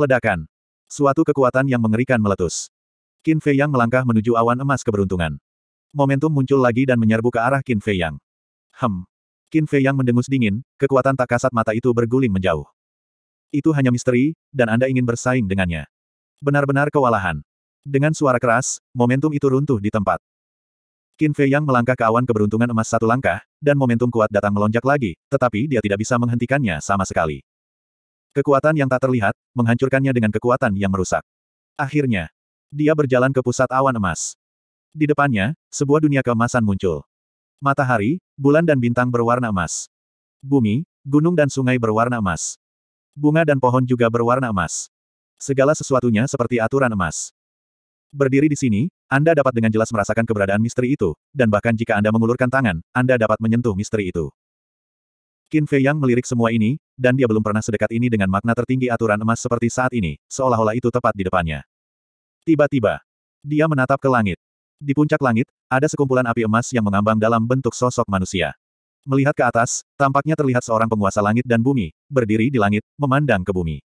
Ledakan. Suatu kekuatan yang mengerikan meletus. Qin Fei Yang melangkah menuju awan emas keberuntungan. Momentum muncul lagi dan menyerbu ke arah Qin Fei Yang. Hem. Qin Fei Yang mendengus dingin, kekuatan tak kasat mata itu berguling menjauh. Itu hanya misteri, dan Anda ingin bersaing dengannya. Benar-benar kewalahan. Dengan suara keras, momentum itu runtuh di tempat. Qin Fei Yang melangkah ke awan keberuntungan emas satu langkah, dan momentum kuat datang melonjak lagi, tetapi dia tidak bisa menghentikannya sama sekali. Kekuatan yang tak terlihat, menghancurkannya dengan kekuatan yang merusak. Akhirnya, dia berjalan ke pusat awan emas. Di depannya, sebuah dunia keemasan muncul. Matahari, bulan dan bintang berwarna emas. Bumi, gunung dan sungai berwarna emas. Bunga dan pohon juga berwarna emas. Segala sesuatunya seperti aturan emas. Berdiri di sini, Anda dapat dengan jelas merasakan keberadaan misteri itu, dan bahkan jika Anda mengulurkan tangan, Anda dapat menyentuh misteri itu. Qin Fei Yang melirik semua ini, dan dia belum pernah sedekat ini dengan makna tertinggi aturan emas seperti saat ini, seolah-olah itu tepat di depannya. Tiba-tiba, dia menatap ke langit. Di puncak langit, ada sekumpulan api emas yang mengambang dalam bentuk sosok manusia. Melihat ke atas, tampaknya terlihat seorang penguasa langit dan bumi, berdiri di langit, memandang ke bumi.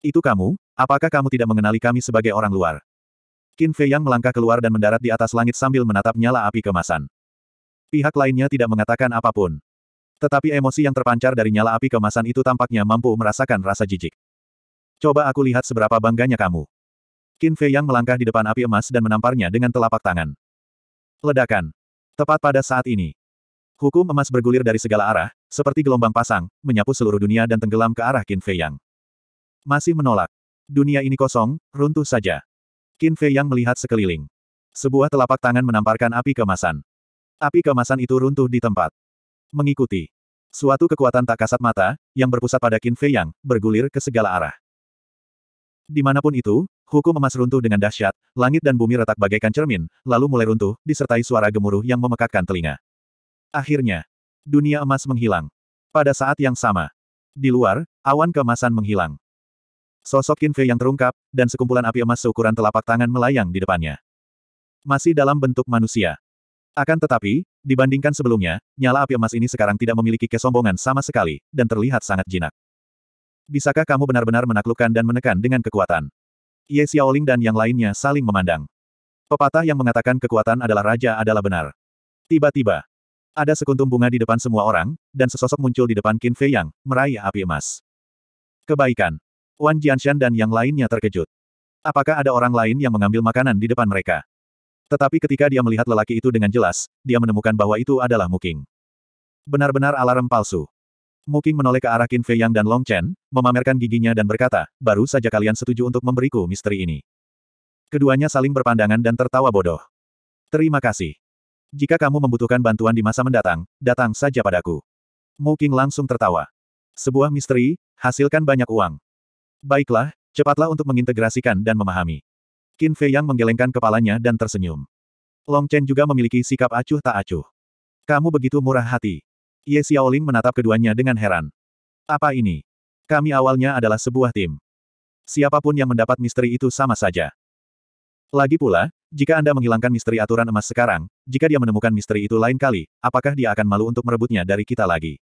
Itu kamu, apakah kamu tidak mengenali kami sebagai orang luar? Qin Fei Yang melangkah keluar dan mendarat di atas langit sambil menatap nyala api kemasan. Pihak lainnya tidak mengatakan apa pun. Tetapi emosi yang terpancar dari nyala api kemasan itu tampaknya mampu merasakan rasa jijik. Coba aku lihat seberapa bangganya kamu. Qin Fei Yang melangkah di depan api emas dan menamparnya dengan telapak tangan. Ledakan. Tepat pada saat ini. Hukum emas bergulir dari segala arah, seperti gelombang pasang, menyapu seluruh dunia dan tenggelam ke arah Qin Fei Yang. Masih menolak. Dunia ini kosong, runtuh saja. Qin Fei yang melihat sekeliling. Sebuah telapak tangan menamparkan api kemasan. Api kemasan itu runtuh di tempat. Mengikuti. Suatu kekuatan tak kasat mata, yang berpusat pada Qin Fei Yang, bergulir ke segala arah. Di mana pun itu, hukum emas runtuh dengan dahsyat, langit dan bumi retak bagaikan cermin, lalu mulai runtuh, disertai suara gemuruh yang memekakkan telinga. Akhirnya, dunia emas menghilang. Pada saat yang sama, di luar, awan kemasan menghilang. Sosok Qin Fei yang terungkap, dan sekumpulan api emas seukuran telapak tangan melayang di depannya. Masih dalam bentuk manusia. Akan tetapi, dibandingkan sebelumnya, nyala api emas ini sekarang tidak memiliki kesombongan sama sekali, dan terlihat sangat jinak. Bisakah kamu benar-benar menaklukkan dan menekan dengan kekuatan? Ye Xiaoling dan yang lainnya saling memandang. Pepatah yang mengatakan kekuatan adalah raja adalah benar. Tiba-tiba, ada sekuntum bunga di depan semua orang, dan sesosok muncul di depan Qin Fei Yang, meraih api emas. Kebaikan. Wan Jianshan dan yang lainnya terkejut. Apakah ada orang lain yang mengambil makanan di depan mereka? Tetapi ketika dia melihat lelaki itu dengan jelas, dia menemukan bahwa itu adalah Muking. Benar-benar alarm palsu. Muking menoleh ke arah Qin Fei Yang dan Long Chen, memamerkan giginya dan berkata, baru saja kalian setuju untuk memberiku misteri ini. Keduanya saling berpandangan dan tertawa bodoh. Terima kasih. Jika kamu membutuhkan bantuan di masa mendatang, datang saja padaku. Muking langsung tertawa. Sebuah misteri, hasilkan banyak uang. Baiklah, cepatlah untuk mengintegrasikan dan memahami. Qin Fei Yang menggelengkan kepalanya dan tersenyum. Long Chen juga memiliki sikap acuh tak acuh. Kamu begitu murah hati. Ye Xiaoling menatap keduanya dengan heran. Apa ini? Kami awalnya adalah sebuah tim. Siapa pun yang mendapat misteri itu sama saja. Lagi pula, jika Anda menghilangkan misteri aturan emas sekarang, jika dia menemukan misteri itu lain kali, apakah dia akan malu untuk merebutnya dari kita lagi?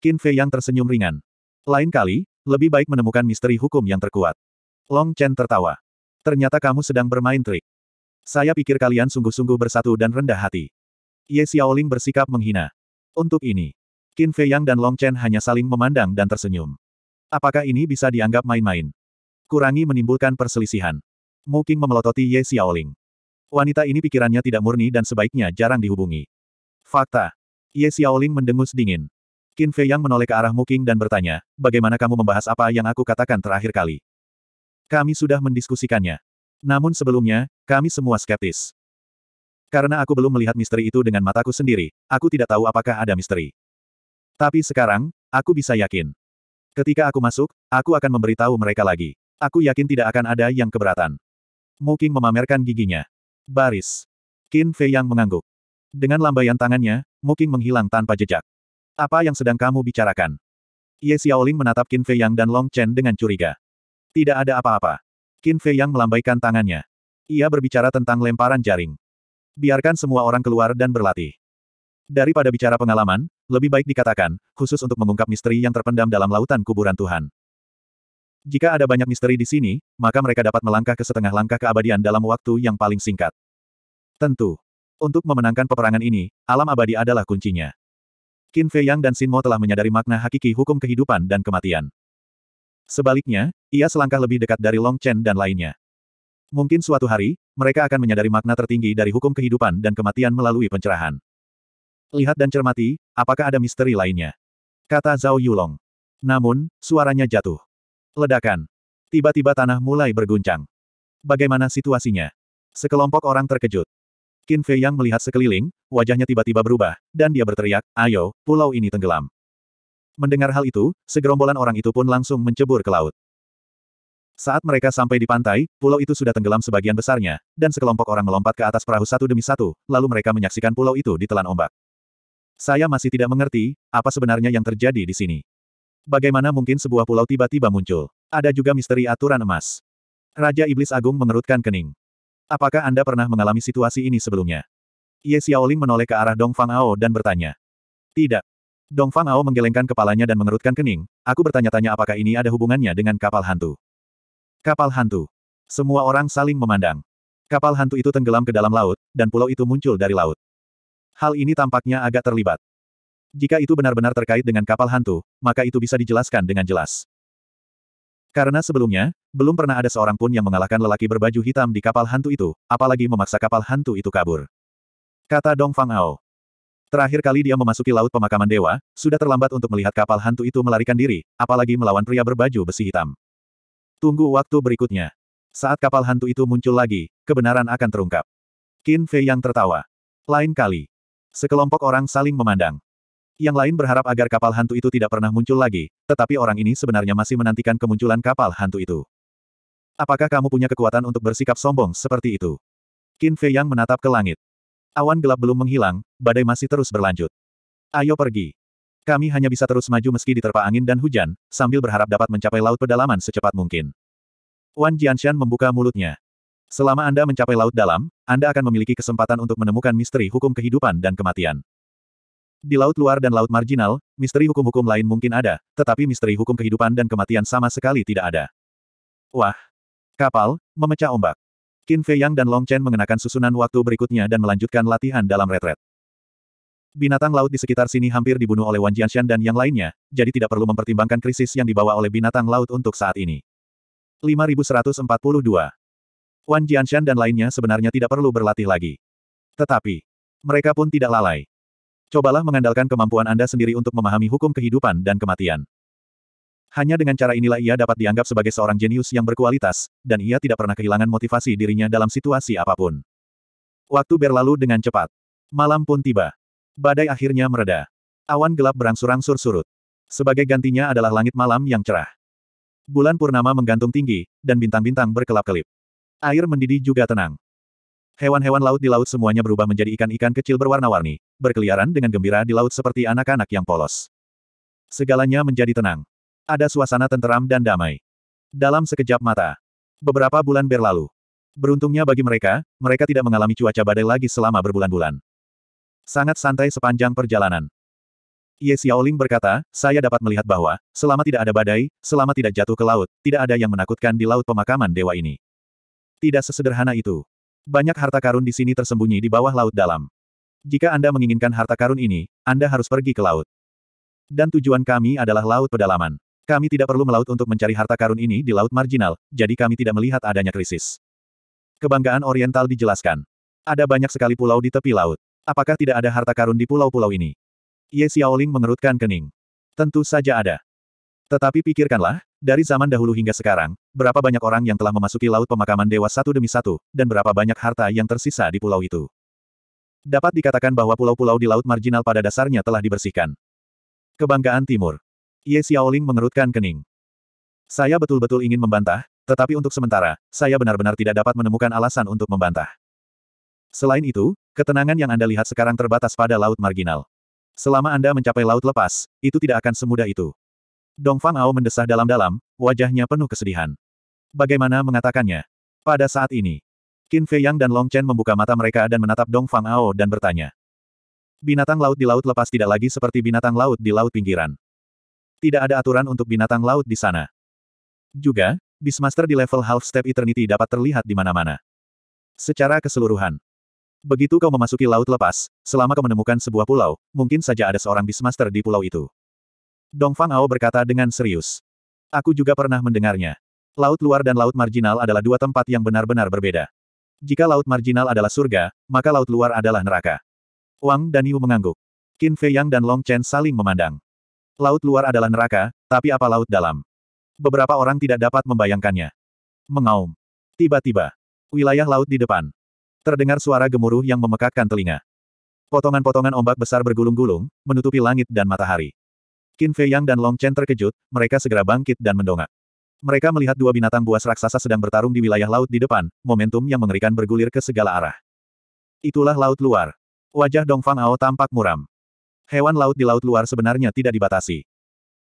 Qin Fei Yang tersenyum ringan. Lain kali, lebih baik menemukan misteri hukum yang terkuat. Long Chen tertawa. Ternyata kamu sedang bermain trik. Saya pikir kalian sungguh-sungguh bersatu dan rendah hati. Ye Xiaoling bersikap menghina. Untuk ini, Qin Fei Yang dan Long Chen hanya saling memandang dan tersenyum. Apakah ini bisa dianggap main-main? Kurangi menimbulkan perselisihan. Mu Qing memelototi Ye Xiaoling. Wanita ini pikirannya tidak murni dan sebaiknya jarang dihubungi. Fakta. Ye Xiaoling mendengus dingin. Qin Fei Yang menoleh ke arah Muking dan bertanya, bagaimana kamu membahas apa yang aku katakan terakhir kali? Kami sudah mendiskusikannya. Namun sebelumnya, kami semua skeptis. Karena aku belum melihat misteri itu dengan mataku sendiri, aku tidak tahu apakah ada misteri. Tapi sekarang, aku bisa yakin. Ketika aku masuk, aku akan memberitahu mereka lagi. Aku yakin tidak akan ada yang keberatan. Muking memamerkan giginya. Baris. Qin Fei Yang mengangguk. Dengan lambaian tangannya, Muking menghilang tanpa jejak. Apa yang sedang kamu bicarakan? Ye Xiaoling menatap Qin Fei Yang dan Long Chen dengan curiga. Tidak ada apa-apa. Qin Fei Yang melambaikan tangannya. Ia berbicara tentang lemparan jaring. Biarkan semua orang keluar dan berlatih. Daripada bicara pengalaman, lebih baik dikatakan, khusus untuk mengungkap misteri yang terpendam dalam lautan kuburan Tuhan. Jika ada banyak misteri di sini, maka mereka dapat melangkah ke setengah langkah keabadian dalam waktu yang paling singkat. Tentu. Untuk memenangkan peperangan ini, alam abadi adalah kuncinya. Qin Fei Yang dan Xin Mo telah menyadari makna hakiki hukum kehidupan dan kematian. Sebaliknya, ia selangkah lebih dekat dari Long Chen dan lainnya. Mungkin suatu hari, mereka akan menyadari makna tertinggi dari hukum kehidupan dan kematian melalui pencerahan. Lihat dan cermati, apakah ada misteri lainnya? Kata Zhao Yulong. Namun, suaranya jatuh. Ledakan. Tiba-tiba tanah mulai berguncang. Bagaimana situasinya? Sekelompok orang terkejut. Qin Fei yang melihat sekeliling, wajahnya tiba-tiba berubah, dan dia berteriak, ayo, pulau ini tenggelam. Mendengar hal itu, segerombolan orang itu pun langsung mencebur ke laut. Saat mereka sampai di pantai, pulau itu sudah tenggelam sebagian besarnya, dan sekelompok orang melompat ke atas perahu satu demi satu, lalu mereka menyaksikan pulau itu ditelan ombak. Saya masih tidak mengerti, apa sebenarnya yang terjadi di sini. Bagaimana mungkin sebuah pulau tiba-tiba muncul? Ada juga misteri aturan emas. Raja Iblis Agung mengerutkan kening. Apakah Anda pernah mengalami situasi ini sebelumnya? Ye Xiaoling menoleh ke arah Dong Fang Ao dan bertanya. Tidak. Dong Fang Ao menggelengkan kepalanya dan mengerutkan kening, aku bertanya-tanya apakah ini ada hubungannya dengan kapal hantu. Kapal hantu. Semua orang saling memandang. Kapal hantu itu tenggelam ke dalam laut, dan pulau itu muncul dari laut. Hal ini tampaknya agak terlibat. Jika itu benar-benar terkait dengan kapal hantu, maka itu bisa dijelaskan dengan jelas. Karena sebelumnya, belum pernah ada seorang pun yang mengalahkan lelaki berbaju hitam di kapal hantu itu, apalagi memaksa kapal hantu itu kabur. Kata Dong Fang Ao. Terakhir kali dia memasuki laut pemakaman dewa, sudah terlambat untuk melihat kapal hantu itu melarikan diri, apalagi melawan pria berbaju besi hitam. Tunggu waktu berikutnya. Saat kapal hantu itu muncul lagi, kebenaran akan terungkap. Qin Fei yang tertawa. Lain kali. Sekelompok orang saling memandang. Yang lain berharap agar kapal hantu itu tidak pernah muncul lagi, tetapi orang ini sebenarnya masih menantikan kemunculan kapal hantu itu. Apakah kamu punya kekuatan untuk bersikap sombong seperti itu? Qin Fei yang menatap ke langit. Awan gelap belum menghilang, badai masih terus berlanjut. Ayo pergi. Kami hanya bisa terus maju meski diterpa angin dan hujan, sambil berharap dapat mencapai laut pedalaman secepat mungkin. Wan Jianshan membuka mulutnya. Selama Anda mencapai laut dalam, Anda akan memiliki kesempatan untuk menemukan misteri hukum kehidupan dan kematian. Di laut luar dan laut marginal, misteri hukum-hukum lain mungkin ada, tetapi misteri hukum kehidupan dan kematian sama sekali tidak ada. Wah! Kapal, memecah ombak. Qin Fei Yang dan Long Chen mengenakan susunan waktu berikutnya dan melanjutkan latihan dalam retret. Binatang laut di sekitar sini hampir dibunuh oleh Wan Jianshan dan yang lainnya, jadi tidak perlu mempertimbangkan krisis yang dibawa oleh binatang laut untuk saat ini. 5142. Wan Jianshan dan lainnya sebenarnya tidak perlu berlatih lagi. Tetapi, mereka pun tidak lalai. Cobalah mengandalkan kemampuan Anda sendiri untuk memahami hukum kehidupan dan kematian. Hanya dengan cara inilah ia dapat dianggap sebagai seorang jenius yang berkualitas, dan ia tidak pernah kehilangan motivasi dirinya dalam situasi apa pun. Waktu berlalu dengan cepat. Malam pun tiba. Badai akhirnya mereda. Awan gelap berangsur-angsur surut. Sebagai gantinya adalah langit malam yang cerah. Bulan purnama menggantung tinggi, dan bintang-bintang berkelap-kelip. Air mendidih juga tenang. Hewan-hewan laut di laut semuanya berubah menjadi ikan-ikan kecil berwarna-warni, berkeliaran dengan gembira di laut seperti anak-anak yang polos. Segalanya menjadi tenang. Ada suasana tenteram dan damai. Dalam sekejap mata. Beberapa bulan berlalu. Beruntungnya bagi mereka, mereka tidak mengalami cuaca badai lagi selama berbulan-bulan. Sangat santai sepanjang perjalanan. Ye Xiaoling berkata, saya dapat melihat bahwa, selama tidak ada badai, selama tidak jatuh ke laut, tidak ada yang menakutkan di laut pemakaman dewa ini. Tidak sesederhana itu. Banyak harta karun di sini tersembunyi di bawah laut dalam. Jika Anda menginginkan harta karun ini, Anda harus pergi ke laut. Dan tujuan kami adalah laut pedalaman. Kami tidak perlu melaut untuk mencari harta karun ini di laut marginal, jadi kami tidak melihat adanya krisis. Kebanggaan Oriental dijelaskan. Ada banyak sekali pulau di tepi laut. Apakah tidak ada harta karun di pulau-pulau ini? Ye Xiaoling mengerutkan kening. Tentu saja ada. Tetapi pikirkanlah, dari zaman dahulu hingga sekarang, berapa banyak orang yang telah memasuki laut pemakaman dewa satu demi satu, dan berapa banyak harta yang tersisa di pulau itu. Dapat dikatakan bahwa pulau-pulau di laut marginal pada dasarnya telah dibersihkan. Kebanggaan Timur. Ye Xiaoling mengerutkan kening. Saya betul-betul ingin membantah, tetapi untuk sementara, saya benar-benar tidak dapat menemukan alasan untuk membantah. Selain itu, ketenangan yang Anda lihat sekarang terbatas pada laut marginal. Selama Anda mencapai laut lepas, itu tidak akan semudah itu. Dong Fang Ao mendesah dalam-dalam, wajahnya penuh kesedihan. Bagaimana mengatakannya? Pada saat ini, Qin Fei Yang dan Long Chen membuka mata mereka dan menatap Dong Fang Ao dan bertanya. Binatang laut di laut lepas tidak lagi seperti binatang laut di laut pinggiran. Tidak ada aturan untuk binatang laut di sana. Juga, Beastmaster di level Half Step Eternity dapat terlihat di mana-mana. Secara keseluruhan. Begitu kau memasuki laut lepas, selama kau menemukan sebuah pulau, mungkin saja ada seorang Beastmaster di pulau itu. Dong Fang Ao berkata dengan serius. Aku juga pernah mendengarnya. Laut luar dan laut marginal adalah dua tempat yang benar-benar berbeda. Jika laut marginal adalah surga, maka laut luar adalah neraka. Wang dan Yu mengangguk. Qin Fei Yang dan Long Chen saling memandang. Laut luar adalah neraka, tapi apa laut dalam? Beberapa orang tidak dapat membayangkannya. Mengaum. Tiba-tiba. Wilayah laut di depan. Terdengar suara gemuruh yang memekakkan telinga. Potongan-potongan ombak besar bergulung-gulung, menutupi langit dan matahari. Qin Fei Yang dan Long Chen terkejut, mereka segera bangkit dan mendongak. Mereka melihat dua binatang buas raksasa sedang bertarung di wilayah laut di depan, momentum yang mengerikan bergulir ke segala arah. Itulah laut luar. Wajah Dong Fang Ao tampak muram. Hewan laut di laut luar sebenarnya tidak dibatasi.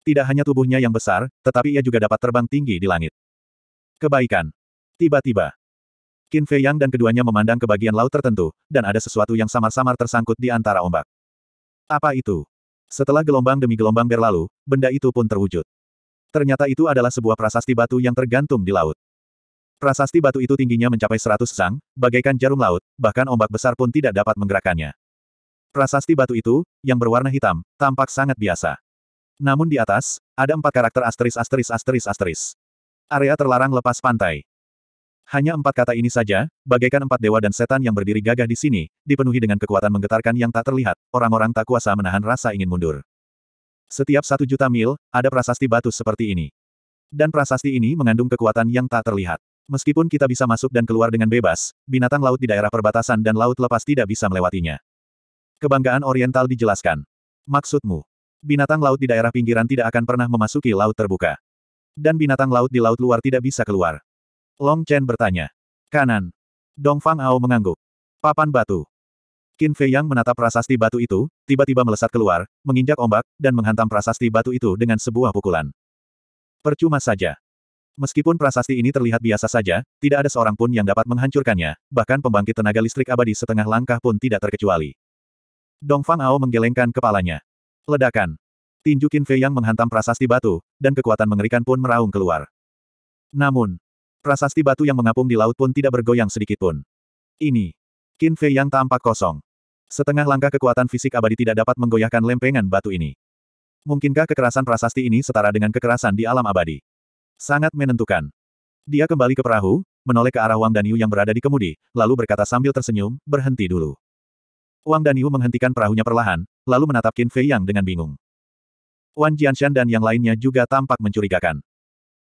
Tidak hanya tubuhnya yang besar, tetapi ia juga dapat terbang tinggi di langit. Kebaikan. Tiba-tiba. Qin Fei Yang dan keduanya memandang ke bagian laut tertentu, dan ada sesuatu yang samar-samar tersangkut di antara ombak. Apa itu? Setelah gelombang demi gelombang berlalu, benda itu pun terwujud. Ternyata itu adalah sebuah prasasti batu yang tergantung di laut. Prasasti batu itu tingginya mencapai 100 sang, bagaikan jarum laut, bahkan ombak besar pun tidak dapat menggerakkannya. Prasasti batu itu, yang berwarna hitam, tampak sangat biasa. Namun di atas, ada empat karakter asteris asteris asteris asteris. Area terlarang lepas pantai. Hanya empat kata ini saja, bagaikan empat dewa dan setan yang berdiri gagah di sini, dipenuhi dengan kekuatan menggetarkan yang tak terlihat, orang-orang tak kuasa menahan rasa ingin mundur. Setiap satu juta mil, ada prasasti batu seperti ini. Dan prasasti ini mengandung kekuatan yang tak terlihat. Meskipun kita bisa masuk dan keluar dengan bebas, binatang laut di daerah perbatasan dan laut lepas tidak bisa melewatinya. Kebanggaan Oriental dijelaskan. Maksudmu, binatang laut di daerah pinggiran tidak akan pernah memasuki laut terbuka. Dan binatang laut di laut luar tidak bisa keluar. Long Chen bertanya. Kanan. Dong Fang Ao mengangguk. Papan batu. Qin Fei Yang menatap prasasti batu itu, tiba-tiba melesat keluar, menginjak ombak, dan menghantam prasasti batu itu dengan sebuah pukulan. Percuma saja. Meskipun prasasti ini terlihat biasa saja, tidak ada seorang pun yang dapat menghancurkannya, bahkan pembangkit tenaga listrik abadi setengah langkah pun tidak terkecuali. Dong Fang Ao menggelengkan kepalanya. Ledakan. Tinju Qin Fei Yang menghantam prasasti batu, dan kekuatan mengerikan pun meraung keluar. Namun, prasasti batu yang mengapung di laut pun tidak bergoyang sedikitpun. Ini. Qin Fei Yang tampak kosong. Setengah langkah kekuatan fisik abadi tidak dapat menggoyahkan lempengan batu ini. Mungkinkah kekerasan prasasti ini setara dengan kekerasan di alam abadi? Sangat menentukan. Dia kembali ke perahu, menoleh ke arah Wang Danyu yang berada di kemudi, lalu berkata sambil tersenyum, berhenti dulu. Wang Danyu menghentikan perahunya perlahan, lalu menatap Qin Fei Yang dengan bingung. Wan Jianshan dan yang lainnya juga tampak mencurigakan.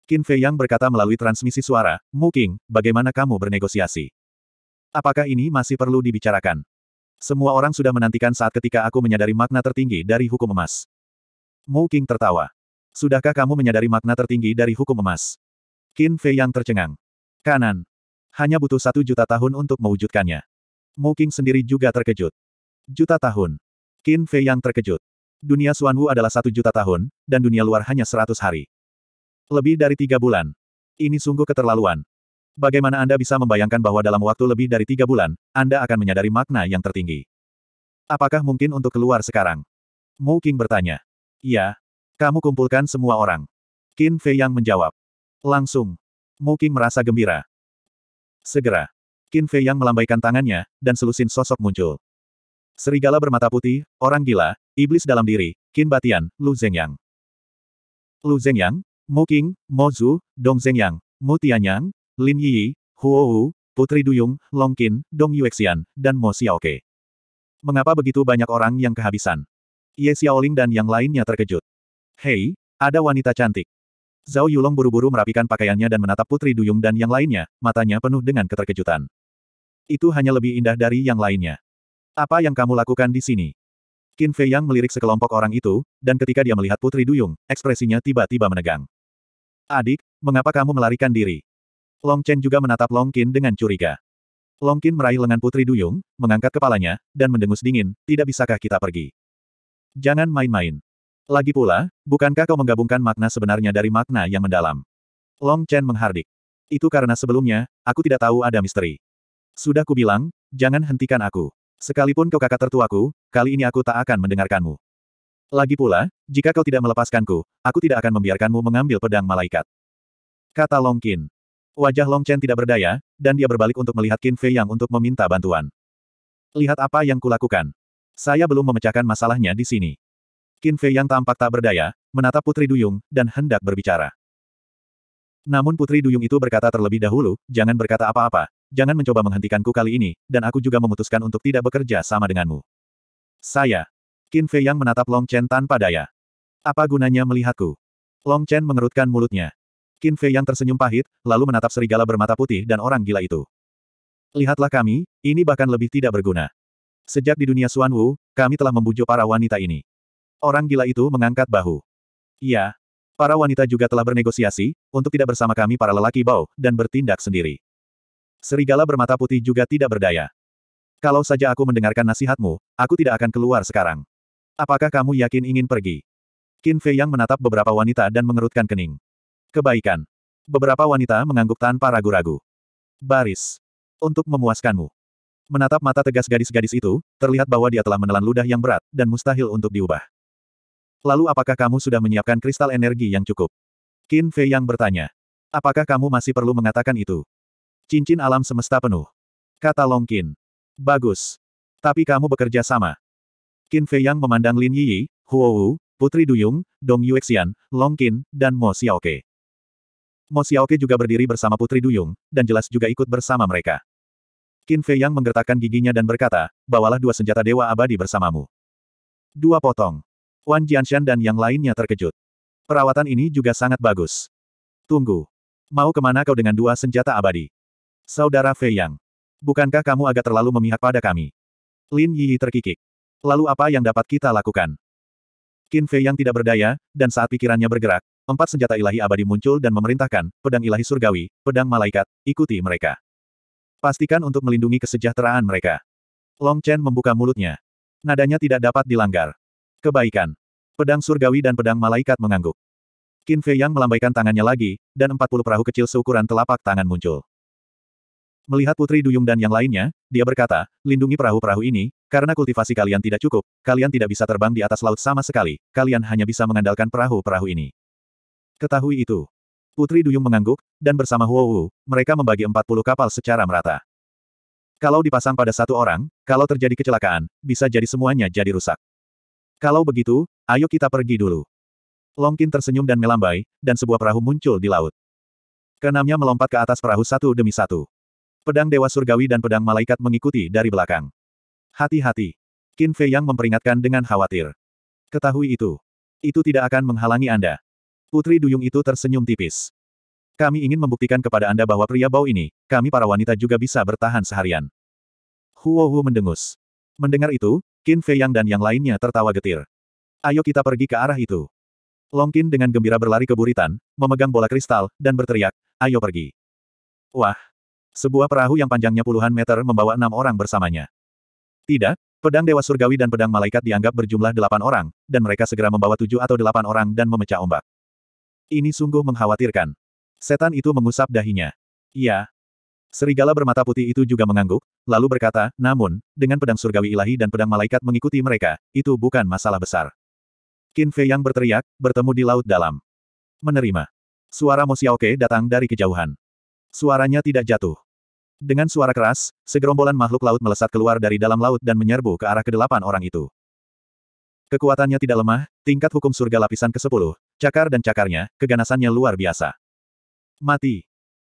Qin Fei Yang berkata melalui transmisi suara, Mu King, bagaimana kamu bernegosiasi? Apakah ini masih perlu dibicarakan? Semua orang sudah menantikan saat ketika aku menyadari makna tertinggi dari hukum emas. Mu King tertawa. Sudahkah kamu menyadari makna tertinggi dari hukum emas? Qin Fei yang tercengang. Kanan. Hanya butuh satu juta tahun untuk mewujudkannya. Mu King sendiri juga terkejut. Juta tahun. Qin Fei yang terkejut. Dunia Xuanwu adalah satu juta tahun, dan dunia luar hanya seratus hari. Lebih dari tiga bulan. Ini sungguh keterlaluan. Bagaimana Anda bisa membayangkan bahwa dalam waktu lebih dari tiga bulan, Anda akan menyadari makna yang tertinggi? Apakah mungkin untuk keluar sekarang? Mu King bertanya. Iya. Kamu kumpulkan semua orang. Qin Fei yang menjawab. Langsung. Mu King merasa gembira. Segera. Qin Fei yang melambaikan tangannya, dan selusin sosok muncul. Serigala bermata putih, orang gila, iblis dalam diri, Qin Batian, Lu Zhengyang. Lu Zhengyang, Mu King, Mo Zhu, Dong Zhengyang, Mu Tianyang, Lin Yi, Huo Wu, Putri Duyung, Long Qin, Dong Yuexian, dan Mo Xiaoke. Mengapa begitu banyak orang yang kehabisan? Ye Xiaoling dan yang lainnya terkejut. Hei, ada wanita cantik. Zhao Yulong buru-buru merapikan pakaiannya dan menatap Putri Duyung dan yang lainnya, matanya penuh dengan keterkejutan. Itu hanya lebih indah dari yang lainnya. Apa yang kamu lakukan di sini? Qin Fei Yang melirik sekelompok orang itu, dan ketika dia melihat Putri Duyung, ekspresinya tiba-tiba menegang. Adik, mengapa kamu melarikan diri? Long Chen juga menatap Long Qin dengan curiga. Long Qin meraih lengan Putri Duyung, mengangkat kepalanya, dan mendengus dingin, tidak bisakah kita pergi? Jangan main-main. Lagi pula, bukankah kau menggabungkan makna sebenarnya dari makna yang mendalam? Long Chen menghardik. Itu karena sebelumnya, aku tidak tahu ada misteri. Sudah kubilang, jangan hentikan aku. Sekalipun kau kakak tertuaku, kali ini aku tak akan mendengarkanmu. Lagi pula, jika kau tidak melepaskanku, aku tidak akan membiarkanmu mengambil pedang malaikat. Kata Long Qin. Wajah Long Chen tidak berdaya, dan dia berbalik untuk melihat Qin Fei Yang untuk meminta bantuan. Lihat apa yang kulakukan. Saya belum memecahkan masalahnya di sini. Qin Fei Yang tampak tak berdaya, menatap Putri Duyung, dan hendak berbicara. Namun Putri Duyung itu berkata terlebih dahulu, jangan berkata apa-apa, jangan mencoba menghentikanku kali ini, dan aku juga memutuskan untuk tidak bekerja sama denganmu. Saya. Qin Fei Yang menatap Long Chen tanpa daya. Apa gunanya melihatku? Long Chen mengerutkan mulutnya. Qin Fei Yang tersenyum pahit, lalu menatap serigala bermata putih dan orang gila itu. Lihatlah kami, ini bahkan lebih tidak berguna. Sejak di dunia Xuan Wu, kami telah membujuk para wanita ini. Orang gila itu mengangkat bahu. Iya, Para wanita juga telah bernegosiasi, untuk tidak bersama kami para lelaki bau, dan bertindak sendiri. Serigala bermata putih juga tidak berdaya. Kalau saja aku mendengarkan nasihatmu, aku tidak akan keluar sekarang. Apakah kamu yakin ingin pergi? Qin Fei yang menatap beberapa wanita dan mengerutkan kening. Kebaikan. Beberapa wanita mengangguk tanpa ragu-ragu. Baris. Untuk memuaskanmu. Menatap mata tegas gadis-gadis itu, terlihat bahwa dia telah menelan ludah yang berat, dan mustahil untuk diubah. Lalu apakah kamu sudah menyiapkan kristal energi yang cukup? Qin Fei yang bertanya. Apakah kamu masih perlu mengatakan itu? Cincin alam semesta penuh. Kata Long Qin. Bagus. Tapi kamu bekerja sama. Qin Fei yang memandang Lin Yi, Huo Wu, Putri Duyung, Dong Yuexian, Long Qin, dan Mo Xiaoke. Mo Xiaoke juga berdiri bersama Putri Duyung, dan jelas juga ikut bersama mereka. Qin Fei yang menggertakkan giginya dan berkata, bawalah dua senjata dewa abadi bersamamu. Dua potong. Wan Jianshan dan yang lainnya terkejut. Perawatan ini juga sangat bagus. Tunggu. Mau ke mana kau dengan dua senjata abadi? Saudara Fei Yang. Bukankah kamu agak terlalu memihak pada kami? Lin Yi terkikik. Lalu apa yang dapat kita lakukan? Qin Fei Yang tidak berdaya, dan saat pikirannya bergerak, empat senjata ilahi abadi muncul dan memerintahkan, pedang ilahi surgawi, pedang malaikat, ikuti mereka. Pastikan untuk melindungi kesejahteraan mereka. Long Chen membuka mulutnya. Nadanya tidak dapat dilanggar. Kebaikan. Pedang surgawi dan pedang malaikat mengangguk. Qin Fei Yang melambaikan tangannya lagi, dan 40 perahu kecil seukuran telapak tangan muncul. Melihat Putri Duyung dan yang lainnya, dia berkata, lindungi perahu-perahu ini, karena kultivasi kalian tidak cukup, kalian tidak bisa terbang di atas laut sama sekali, kalian hanya bisa mengandalkan perahu-perahu ini. Ketahui itu. Putri Duyung mengangguk, dan bersama Huo Wu, mereka membagi 40 kapal secara merata. Kalau dipasang pada satu orang, kalau terjadi kecelakaan, bisa jadi semuanya jadi rusak. Kalau begitu, ayo kita pergi dulu. Longkin tersenyum dan melambai, dan sebuah perahu muncul di laut. Keenamnya melompat ke atas perahu satu demi satu. Pedang Dewa Surgawi dan pedang malaikat mengikuti dari belakang. Hati-hati. Qin Fei Yang memperingatkan dengan khawatir. Ketahui itu. Itu tidak akan menghalangi Anda. Putri Duyung itu tersenyum tipis. Kami ingin membuktikan kepada Anda bahwa pria bau ini, kami para wanita juga bisa bertahan seharian. Huo Hu mendengus. Mendengar itu, Qin Fei Yang dan yang lainnya tertawa getir. Ayo kita pergi ke arah itu. Long Qin dengan gembira berlari ke buritan, memegang bola kristal, dan berteriak, ayo pergi. Wah! Sebuah perahu yang panjangnya puluhan meter membawa enam orang bersamanya. Tidak, pedang Dewa Surgawi dan pedang Malaikat dianggap berjumlah delapan orang, dan mereka segera membawa tujuh atau delapan orang dan memecah ombak. Ini sungguh mengkhawatirkan. Setan itu mengusap dahinya. Iya, Serigala bermata putih itu juga mengangguk, lalu berkata, namun, dengan pedang surgawi ilahi dan pedang malaikat mengikuti mereka, itu bukan masalah besar. Qin Fei yang berteriak, bertemu di laut dalam. Menerima. Suara Mo Xiaoke datang dari kejauhan. Suaranya tidak jatuh. Dengan suara keras, segerombolan makhluk laut melesat keluar dari dalam laut dan menyerbu ke arah kedelapan orang itu. Kekuatannya tidak lemah, tingkat hukum surga lapisan ke-10, cakar dan cakarnya, keganasannya luar biasa. Mati.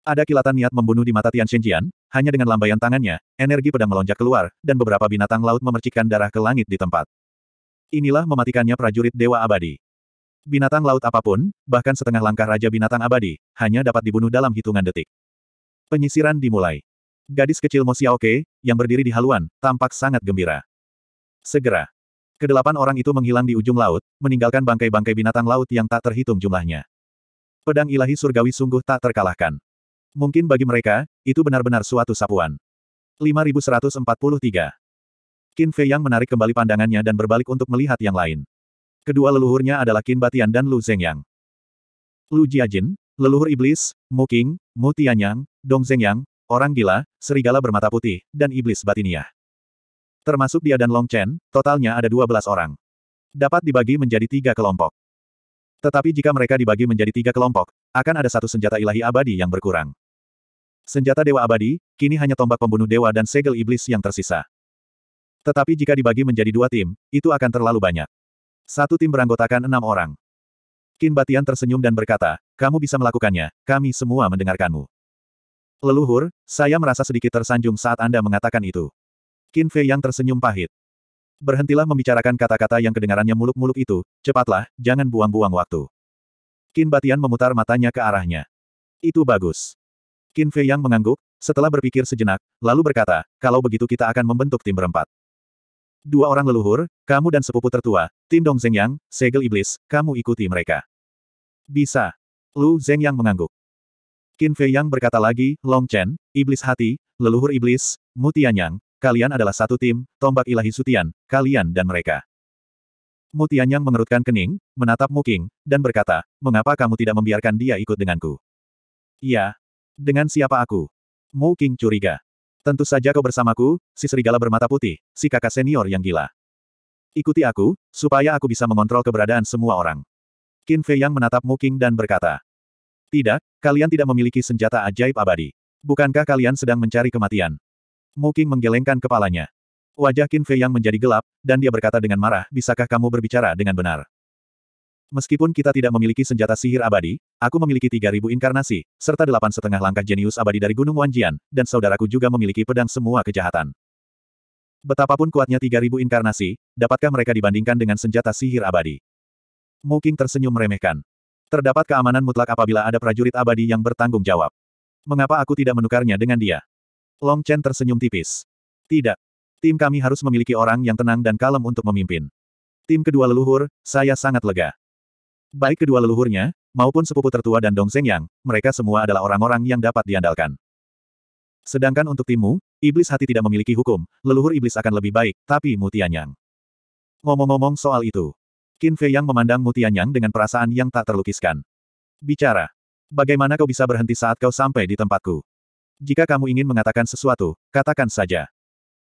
Ada kilatan niat membunuh di mata Tian Shenjian, hanya dengan lambaian tangannya, energi pedang melonjak keluar, dan beberapa binatang laut memercikkan darah ke langit di tempat. Inilah mematikannya prajurit Dewa Abadi. Binatang laut apa pun, bahkan setengah langkah Raja Binatang Abadi, hanya dapat dibunuh dalam hitungan detik. Penyisiran dimulai. Gadis kecil Mo Xiaoke, yang berdiri di haluan, tampak sangat gembira. Segera. Kedelapan orang itu menghilang di ujung laut, meninggalkan bangkai-bangkai binatang laut yang tak terhitung jumlahnya. Pedang ilahi surgawi sungguh tak terkalahkan. Mungkin bagi mereka, itu benar-benar suatu sapuan. 5143. Qin Fei Yang menarik kembali pandangannya dan berbalik untuk melihat yang lain. Kedua leluhurnya adalah Qin Batian dan Lu Zhengyang. Lu Jiajin, leluhur iblis, Mu Qing, Mu Tianyang, Dong Zhengyang, orang gila, serigala bermata putih, dan iblis batiniah. Termasuk dia dan Long Chen, totalnya ada 12 orang. Dapat dibagi menjadi tiga kelompok. Tetapi jika mereka dibagi menjadi tiga kelompok, akan ada satu senjata ilahi abadi yang berkurang. Senjata Dewa Abadi, kini hanya tombak pembunuh dewa dan segel iblis yang tersisa. Tetapi jika dibagi menjadi dua tim, itu akan terlalu banyak. Satu tim beranggotakan enam orang. Qin Batian tersenyum dan berkata, kamu bisa melakukannya, kami semua mendengarkanmu. Leluhur, saya merasa sedikit tersanjung saat Anda mengatakan itu. Qin Fei yang tersenyum pahit. Berhentilah membicarakan kata-kata yang kedengarannya muluk-muluk itu, cepatlah, jangan buang-buang waktu. Qin Batian memutar matanya ke arahnya. Itu bagus. Qin Fei yang mengangguk, setelah berpikir sejenak, lalu berkata, kalau begitu kita akan membentuk tim berempat. Dua orang leluhur, kamu dan sepupu tertua, tim Dong Zeng Yang, segel iblis, kamu ikuti mereka. Bisa. Lu Zeng yang mengangguk. Qin Fei Yang berkata lagi, Long Chen, iblis hati, leluhur iblis, Mu Tianyang, Kalian adalah satu tim, tombak ilahi Sutian, kalian dan mereka. Mutianyang mengerutkan kening, menatap Muking, dan berkata, mengapa kamu tidak membiarkan dia ikut denganku? Iya. Dengan siapa aku? Muking curiga. Tentu saja kau bersamaku, si serigala bermata putih, si kakak senior yang gila. Ikuti aku, supaya aku bisa mengontrol keberadaan semua orang. Qin Fei Yang menatap Muking dan berkata, Tidak, kalian tidak memiliki senjata ajaib abadi. Bukankah kalian sedang mencari kematian? Muking menggelengkan kepalanya. Wajah Qin Fei yang menjadi gelap, dan dia berkata dengan marah, bisakah kamu berbicara dengan benar? Meskipun kita tidak memiliki senjata sihir abadi, aku memiliki 3000 inkarnasi, serta delapan setengah langkah jenius abadi dari Gunung Wanjian, dan saudaraku juga memiliki pedang semua kejahatan. Betapapun kuatnya 3000 inkarnasi, dapatkah mereka dibandingkan dengan senjata sihir abadi? Muking tersenyum meremehkan. Terdapat keamanan mutlak apabila ada prajurit abadi yang bertanggung jawab. Mengapa aku tidak menukarnya dengan dia? Long Chen tersenyum tipis. Tidak. Tim kami harus memiliki orang yang tenang dan kalem untuk memimpin. Tim kedua leluhur, saya sangat lega. Baik kedua leluhurnya, maupun sepupu tertua dan Dong Zeng Yang, mereka semua adalah orang-orang yang dapat diandalkan. Sedangkan untuk timmu, iblis hati tidak memiliki hukum, leluhur iblis akan lebih baik, tapi Mutianyang. Ngomong-ngomong soal itu, Qin Fei Yang memandang Mutianyang dengan perasaan yang tak terlukiskan. Bicara. Bagaimana kau bisa berhenti saat kau sampai di tempatku? Jika kamu ingin mengatakan sesuatu, katakan saja.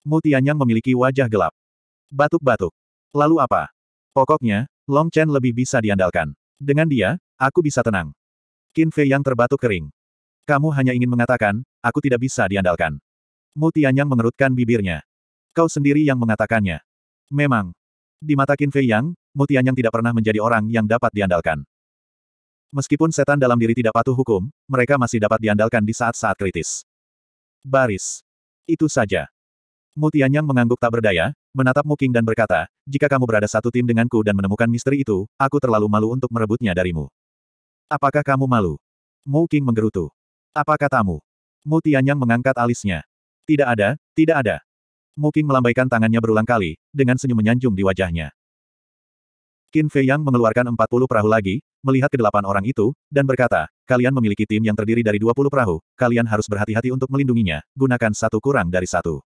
Mu Tianyang memiliki wajah gelap. Batuk-batuk. Lalu apa? Pokoknya, Long Chen lebih bisa diandalkan. Dengan dia, aku bisa tenang. Qin Fei yang terbatuk kering. Kamu hanya ingin mengatakan, aku tidak bisa diandalkan. Mu Tianyang mengerutkan bibirnya. Kau sendiri yang mengatakannya. Memang. Di mata Qin Fei Yang, Mu Tianyang tidak pernah menjadi orang yang dapat diandalkan. Meskipun setan dalam diri tidak patuh hukum, mereka masih dapat diandalkan di saat-saat kritis. Baris. Itu saja. Mutianyang mengangguk tak berdaya, menatap Muking dan berkata, jika kamu berada satu tim denganku dan menemukan misteri itu, aku terlalu malu untuk merebutnya darimu. Apakah kamu malu? Muking menggerutu. Apa katamu? Mutianyang mengangkat alisnya. Tidak ada, tidak ada. Muking melambaikan tangannya berulang kali, dengan senyum menyanjung di wajahnya. Qin Fei Yang mengeluarkan 40 perahu lagi, melihat kedelapan orang itu, dan berkata, kalian memiliki tim yang terdiri dari 20 perahu, kalian harus berhati-hati untuk melindunginya, gunakan satu kurang dari satu.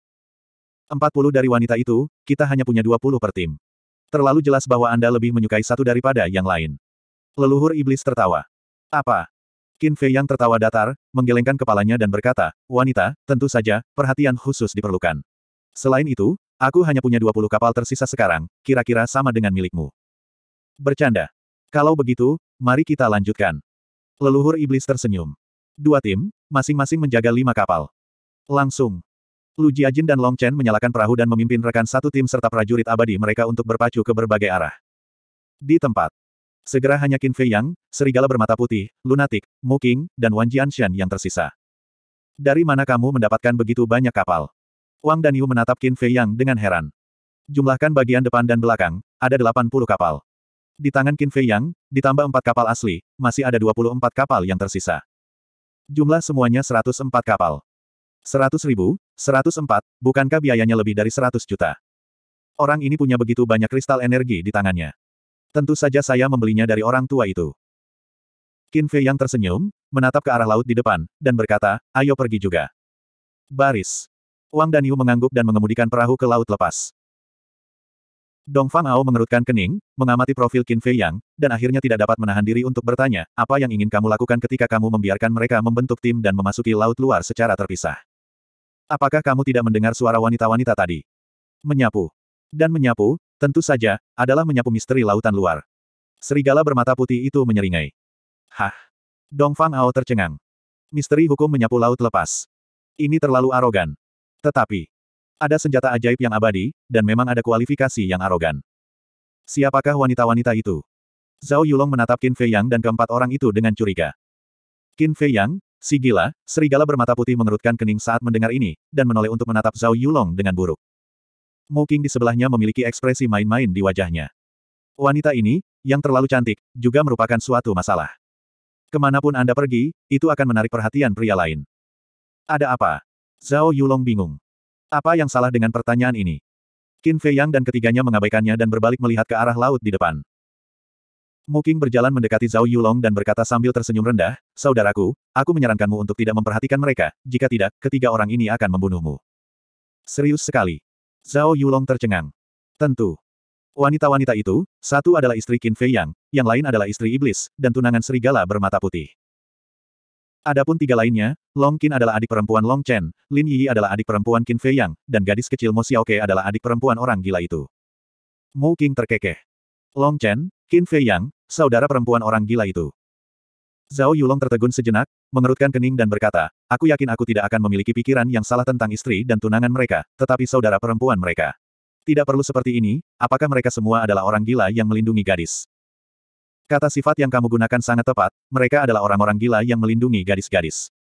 40 dari wanita itu, kita hanya punya 20 per tim. Terlalu jelas bahwa Anda lebih menyukai satu daripada yang lain. Leluhur iblis tertawa. Apa? Qin Fei yang tertawa datar, menggelengkan kepalanya dan berkata, wanita, tentu saja, perhatian khusus diperlukan. Selain itu, aku hanya punya 20 kapal tersisa sekarang, kira-kira sama dengan milikmu. Bercanda. Kalau begitu, mari kita lanjutkan. Leluhur iblis tersenyum. Dua tim, masing-masing menjaga lima kapal. Langsung. Lu Jiajin dan Long Chen menyalakan perahu dan memimpin rekan satu tim serta prajurit abadi mereka untuk berpacu ke berbagai arah. Di tempat. Segera hanya Qin Fei Yang, serigala bermata putih, lunatik, Mu Qing, dan Wan Jianshan yang tersisa. Dari mana kamu mendapatkan begitu banyak kapal? Wang dan Yu menatap Qin Fei Yang dengan heran. Jumlahkan bagian depan dan belakang, ada 80 kapal. Di tangan Qin Fei Yang, ditambah empat kapal asli, masih ada 24 kapal yang tersisa. Jumlah semuanya 104 kapal. 100 ribu, 104, bukankah biayanya lebih dari 100 juta? Orang ini punya begitu banyak kristal energi di tangannya. Tentu saja saya membelinya dari orang tua itu. Qin Fei yang tersenyum, menatap ke arah laut di depan, dan berkata, ayo pergi juga. Baris. Wang dan Yu mengangguk dan mengemudikan perahu ke laut lepas. Dong Fang Ao mengerutkan kening, mengamati profil Qin Fei Yang, dan akhirnya tidak dapat menahan diri untuk bertanya, apa yang ingin kamu lakukan ketika kamu membiarkan mereka membentuk tim dan memasuki laut luar secara terpisah? Apakah kamu tidak mendengar suara wanita-wanita tadi? Menyapu. Dan menyapu, tentu saja, adalah menyapu misteri lautan luar. Serigala bermata putih itu menyeringai. Hah? Dong Fang Ao tercengang. Misteri hukum menyapu laut lepas. Ini terlalu arogan. Tetapi, ada senjata ajaib yang abadi, dan memang ada kualifikasi yang arogan. Siapakah wanita-wanita itu? Zhao Yulong menatap Qin Fei Yang dan keempat orang itu dengan curiga. Qin Fei Yang, si gila, serigala bermata putih mengerutkan kening saat mendengar ini, dan menoleh untuk menatap Zhao Yulong dengan buruk. Mu King di sebelahnya memiliki ekspresi main-main di wajahnya. Wanita ini, yang terlalu cantik, juga merupakan suatu masalah. Ke mana pun Anda pergi, itu akan menarik perhatian pria lain. Ada apa? Zhao Yulong bingung. Apa yang salah dengan pertanyaan ini? Qin Fei Yang dan ketiganya mengabaikannya dan berbalik melihat ke arah laut di depan. Muking berjalan mendekati Zhao Yulong dan berkata sambil tersenyum rendah, Saudaraku, aku menyarankanmu untuk tidak memperhatikan mereka, jika tidak, ketiga orang ini akan membunuhmu. Serius sekali. Zhao Yulong tercengang. Tentu. Wanita-wanita itu, satu adalah istri Qin Fei Yang, yang lain adalah istri iblis, dan tunangan serigala bermata putih. Adapun tiga lainnya, Long Qin adalah adik perempuan Long Chen, Lin Yi adalah adik perempuan Qin Fei Yang, dan gadis kecil Mo Xiaoke adalah adik perempuan orang gila itu. Mu King terkekeh. Long Chen, Qin Fei Yang, saudara perempuan orang gila itu. Zhao Yulong tertegun sejenak, mengerutkan kening dan berkata, aku yakin aku tidak akan memiliki pikiran yang salah tentang istri dan tunangan mereka, tetapi saudara perempuan mereka. Tidak perlu seperti ini, apakah mereka semua adalah orang gila yang melindungi gadis? Kata sifat yang kamu gunakan sangat tepat, mereka adalah orang-orang gila yang melindungi gadis-gadis.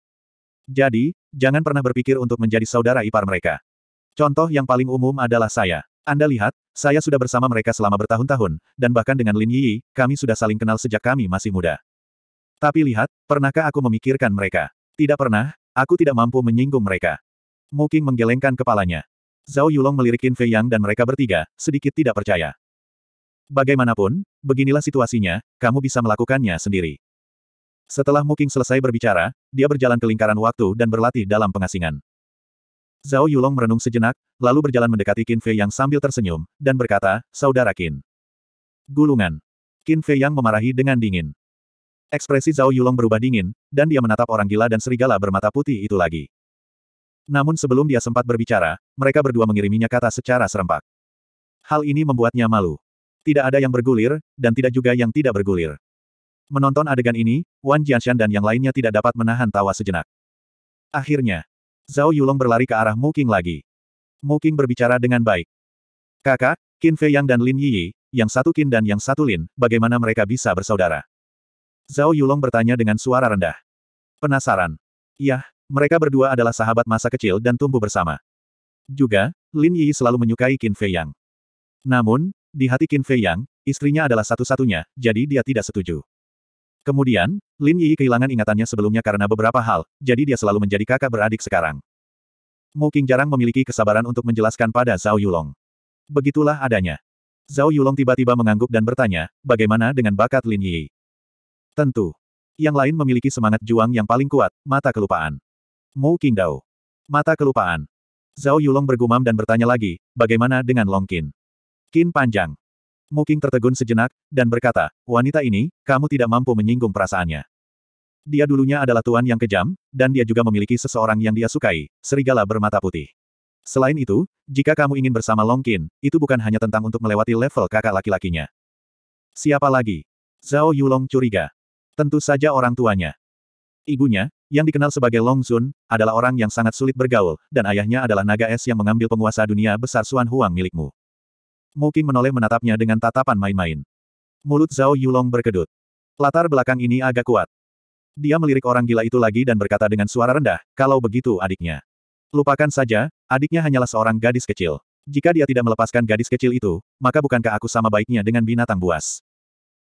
Jadi, jangan pernah berpikir untuk menjadi saudara ipar mereka. Contoh yang paling umum adalah saya. Anda lihat, saya sudah bersama mereka selama bertahun-tahun, dan bahkan dengan Lin Yi, kami sudah saling kenal sejak kami masih muda. Tapi lihat, pernahkah aku memikirkan mereka? Tidak pernah, aku tidak mampu menyinggung mereka. Muking menggelengkan kepalanya. Zhao Yulong melirik Qin Fei Yang dan mereka bertiga, sedikit tidak percaya. Bagaimanapun, beginilah situasinya, kamu bisa melakukannya sendiri. Setelah Muking selesai berbicara, dia berjalan ke lingkaran waktu dan berlatih dalam pengasingan. Zhao Yulong merenung sejenak, lalu berjalan mendekati Qin Fei Yang sambil tersenyum, dan berkata, Saudara Qin. Gulungan. Qin Fei Yang memarahi dengan dingin. Ekspresi Zhao Yulong berubah dingin, dan dia menatap orang gila dan serigala bermata putih itu lagi. Namun sebelum dia sempat berbicara, mereka berdua mengiriminya kata secara serempak. Hal ini membuatnya malu. Tidak ada yang bergulir, dan tidak juga yang tidak bergulir. Menonton adegan ini, Wan Jianshan dan yang lainnya tidak dapat menahan tawa sejenak. Akhirnya, Zhao Yulong berlari ke arah Mu Qing lagi. Mu Qing berbicara dengan baik. Kakak, Qin Fei Yang dan Lin Yi, yang satu Qin dan yang satu Lin, bagaimana mereka bisa bersaudara? Zhao Yulong bertanya dengan suara rendah. Penasaran. Yah, mereka berdua adalah sahabat masa kecil dan tumbuh bersama. Juga, Lin Yi selalu menyukai Qin Fei Yang. Namun, di hati Qin Fei Yang, istrinya adalah satu-satunya, jadi dia tidak setuju. Kemudian, Lin Yi kehilangan ingatannya sebelumnya karena beberapa hal, jadi dia selalu menjadi kakak beradik sekarang. Mu Qing jarang memiliki kesabaran untuk menjelaskan pada Zhao Yulong. Begitulah adanya. Zhao Yulong tiba-tiba mengangguk dan bertanya, bagaimana dengan bakat Lin Yi? Tentu. Yang lain memiliki semangat juang yang paling kuat, mata kelupaan. Mu Qing Dao. Mata kelupaan. Zhao Yulong bergumam dan bertanya lagi, bagaimana dengan Long Qin? Qin panjang. Muking tertegun sejenak, dan berkata, wanita ini, kamu tidak mampu menyinggung perasaannya. Dia dulunya adalah tuan yang kejam, dan dia juga memiliki seseorang yang dia sukai, serigala bermata putih. Selain itu, jika kamu ingin bersama Long Qin, itu bukan hanya tentang untuk melewati level kakak laki-lakinya. Siapa lagi? Zhao Yulong curiga. Tentu saja orang tuanya. Ibunya, yang dikenal sebagai Long Zun, adalah orang yang sangat sulit bergaul, dan ayahnya adalah naga es yang mengambil penguasa dunia besar Suan Huang milikmu. Muking menoleh menatapnya dengan tatapan main-main. Mulut Zhao Yulong berkedut. Latar belakang ini agak kuat. Dia melirik orang gila itu lagi dan berkata dengan suara rendah, kalau begitu adiknya. Lupakan saja, adiknya hanyalah seorang gadis kecil. Jika dia tidak melepaskan gadis kecil itu, maka bukankah aku sama baiknya dengan binatang buas?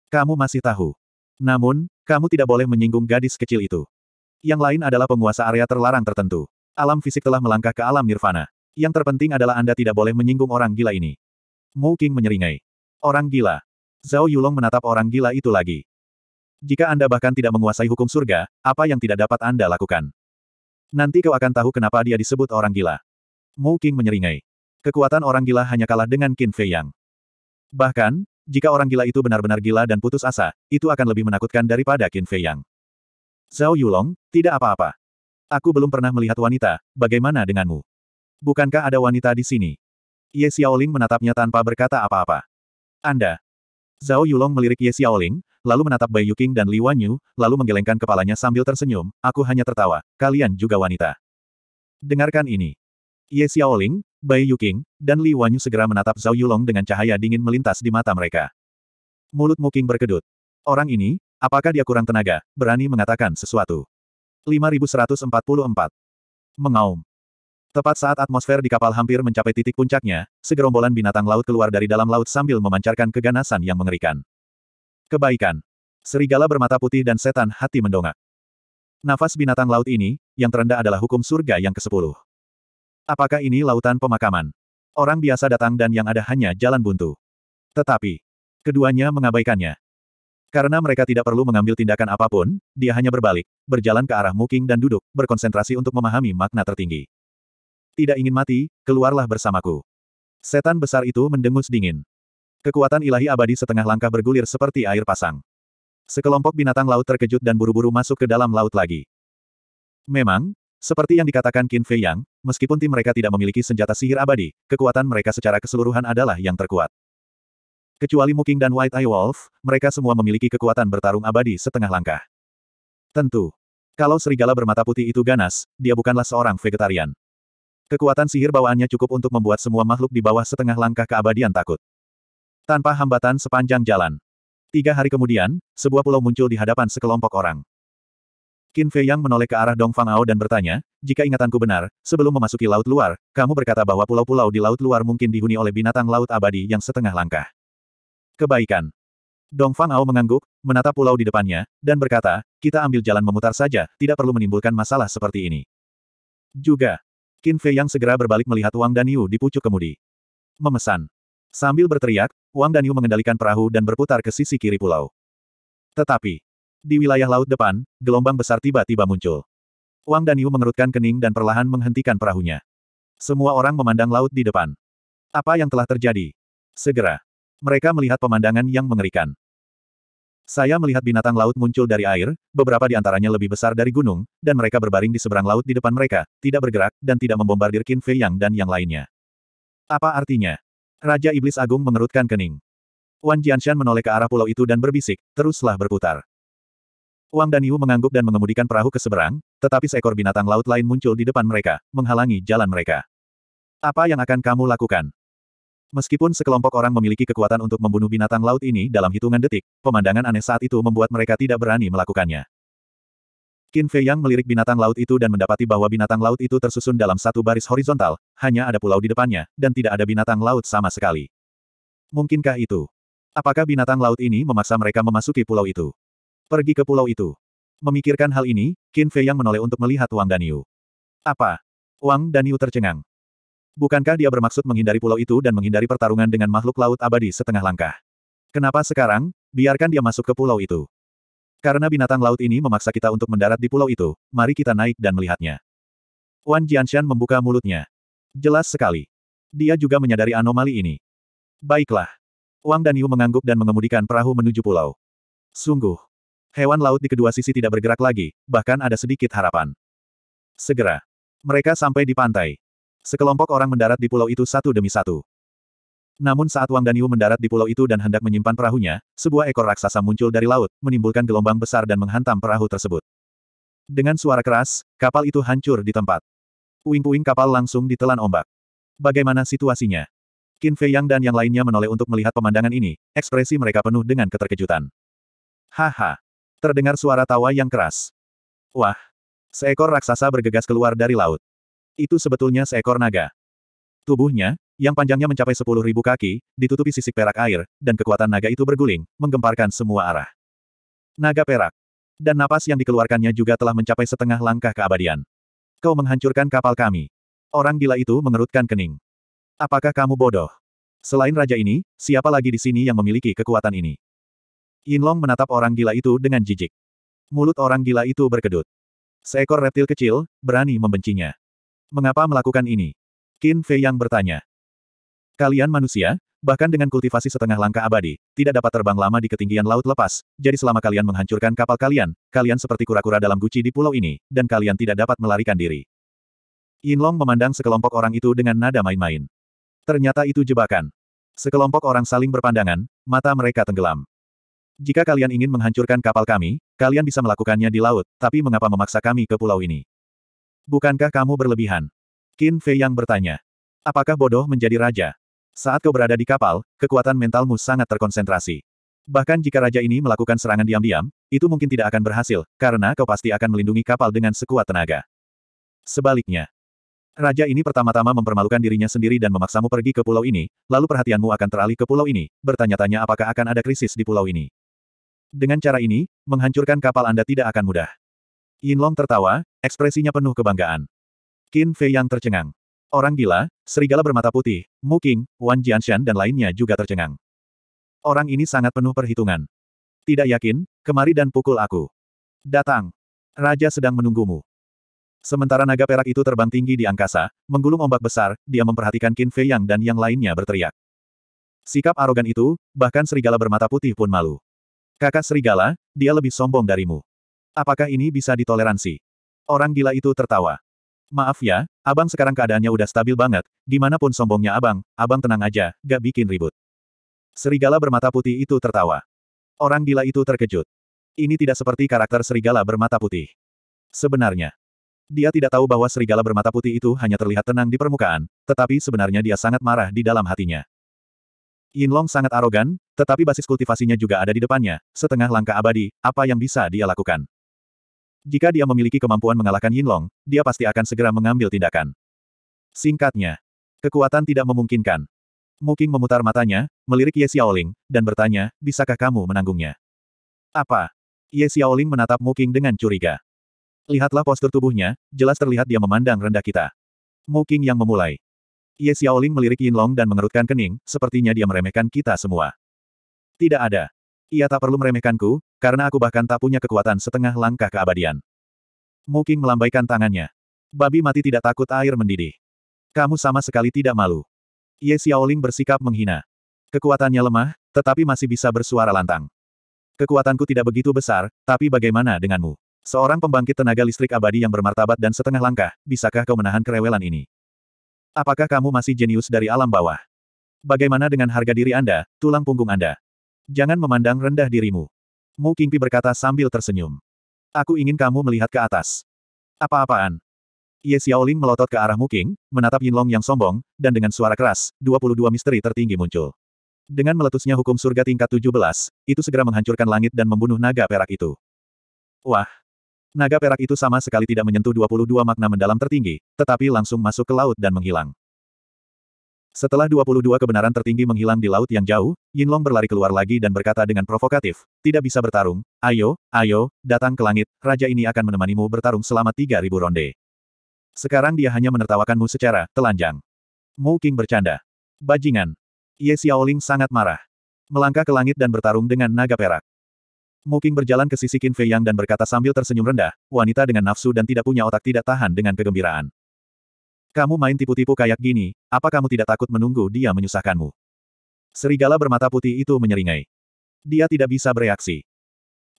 Kamu masih tahu. Namun, kamu tidak boleh menyinggung gadis kecil itu. Yang lain adalah penguasa area terlarang tertentu. Alam fisik telah melangkah ke alam nirvana. Yang terpenting adalah Anda tidak boleh menyinggung orang gila ini. Mu King menyeringai. Orang gila. Zhao Yulong menatap orang gila itu lagi. Jika Anda bahkan tidak menguasai hukum surga, apa yang tidak dapat Anda lakukan? Nanti kau akan tahu kenapa dia disebut orang gila. Mu King menyeringai. Kekuatan orang gila hanya kalah dengan Qin Fei Yang. Bahkan, jika orang gila itu benar-benar gila dan putus asa, itu akan lebih menakutkan daripada Qin Fei Yang. Zhao Yulong, tidak apa-apa. Aku belum pernah melihat wanita, bagaimana denganmu? Bukankah ada wanita di sini? Ye Xiaoling menatapnya tanpa berkata apa-apa. Anda. Zhao Yulong melirik Ye Xiaoling, lalu menatap Bai Yuking dan Li Wanyu, lalu menggelengkan kepalanya sambil tersenyum, aku hanya tertawa, kalian juga wanita. Dengarkan ini. Ye Xiaoling, Bai Yuking, dan Li Wanyu segera menatap Zhao Yulong dengan cahaya dingin melintas di mata mereka. Mulut Muking berkedut. Orang ini, apakah dia kurang tenaga, berani mengatakan sesuatu. 5144. Mengaum. Tepat saat atmosfer di kapal hampir mencapai titik puncaknya, segerombolan binatang laut keluar dari dalam laut sambil memancarkan keganasan yang mengerikan. Kebaikan. Serigala bermata putih dan setan hati mendongak. Nafas binatang laut ini, yang terendah adalah hukum surga yang ke-10. Apakah ini lautan pemakaman? Orang biasa datang dan yang ada hanya jalan buntu. Tetapi, keduanya mengabaikannya. Karena mereka tidak perlu mengambil tindakan apa pun, dia hanya berbalik, berjalan ke arah Muking dan duduk, berkonsentrasi untuk memahami makna tertinggi. Tidak ingin mati, keluarlah bersamaku. Setan besar itu mendengus dingin. Kekuatan ilahi abadi setengah langkah bergulir seperti air pasang. Sekelompok binatang laut terkejut dan buru-buru masuk ke dalam laut lagi. Memang, seperti yang dikatakan Qin Fei Yang, meskipun tim mereka tidak memiliki senjata sihir abadi, kekuatan mereka secara keseluruhan adalah yang terkuat. Kecuali Muking dan White Eye Wolf, mereka semua memiliki kekuatan bertarung abadi setengah langkah. Tentu. Kalau serigala bermata putih itu ganas, dia bukanlah seorang vegetarian. Kekuatan sihir bawaannya cukup untuk membuat semua makhluk di bawah setengah langkah keabadian takut. Tanpa hambatan sepanjang jalan. Tiga hari kemudian, sebuah pulau muncul di hadapan sekelompok orang. Qin Fei Yang menoleh ke arah Dong Fang Ao dan bertanya, jika ingatanku benar, sebelum memasuki laut luar, kamu berkata bahwa pulau-pulau di laut luar mungkin dihuni oleh binatang laut abadi yang setengah langkah. Kebaikan. Dong Fang Ao mengangguk, menatap pulau di depannya, dan berkata, kita ambil jalan memutar saja, tidak perlu menimbulkan masalah seperti ini. Juga, Qin Fei yang segera berbalik melihat Wang Danyu di pucuk kemudi. Memesan. Sambil berteriak, Wang Danyu mengendalikan perahu dan berputar ke sisi kiri pulau. Tetapi, di wilayah laut depan, gelombang besar tiba-tiba muncul. Wang Danyu mengerutkan kening dan perlahan menghentikan perahunya. Semua orang memandang laut di depan. Apa yang telah terjadi? Segera. Mereka melihat pemandangan yang mengerikan. Saya melihat binatang laut muncul dari air, beberapa di antaranya lebih besar dari gunung, dan mereka berbaring di seberang laut di depan mereka, tidak bergerak, dan tidak membombardir Qin Fei Yang dan yang lainnya. Apa artinya? Raja Iblis Agung mengerutkan kening. Wan Jianshan menoleh ke arah pulau itu dan berbisik, teruslah berputar. Wang Danyu mengangguk dan mengemudikan perahu ke seberang, tetapi seekor binatang laut lain muncul di depan mereka, menghalangi jalan mereka. Apa yang akan kamu lakukan? Meskipun sekelompok orang memiliki kekuatan untuk membunuh binatang laut ini dalam hitungan detik, pemandangan aneh saat itu membuat mereka tidak berani melakukannya. Qin Fei Yang melirik binatang laut itu dan mendapati bahwa binatang laut itu tersusun dalam satu baris horizontal, hanya ada pulau di depannya, dan tidak ada binatang laut sama sekali. Mungkinkah itu? Apakah binatang laut ini memaksa mereka memasuki pulau itu? Pergi ke pulau itu. Memikirkan hal ini, Qin Fei Yang menoleh untuk melihat Wang Danyu. Apa? Wang Danyu tercengang. Bukankah dia bermaksud menghindari pulau itu dan menghindari pertarungan dengan makhluk laut abadi setengah langkah? Kenapa sekarang, biarkan dia masuk ke pulau itu? Karena binatang laut ini memaksa kita untuk mendarat di pulau itu, mari kita naik dan melihatnya. Wan Jianshan membuka mulutnya. Jelas sekali. Dia juga menyadari anomali ini. Baiklah. Wang Danyu mengangguk dan mengemudikan perahu menuju pulau. Sungguh. Hewan laut di kedua sisi tidak bergerak lagi, bahkan ada sedikit harapan. Segera. Mereka sampai di pantai. Sekelompok orang mendarat di pulau itu satu demi satu. Namun saat Wang Danyu mendarat di pulau itu dan hendak menyimpan perahunya, sebuah ekor raksasa muncul dari laut, menimbulkan gelombang besar dan menghantam perahu tersebut. Dengan suara keras, kapal itu hancur di tempat. Puing-puing kapal langsung ditelan ombak. Bagaimana situasinya? Qin Fei Yang dan yang lainnya menoleh untuk melihat pemandangan ini, ekspresi mereka penuh dengan keterkejutan. Haha. Terdengar suara tawa yang keras. Wah. Seekor raksasa bergegas keluar dari laut. Itu sebetulnya seekor naga. Tubuhnya, yang panjangnya mencapai sepuluh ribu kaki, ditutupi sisik perak air, dan kekuatan naga itu berguling, menggemparkan semua arah. Naga perak. Dan napas yang dikeluarkannya juga telah mencapai setengah langkah keabadian. Kau menghancurkan kapal kami. Orang gila itu mengerutkan kening. Apakah kamu bodoh? Selain raja ini, siapa lagi di sini yang memiliki kekuatan ini? Yinlong menatap orang gila itu dengan jijik. Mulut orang gila itu berkedut. Seekor reptil kecil, berani membencinya. Mengapa melakukan ini? Qin Fei yang bertanya. Kalian manusia, bahkan dengan kultivasi setengah langkah abadi, tidak dapat terbang lama di ketinggian laut lepas, jadi selama kalian menghancurkan kapal kalian, kalian seperti kura-kura dalam guci di pulau ini, dan kalian tidak dapat melarikan diri. Yin Long memandang sekelompok orang itu dengan nada main-main. Ternyata itu jebakan. Sekelompok orang saling berpandangan, mata mereka tenggelam. Jika kalian ingin menghancurkan kapal kami, kalian bisa melakukannya di laut, tapi mengapa memaksa kami ke pulau ini? Bukankah kamu berlebihan? Qin Fei yang bertanya. Apakah bodoh menjadi raja? Saat kau berada di kapal, kekuatan mentalmu sangat terkonsentrasi. Bahkan jika raja ini melakukan serangan diam-diam, itu mungkin tidak akan berhasil, karena kau pasti akan melindungi kapal dengan sekuat tenaga. Sebaliknya, Raja ini pertama-tama mempermalukan dirinya sendiri dan memaksamu pergi ke pulau ini, lalu perhatianmu akan teralih ke pulau ini, bertanya-tanya apakah akan ada krisis di pulau ini. Dengan cara ini, menghancurkan kapal Anda tidak akan mudah. Yin Long tertawa, ekspresinya penuh kebanggaan. Qin Fei yang tercengang. Orang gila, serigala bermata putih, Mu Qing, Wan Jianshan dan lainnya juga tercengang. Orang ini sangat penuh perhitungan. Tidak yakin, kemari dan pukul aku. Datang. Raja sedang menunggumu. Sementara naga perak itu terbang tinggi di angkasa, menggulung ombak besar, dia memperhatikan Qin Fei Yang dan yang lainnya berteriak. Sikap arogan itu, bahkan serigala bermata putih pun malu. Kakak serigala, dia lebih sombong darimu. Apakah ini bisa ditoleransi? Orang gila itu tertawa. Maaf ya, abang sekarang keadaannya udah stabil banget, gimana pun sombongnya abang, abang tenang aja, gak bikin ribut. Serigala bermata putih itu tertawa. Orang gila itu terkejut. Ini tidak seperti karakter serigala bermata putih. Sebenarnya, dia tidak tahu bahwa serigala bermata putih itu hanya terlihat tenang di permukaan, tetapi sebenarnya dia sangat marah di dalam hatinya. Yin Long sangat arogan, tetapi basis kultivasinya juga ada di depannya, setengah langkah abadi, apa yang bisa dia lakukan? Jika dia memiliki kemampuan mengalahkan Yin Long, dia pasti akan segera mengambil tindakan. Singkatnya, kekuatan tidak memungkinkan. Muking memutar matanya, melirik Ye Xiaoling, dan bertanya, bisakah kamu menanggungnya? Apa? Ye Xiaoling menatap Muking dengan curiga. Lihatlah postur tubuhnya, jelas terlihat dia memandang rendah kita. Mu Qing yang memulai. Ye Xiaoling melirik Yin Long dan mengerutkan kening, sepertinya dia meremehkan kita semua. Tidak ada. Ia tak perlu meremehkanku, karena aku bahkan tak punya kekuatan setengah langkah keabadian. Mu Qing melambaikan tangannya. Babi mati tidak takut air mendidih. Kamu sama sekali tidak malu. Ye Xiaoling bersikap menghina. Kekuatannya lemah, tetapi masih bisa bersuara lantang. Kekuatanku tidak begitu besar, tapi bagaimana denganmu? Seorang pembangkit tenaga listrik abadi yang bermartabat dan setengah langkah, bisakah kau menahan kerewelan ini? Apakah kamu masih jenius dari alam bawah? Bagaimana dengan harga diri Anda, tulang punggung Anda? Jangan memandang rendah dirimu. Mu Qingpi berkata sambil tersenyum. Aku ingin kamu melihat ke atas. Apa-apaan? Ye Xiaoling melotot ke arah Mu Qing, menatap Yin Long yang sombong, dan dengan suara keras, 22 misteri tertinggi muncul. Dengan meletusnya hukum surga tingkat 17, itu segera menghancurkan langit dan membunuh naga perak itu. Wah, Naga perak itu sama sekali tidak menyentuh 22 makna mendalam tertinggi, tetapi langsung masuk ke laut dan menghilang. Setelah 22 kebenaran tertinggi menghilang di laut yang jauh, Yinlong berlari keluar lagi dan berkata dengan provokatif, tidak bisa bertarung, ayo, ayo, datang ke langit, raja ini akan menemanimu bertarung selama 3000 ronde. Sekarang dia hanya menertawakanmu secara telanjang. Mu King bercanda. Bajingan. Ye Xiaoling sangat marah. Melangkah ke langit dan bertarung dengan naga perak. Muking berjalan ke sisi Qin Fei Yang dan berkata sambil tersenyum rendah, wanita dengan nafsu dan tidak punya otak tidak tahan dengan kegembiraan. Kamu main tipu-tipu kayak gini, apa kamu tidak takut menunggu dia menyusahkanmu? Serigala bermata putih itu menyeringai. Dia tidak bisa bereaksi.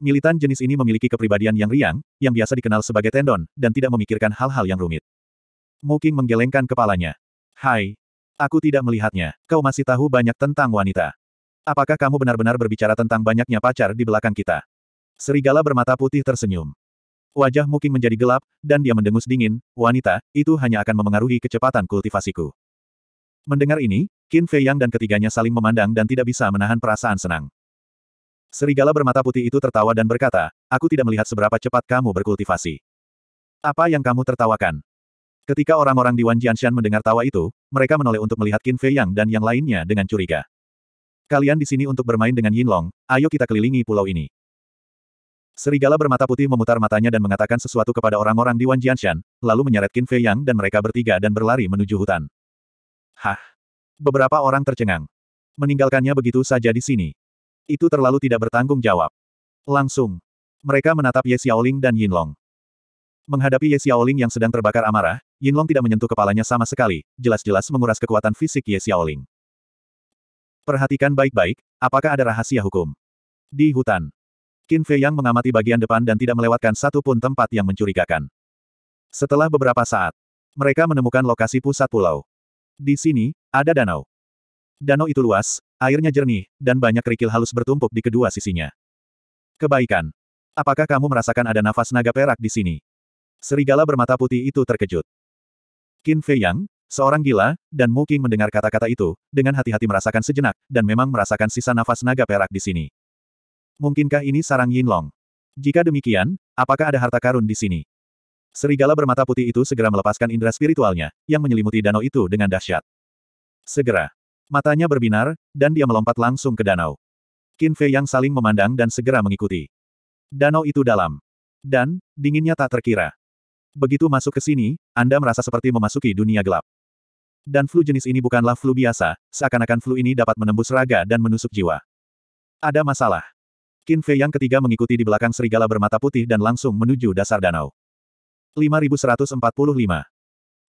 Militan jenis ini memiliki kepribadian yang riang, yang biasa dikenal sebagai tendon, dan tidak memikirkan hal-hal yang rumit. Muking menggelengkan kepalanya. Hai. Aku tidak melihatnya. Kau masih tahu banyak tentang wanita. Apakah kamu benar-benar berbicara tentang banyaknya pacar di belakang kita? Serigala bermata putih tersenyum. Wajah Muking menjadi gelap, dan dia mendengus dingin, wanita, itu hanya akan memengaruhi kecepatan kultivasiku. Mendengar ini, Qin Fei Yang dan ketiganya saling memandang dan tidak bisa menahan perasaan senang. Serigala bermata putih itu tertawa dan berkata, aku tidak melihat seberapa cepat kamu berkultivasi. Apa yang kamu tertawakan? Ketika orang-orang di Wan Jianshan mendengar tawa itu, mereka menoleh untuk melihat Qin Fei Yang dan yang lainnya dengan curiga. Kalian di sini untuk bermain dengan Yin Long, ayo kita kelilingi pulau ini. Serigala bermata putih memutar matanya dan mengatakan sesuatu kepada orang-orang di Wan Jianshan, lalu menyeret Qin Fei Yang dan mereka bertiga dan berlari menuju hutan. Hah! Beberapa orang tercengang. Meninggalkannya begitu saja di sini. Itu terlalu tidak bertanggung jawab. Langsung. Mereka menatap Ye Xiaoling dan Yin Long. Menghadapi Ye Xiaoling yang sedang terbakar amarah, Yin Long tidak menyentuh kepalanya sama sekali, jelas-jelas menguras kekuatan fisik Ye Xiaoling. Perhatikan baik-baik, apakah ada rahasia hukum? Di hutan. Qin Fei Yang mengamati bagian depan dan tidak melewatkan satu pun tempat yang mencurigakan. Setelah beberapa saat, mereka menemukan lokasi pusat pulau. Di sini, ada danau. Danau itu luas, airnya jernih, dan banyak kerikil halus bertumpuk di kedua sisinya. Kebaikan. Apakah kamu merasakan ada nafas naga perak di sini? Serigala bermata putih itu terkejut. Qin Fei Yang, seorang gila, dan Mu Qing mendengar kata-kata itu, dengan hati-hati merasakan sejenak, dan memang merasakan sisa nafas naga perak di sini. Mungkinkah ini sarang Yin Long? Jika demikian, apakah ada harta karun di sini? Serigala bermata putih itu segera melepaskan indera spiritualnya, yang menyelimuti danau itu dengan dahsyat. Segera. Matanya berbinar, dan dia melompat langsung ke danau. Qin Fei yang saling memandang dan segera mengikuti. Danau itu dalam. Dan, dinginnya tak terkira. Begitu masuk ke sini, Anda merasa seperti memasuki dunia gelap. Dan flu jenis ini bukanlah flu biasa, seakan-akan flu ini dapat menembus raga dan menusuk jiwa. Ada masalah. Qin Fei yang ketiga mengikuti di belakang serigala bermata putih dan langsung menuju dasar danau. 5145.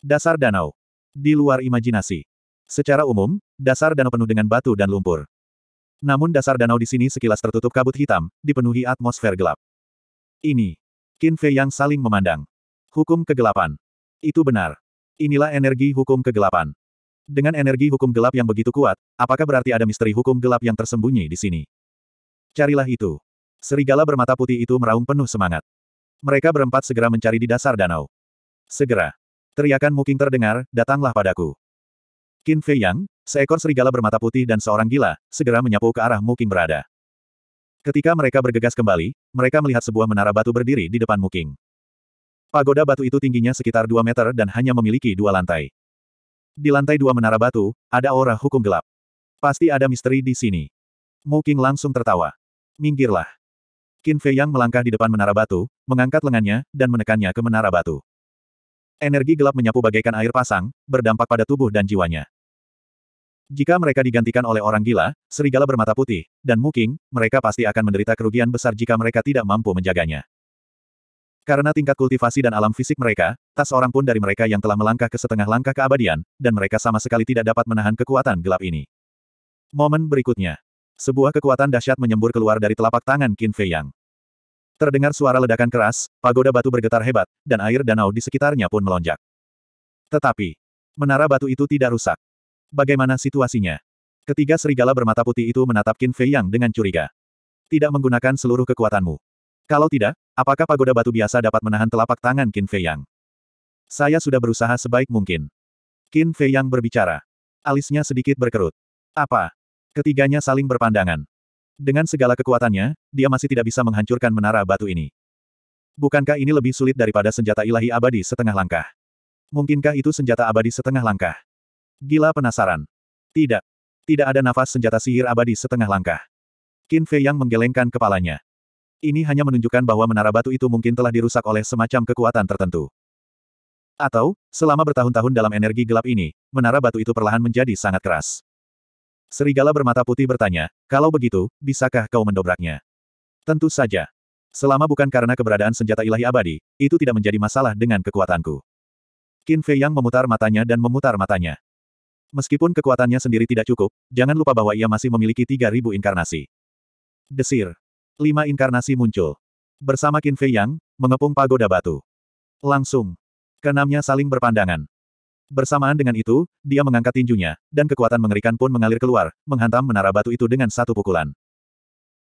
Dasar danau. Di luar imajinasi. Secara umum, dasar danau penuh dengan batu dan lumpur. Namun dasar danau di sini sekilas tertutup kabut hitam, dipenuhi atmosfer gelap. Ini. Qin Fei yang saling memandang. Hukum kegelapan. Itu benar. Inilah energi hukum kegelapan. Dengan energi hukum gelap yang begitu kuat, apakah berarti ada misteri hukum gelap yang tersembunyi di sini? Carilah itu. Serigala bermata putih itu meraung penuh semangat. Mereka berempat segera mencari di dasar danau. Segera. Teriakan Muking terdengar, datanglah padaku. Qin Fei Yang, seekor serigala bermata putih dan seorang gila, segera menyapu ke arah Muking berada. Ketika mereka bergegas kembali, mereka melihat sebuah menara batu berdiri di depan Muking. Pagoda batu itu tingginya sekitar 2 meter dan hanya memiliki dua lantai. Di lantai dua menara batu, ada aura hukum gelap. Pasti ada misteri di sini. Muking langsung tertawa. Minggirlah. Qin Fei Yang melangkah di depan menara batu, mengangkat lengannya, dan menekannya ke menara batu. Energi gelap menyapu bagaikan air pasang, berdampak pada tubuh dan jiwanya. Jika mereka digantikan oleh orang gila, serigala bermata putih, dan muking, mereka pasti akan menderita kerugian besar jika mereka tidak mampu menjaganya. Karena tingkat kultivasi dan alam fisik mereka, tak seorang pun dari mereka yang telah melangkah ke setengah langkah keabadian, dan mereka sama sekali tidak dapat menahan kekuatan gelap ini. Momen berikutnya. Sebuah kekuatan dahsyat menyembur keluar dari telapak tangan Qin Fei Yang. Terdengar suara ledakan keras, pagoda batu bergetar hebat, dan air danau di sekitarnya pun melonjak. Tetapi, menara batu itu tidak rusak. Bagaimana situasinya? Ketiga serigala bermata putih itu menatap Qin Fei Yang dengan curiga. Tidak menggunakan seluruh kekuatanmu. Kalau tidak, apakah pagoda batu biasa dapat menahan telapak tangan Qin Fei Yang? Saya sudah berusaha sebaik mungkin. Qin Fei Yang berbicara. Alisnya sedikit berkerut. Apa? Ketiganya saling berpandangan. Dengan segala kekuatannya, dia masih tidak bisa menghancurkan menara batu ini. Bukankah ini lebih sulit daripada senjata ilahi abadi setengah langkah? Mungkinkah itu senjata abadi setengah langkah? Gila penasaran. Tidak. Tidak ada nafas senjata sihir abadi setengah langkah. Qin Fei yang menggelengkan kepalanya. Ini hanya menunjukkan bahwa menara batu itu mungkin telah dirusak oleh semacam kekuatan tertentu. Atau, selama bertahun-tahun dalam energi gelap ini, menara batu itu perlahan menjadi sangat keras. Serigala bermata putih bertanya, kalau begitu, bisakah kau mendobraknya? Tentu saja. Selama bukan karena keberadaan senjata ilahi abadi, itu tidak menjadi masalah dengan kekuatanku. Qin Fei yang memutar matanya dan memutar matanya. Meskipun kekuatannya sendiri tidak cukup, jangan lupa bahwa ia masih memiliki 3000 inkarnasi. Desir. Lima inkarnasi muncul. Bersama Qin Fei Yang, mengepung pagoda batu. Langsung. Kenamnya saling berpandangan. Bersamaan dengan itu, dia mengangkat tinjunya, dan kekuatan mengerikan pun mengalir keluar, menghantam menara batu itu dengan satu pukulan.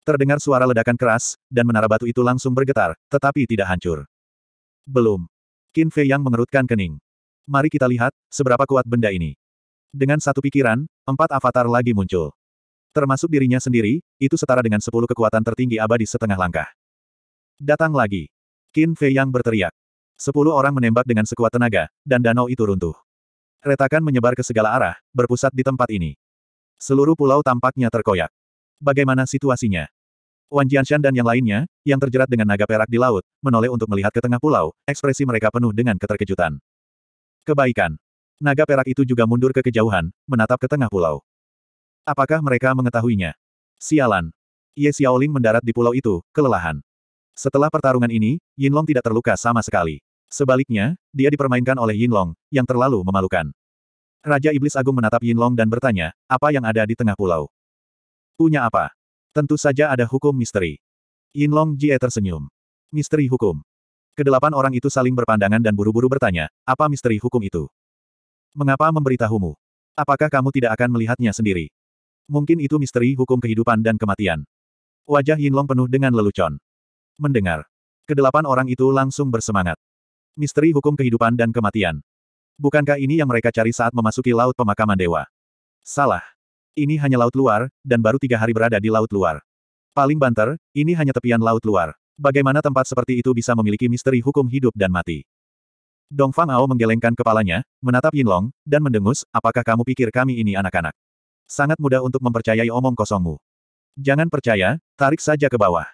Terdengar suara ledakan keras, dan menara batu itu langsung bergetar, tetapi tidak hancur. Belum. Qin Fei Yang mengerutkan kening. Mari kita lihat, seberapa kuat benda ini. Dengan satu pikiran, empat avatar lagi muncul. Termasuk dirinya sendiri, itu setara dengan sepuluh kekuatan tertinggi abadi setengah langkah. Datang lagi. Qin Fei yang berteriak. Sepuluh orang menembak dengan sekuat tenaga, dan danau itu runtuh. Retakan menyebar ke segala arah, berpusat di tempat ini. Seluruh pulau tampaknya terkoyak. Bagaimana situasinya? Wan Jianshan dan yang lainnya, yang terjerat dengan naga perak di laut, menoleh untuk melihat ke tengah pulau, ekspresi mereka penuh dengan keterkejutan. Kebaikan. Naga perak itu juga mundur ke kejauhan, menatap ke tengah pulau. Apakah mereka mengetahuinya? Sialan. Ye Xiaoling mendarat di pulau itu, kelelahan. Setelah pertarungan ini, Yinlong tidak terluka sama sekali. Sebaliknya, dia dipermainkan oleh Yinlong, yang terlalu memalukan. Raja Iblis Agung menatap Yinlong dan bertanya, apa yang ada di tengah pulau? Punya apa? Tentu saja ada hukum misteri. Yinlong Jie tersenyum. Misteri hukum. Kedelapan orang itu saling berpandangan dan buru-buru bertanya, apa misteri hukum itu? Mengapa memberitahumu? Apakah kamu tidak akan melihatnya sendiri? Mungkin itu misteri hukum kehidupan dan kematian. Wajah Yinlong penuh dengan lelucon. Mendengar. Kedelapan orang itu langsung bersemangat. Misteri hukum kehidupan dan kematian. Bukankah ini yang mereka cari saat memasuki laut pemakaman dewa? Salah. Ini hanya laut luar, dan baru tiga hari berada di laut luar. Paling banter, ini hanya tepian laut luar. Bagaimana tempat seperti itu bisa memiliki misteri hukum hidup dan mati? Dong Fang Ao menggelengkan kepalanya, menatap Yinlong, dan mendengus, apakah kamu pikir kami ini anak-anak? Sangat mudah untuk mempercayai omong kosongmu. Jangan percaya, tarik saja ke bawah.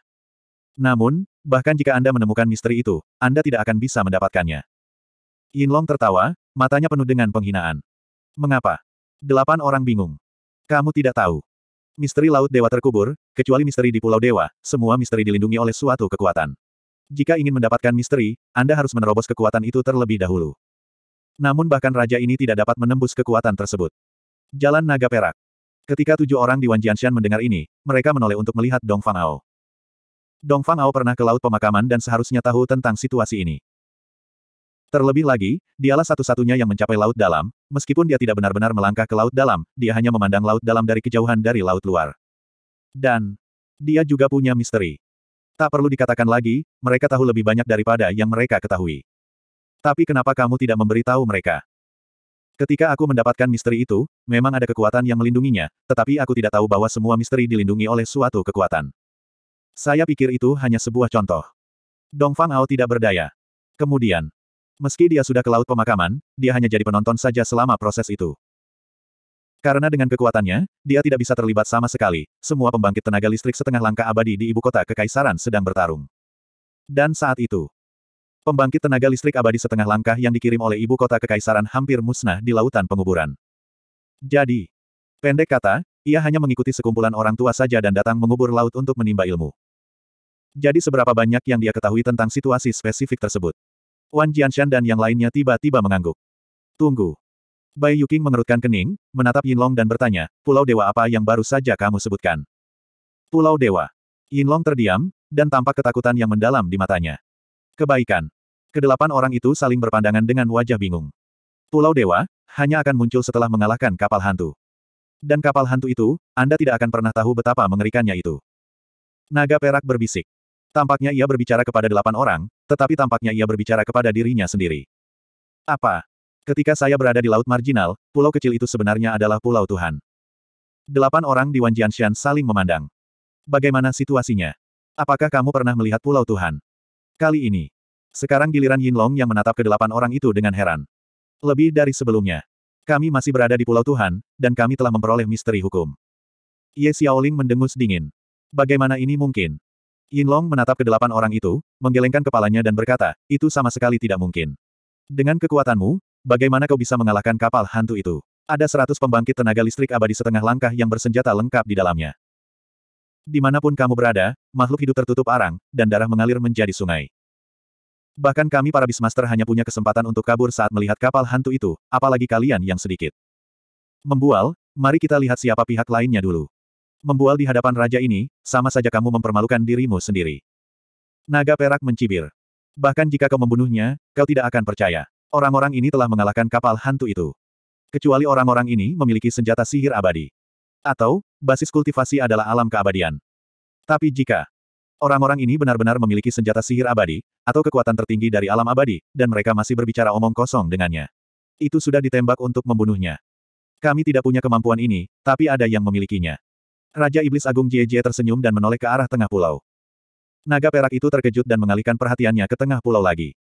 Namun, bahkan jika Anda menemukan misteri itu, Anda tidak akan bisa mendapatkannya. Yinlong tertawa, matanya penuh dengan penghinaan. Mengapa? Delapan orang bingung. Kamu tidak tahu. Misteri Laut Dewa terkubur, kecuali misteri di Pulau Dewa, semua misteri dilindungi oleh suatu kekuatan. Jika ingin mendapatkan misteri, Anda harus menerobos kekuatan itu terlebih dahulu. Namun bahkan raja ini tidak dapat menembus kekuatan tersebut. Jalan Naga Perak. Ketika tujuh orang di Wan Jianshan mendengar ini, mereka menoleh untuk melihat Dong Fang Ao. Dong Fang Ao pernah ke laut pemakaman dan seharusnya tahu tentang situasi ini. Terlebih lagi, dialah satu-satunya yang mencapai laut dalam, meskipun dia tidak benar-benar melangkah ke laut dalam, dia hanya memandang laut dalam dari kejauhan dari laut luar. Dan, dia juga punya misteri. Tak perlu dikatakan lagi, mereka tahu lebih banyak daripada yang mereka ketahui. Tapi kenapa kamu tidak memberitahu mereka? Ketika aku mendapatkan misteri itu, memang ada kekuatan yang melindunginya, tetapi aku tidak tahu bahwa semua misteri dilindungi oleh suatu kekuatan. Saya pikir itu hanya sebuah contoh. Dong Fang Ao tidak berdaya. Kemudian, Meski dia sudah ke laut pemakaman, dia hanya jadi penonton saja selama proses itu. Karena dengan kekuatannya, dia tidak bisa terlibat sama sekali, semua pembangkit tenaga listrik setengah langkah abadi di ibu kota kekaisaran sedang bertarung. Dan saat itu, pembangkit tenaga listrik abadi setengah langkah yang dikirim oleh ibu kota kekaisaran hampir musnah di lautan penguburan. Jadi, pendek kata, ia hanya mengikuti sekumpulan orang tua saja dan datang mengubur laut untuk menimba ilmu. Jadi seberapa banyak yang dia ketahui tentang situasi spesifik tersebut? Wan Jianshan dan yang lainnya tiba-tiba mengangguk. Tunggu. Bai Yuking mengerutkan kening, menatap Yinlong dan bertanya, Pulau Dewa apa yang baru saja kamu sebutkan? Pulau Dewa. Yinlong terdiam, dan tampak ketakutan yang mendalam di matanya. Kebaikan. Kedelapan orang itu saling berpandangan dengan wajah bingung. Pulau Dewa, hanya akan muncul setelah mengalahkan kapal hantu. Dan kapal hantu itu, Anda tidak akan pernah tahu betapa mengerikannya itu. Naga perak berbisik. Tampaknya ia berbicara kepada delapan orang, tetapi tampaknya ia berbicara kepada dirinya sendiri. Apa? Ketika saya berada di Laut Marginal, pulau kecil itu sebenarnya adalah Pulau Tuhan. Delapan orang di Wanjianshan saling memandang. Bagaimana situasinya? Apakah kamu pernah melihat Pulau Tuhan? Kali ini. Sekarang giliran Yinlong yang menatap ke delapan orang itu dengan heran. Lebih dari sebelumnya. Kami masih berada di Pulau Tuhan, dan kami telah memperoleh misteri hukum. Ye Xiaoling mendengus dingin. Bagaimana ini mungkin? Yinlong menatap ke delapan orang itu, menggelengkan kepalanya dan berkata, itu sama sekali tidak mungkin. Dengan kekuatanmu, bagaimana kau bisa mengalahkan kapal hantu itu? Ada seratus pembangkit tenaga listrik abadi setengah langkah yang bersenjata lengkap di dalamnya. Di mana pun kamu berada, makhluk hidup tertutup arang, dan darah mengalir menjadi sungai. Bahkan kami para Bismaster hanya punya kesempatan untuk kabur saat melihat kapal hantu itu, apalagi kalian yang sedikit. Membual, mari kita lihat siapa pihak lainnya dulu. Membual di hadapan raja ini, sama saja kamu mempermalukan dirimu sendiri. Naga perak mencibir. Bahkan jika kau membunuhnya, kau tidak akan percaya. Orang-orang ini telah mengalahkan kapal hantu itu. Kecuali orang-orang ini memiliki senjata sihir abadi. Atau, basis kultivasi adalah alam keabadian. Tapi jika orang-orang ini benar-benar memiliki senjata sihir abadi, atau kekuatan tertinggi dari alam abadi, dan mereka masih berbicara omong kosong dengannya. Itu sudah ditembak untuk membunuhnya. Kami tidak punya kemampuan ini, tapi ada yang memilikinya. Raja Iblis Agung Jie tersenyum dan menoleh ke arah tengah pulau. Naga perak itu terkejut dan mengalihkan perhatiannya ke tengah pulau lagi.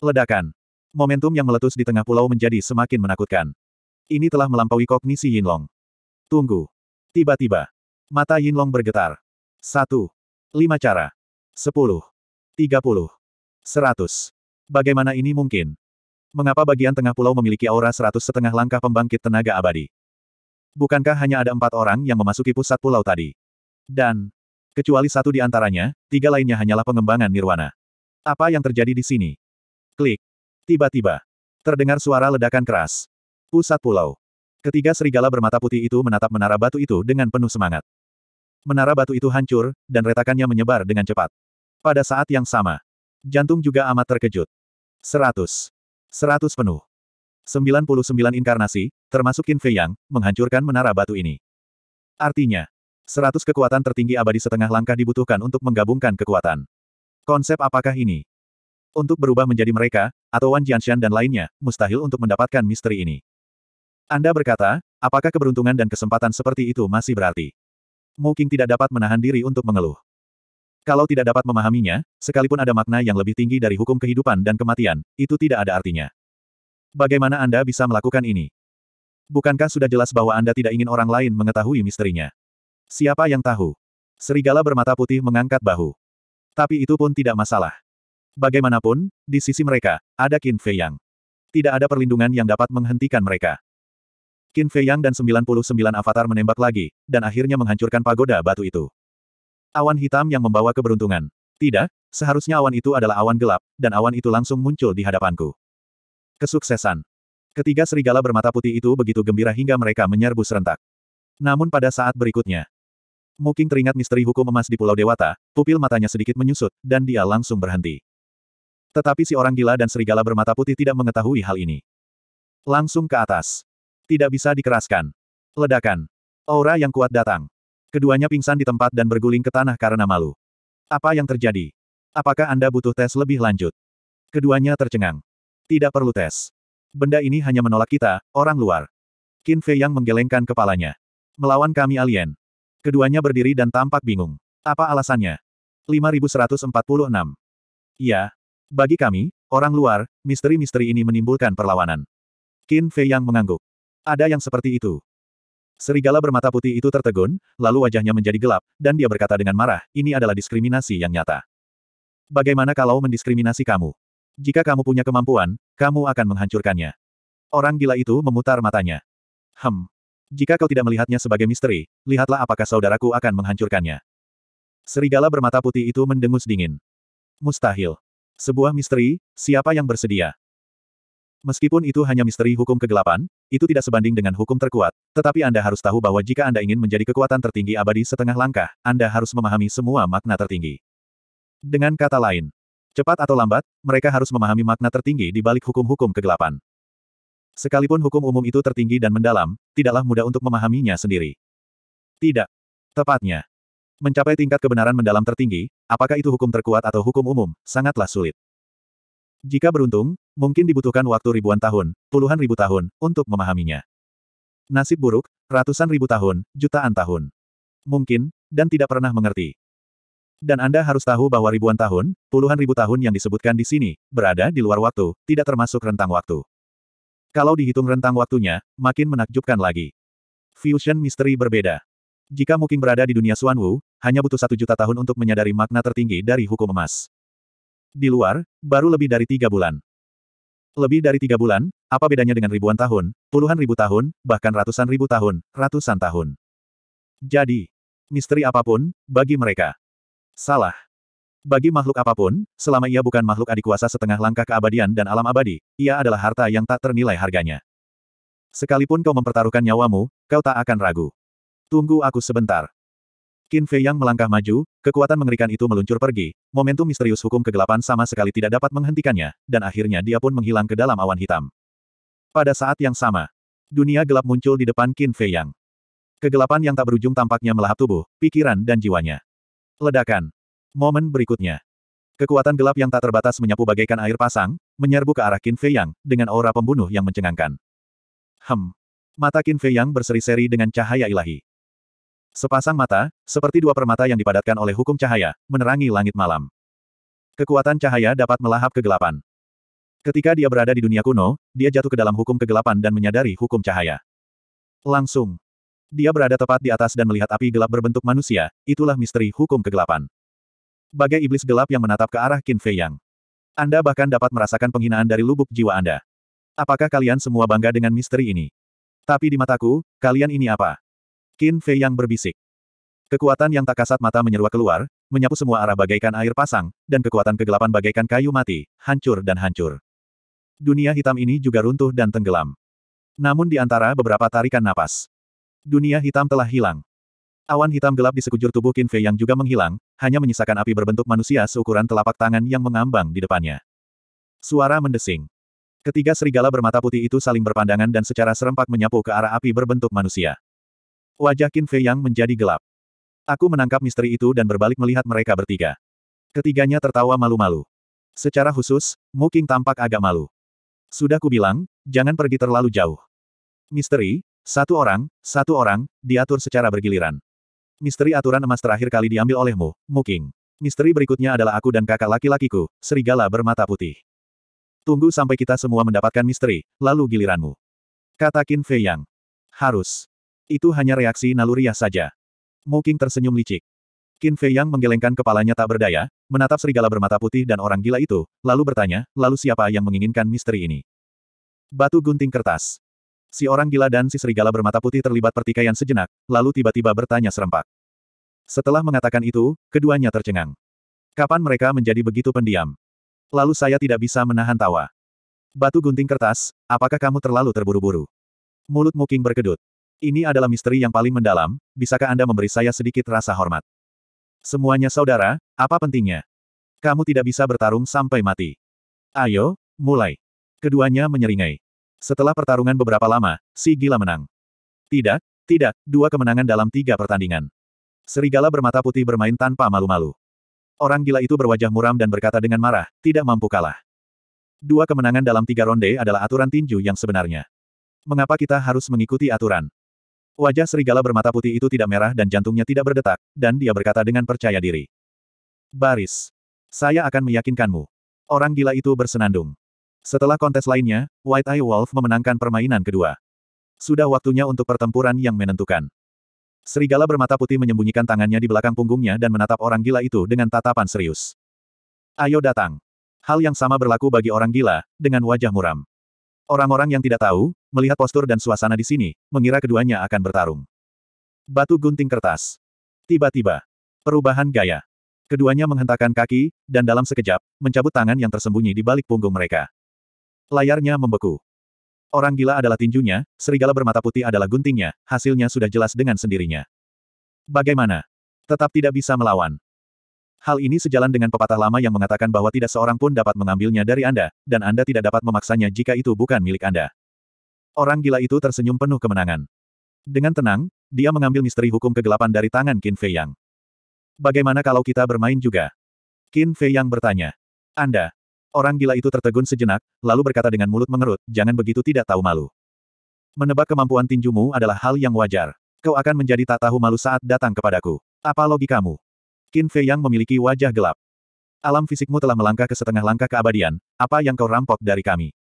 Ledakan. Momentum yang meletus di tengah pulau menjadi semakin menakutkan. Ini telah melampaui kognisi Yinlong. Tunggu. Tiba-tiba. Mata Yinlong bergetar. Satu. Lima cara. Sepuluh. Tiga puluh. Seratus. Bagaimana ini mungkin? Mengapa bagian tengah pulau memiliki aura seratus setengah langkah pembangkit tenaga abadi? Bukankah hanya ada empat orang yang memasuki pusat pulau tadi? Dan, kecuali satu di antaranya, tiga lainnya hanyalah pengembangan nirwana. Apa yang terjadi di sini? Klik. Tiba-tiba, terdengar suara ledakan keras. Pusat pulau. Ketiga serigala bermata putih itu menatap menara batu itu dengan penuh semangat. Menara batu itu hancur, dan retakannya menyebar dengan cepat. Pada saat yang sama, jantung juga amat terkejut. Seratus. Seratus penuh. 99 inkarnasi, termasuk Qin Fei Yang, menghancurkan menara batu ini. Artinya, 100 kekuatan tertinggi abadi setengah langkah dibutuhkan untuk menggabungkan kekuatan. Konsep apakah ini? Untuk berubah menjadi mereka, atau Wan Jianshan dan lainnya, mustahil untuk mendapatkan misteri ini. Anda berkata, apakah keberuntungan dan kesempatan seperti itu masih berarti? Mu tidak dapat menahan diri untuk mengeluh. Kalau tidak dapat memahaminya, sekalipun ada makna yang lebih tinggi dari hukum kehidupan dan kematian, itu tidak ada artinya. Bagaimana Anda bisa melakukan ini? Bukankah sudah jelas bahwa Anda tidak ingin orang lain mengetahui misterinya? Siapa yang tahu? Serigala bermata putih mengangkat bahu. Tapi itu pun tidak masalah. Bagaimanapun, di sisi mereka, ada Qin Fei Yang. Tidak ada perlindungan yang dapat menghentikan mereka. Qin Fei Yang dan 99 avatar menembak lagi, dan akhirnya menghancurkan pagoda batu itu. Awan hitam yang membawa keberuntungan. Tidak, seharusnya awan itu adalah awan gelap, dan awan itu langsung muncul di hadapanku. Kesuksesan. Ketiga serigala bermata putih itu begitu gembira hingga mereka menyerbu serentak. Namun pada saat berikutnya, Muking teringat misteri hukum emas di Pulau Dewata, pupil matanya sedikit menyusut, dan dia langsung berhenti. Tetapi si orang gila dan serigala bermata putih tidak mengetahui hal ini. Langsung ke atas. Tidak bisa dikeraskan. Ledakan. Aura yang kuat datang. Keduanya pingsan di tempat dan berguling ke tanah karena malu. Apa yang terjadi? Apakah Anda butuh tes lebih lanjut? Keduanya tercengang. Tidak perlu tes. Benda ini hanya menolak kita, orang luar. Qin Fei yang menggelengkan kepalanya. Melawan kami alien. Keduanya berdiri dan tampak bingung. Apa alasannya? 5146. Ya. Bagi kami, orang luar, misteri-misteri ini menimbulkan perlawanan. Qin Fei yang mengangguk. Ada yang seperti itu. Serigala bermata putih itu tertegun, lalu wajahnya menjadi gelap, dan dia berkata dengan marah, ini adalah diskriminasi yang nyata. Bagaimana kalau mendiskriminasi kamu? Jika kamu punya kemampuan, kamu akan menghancurkannya. Orang gila itu memutar matanya. Hem. Jika kau tidak melihatnya sebagai misteri, lihatlah apakah saudaraku akan menghancurkannya. Serigala bermata putih itu mendengus dingin. Mustahil. Sebuah misteri, siapa yang bersedia? Meskipun itu hanya misteri hukum kegelapan, itu tidak sebanding dengan hukum terkuat, tetapi Anda harus tahu bahwa jika Anda ingin menjadi kekuatan tertinggi abadi setengah langkah, Anda harus memahami semua makna tertinggi. Dengan kata lain, Cepat atau lambat, mereka harus memahami makna tertinggi di balik hukum-hukum kegelapan. Sekalipun hukum umum itu tertinggi dan mendalam, tidaklah mudah untuk memahaminya sendiri. Tidak. Tepatnya. Mencapai tingkat kebenaran mendalam tertinggi, apakah itu hukum terkuat atau hukum umum, sangatlah sulit. Jika beruntung, mungkin dibutuhkan waktu ribuan tahun, puluhan ribu tahun, untuk memahaminya. Nasib buruk, ratusan ribu tahun, jutaan tahun. Mungkin, dan tidak pernah mengerti. Dan Anda harus tahu bahwa ribuan tahun, puluhan ribu tahun yang disebutkan di sini, berada di luar waktu, tidak termasuk rentang waktu. Kalau dihitung rentang waktunya, makin menakjubkan lagi. Fusion misteri berbeda. Jika Muking berada di dunia Wu, hanya butuh satu juta tahun untuk menyadari makna tertinggi dari hukum emas. Di luar, baru lebih dari tiga bulan. Lebih dari tiga bulan, apa bedanya dengan ribuan tahun, puluhan ribu tahun, bahkan ratusan ribu tahun, ratusan tahun. Jadi, misteri apa pun, bagi mereka, Salah. Bagi makhluk apa pun, selama ia bukan makhluk adikuasa setengah langkah keabadian dan alam abadi, ia adalah harta yang tak ternilai harganya. Sekalipun kau mempertaruhkan nyawamu, kau tak akan ragu. Tunggu aku sebentar. Qin Fei yang melangkah maju, kekuatan mengerikan itu meluncur pergi, momentum misterius hukum kegelapan sama sekali tidak dapat menghentikannya, dan akhirnya dia pun menghilang ke dalam awan hitam. Pada saat yang sama, dunia gelap muncul di depan Qin Fei Yang. Kegelapan yang tak berujung tampaknya melahap tubuh, pikiran dan jiwanya. Ledakan. Momen berikutnya. Kekuatan gelap yang tak terbatas menyapu bagaikan air pasang, menyerbu ke arah Qin Fei Yang, dengan aura pembunuh yang mencengangkan. Hem. Mata Qin Fei Yang berseri-seri dengan cahaya ilahi. Sepasang mata, seperti dua permata yang dipadatkan oleh hukum cahaya, menerangi langit malam. Kekuatan cahaya dapat melahap kegelapan. Ketika dia berada di dunia kuno, dia jatuh ke dalam hukum kegelapan dan menyadari hukum cahaya. Langsung, dia berada tepat di atas dan melihat api gelap berbentuk manusia, itulah misteri hukum kegelapan. Bagai iblis gelap yang menatap ke arah Qin Fei Yang. Anda bahkan dapat merasakan penghinaan dari lubuk jiwa Anda. Apakah kalian semua bangga dengan misteri ini? Tapi di mataku, kalian ini apa? Qin Fei Yang berbisik. Kekuatan yang tak kasat mata menyeruak keluar, menyapu semua arah bagaikan air pasang, dan kekuatan kegelapan bagaikan kayu mati, hancur dan hancur. Dunia hitam ini juga runtuh dan tenggelam. Namun di antara beberapa tarikan napas, Dunia hitam telah hilang. Awan hitam gelap di sekujur tubuh Qin Fei yang juga menghilang, hanya menyisakan api berbentuk manusia seukuran telapak tangan yang mengambang di depannya. Suara mendesing. Ketiga serigala bermata putih itu saling berpandangan dan secara serempak menyapu ke arah api berbentuk manusia. Wajah Qin Fei Yang menjadi gelap. Aku menangkap misteri itu dan berbalik melihat mereka bertiga. Ketiganya tertawa malu-malu. Secara khusus, Mu King tampak agak malu. Sudah kubilang, jangan pergi terlalu jauh. Misteri, satu orang, satu orang, diatur secara bergiliran. Misteri aturan emas terakhir kali diambil olehmu, Mu King. Misteri berikutnya adalah aku dan kakak laki-lakiku, serigala bermata putih. Tunggu sampai kita semua mendapatkan misteri, lalu giliranmu. Kata Qin Fei Yang. Harus. Itu hanya reaksi naluriah saja. Mu King tersenyum licik. Qin Fei Yang menggelengkan kepalanya tak berdaya, menatap serigala bermata putih dan orang gila itu, lalu bertanya, lalu siapa yang menginginkan misteri ini? Batu gunting kertas. Si orang gila dan si serigala bermata putih terlibat pertikaian sejenak, lalu tiba-tiba bertanya serempak. Setelah mengatakan itu, keduanya tercengang. Kapan mereka menjadi begitu pendiam? Lalu saya tidak bisa menahan tawa. Batu gunting kertas, apakah kamu terlalu terburu-buru? Mulut Muking berkedut. Ini adalah misteri yang paling mendalam, bisakah Anda memberi saya sedikit rasa hormat? Semuanya saudara, apa pentingnya? Kamu tidak bisa bertarung sampai mati. Ayo, mulai. Keduanya menyeringai. Setelah pertarungan beberapa lama, si gila menang. Tidak, tidak, dua kemenangan dalam tiga pertandingan. Serigala bermata putih bermain tanpa malu-malu. Orang gila itu berwajah muram dan berkata dengan marah, tidak mampu kalah. Dua kemenangan dalam tiga ronde adalah aturan tinju yang sebenarnya. Mengapa kita harus mengikuti aturan? Wajah serigala bermata putih itu tidak merah dan jantungnya tidak berdetak, dan dia berkata dengan percaya diri. Baris. Saya akan meyakinkanmu. Orang gila itu bersenandung. Setelah kontes lainnya, White Eye Wolf memenangkan permainan kedua. Sudah waktunya untuk pertempuran yang menentukan. Serigala bermata putih menyembunyikan tangannya di belakang punggungnya dan menatap orang gila itu dengan tatapan serius. Ayo datang. Hal yang sama berlaku bagi orang gila, dengan wajah muram. Orang-orang yang tidak tahu, melihat postur dan suasana di sini, mengira keduanya akan bertarung. Batu gunting kertas. Tiba-tiba. Perubahan gaya. Keduanya menghentakkan kaki, dan dalam sekejap, mencabut tangan yang tersembunyi di balik punggung mereka. Layarnya membeku. Orang gila adalah tinjunya, serigala bermata putih adalah guntingnya, hasilnya sudah jelas dengan sendirinya. Bagaimana? Tetap tidak bisa melawan. Hal ini sejalan dengan pepatah lama yang mengatakan bahwa tidak seorang pun dapat mengambilnya dari Anda, dan Anda tidak dapat memaksanya jika itu bukan milik Anda. Orang gila itu tersenyum penuh kemenangan. Dengan tenang, dia mengambil misteri hukum kegelapan dari tangan Qin Fei Yang. Bagaimana kalau kita bermain juga? Qin Fei Yang bertanya. Anda, Orang gila itu tertegun sejenak, lalu berkata dengan mulut mengerut, jangan begitu tidak tahu malu. Menebak kemampuan tinjumu adalah hal yang wajar. Kau akan menjadi tak tahu malu saat datang kepadaku. Apa logikamu? Qin Fei yang memiliki wajah gelap. Alam fisikmu telah melangkah ke setengah langkah keabadian, apa yang kau rampok dari kami?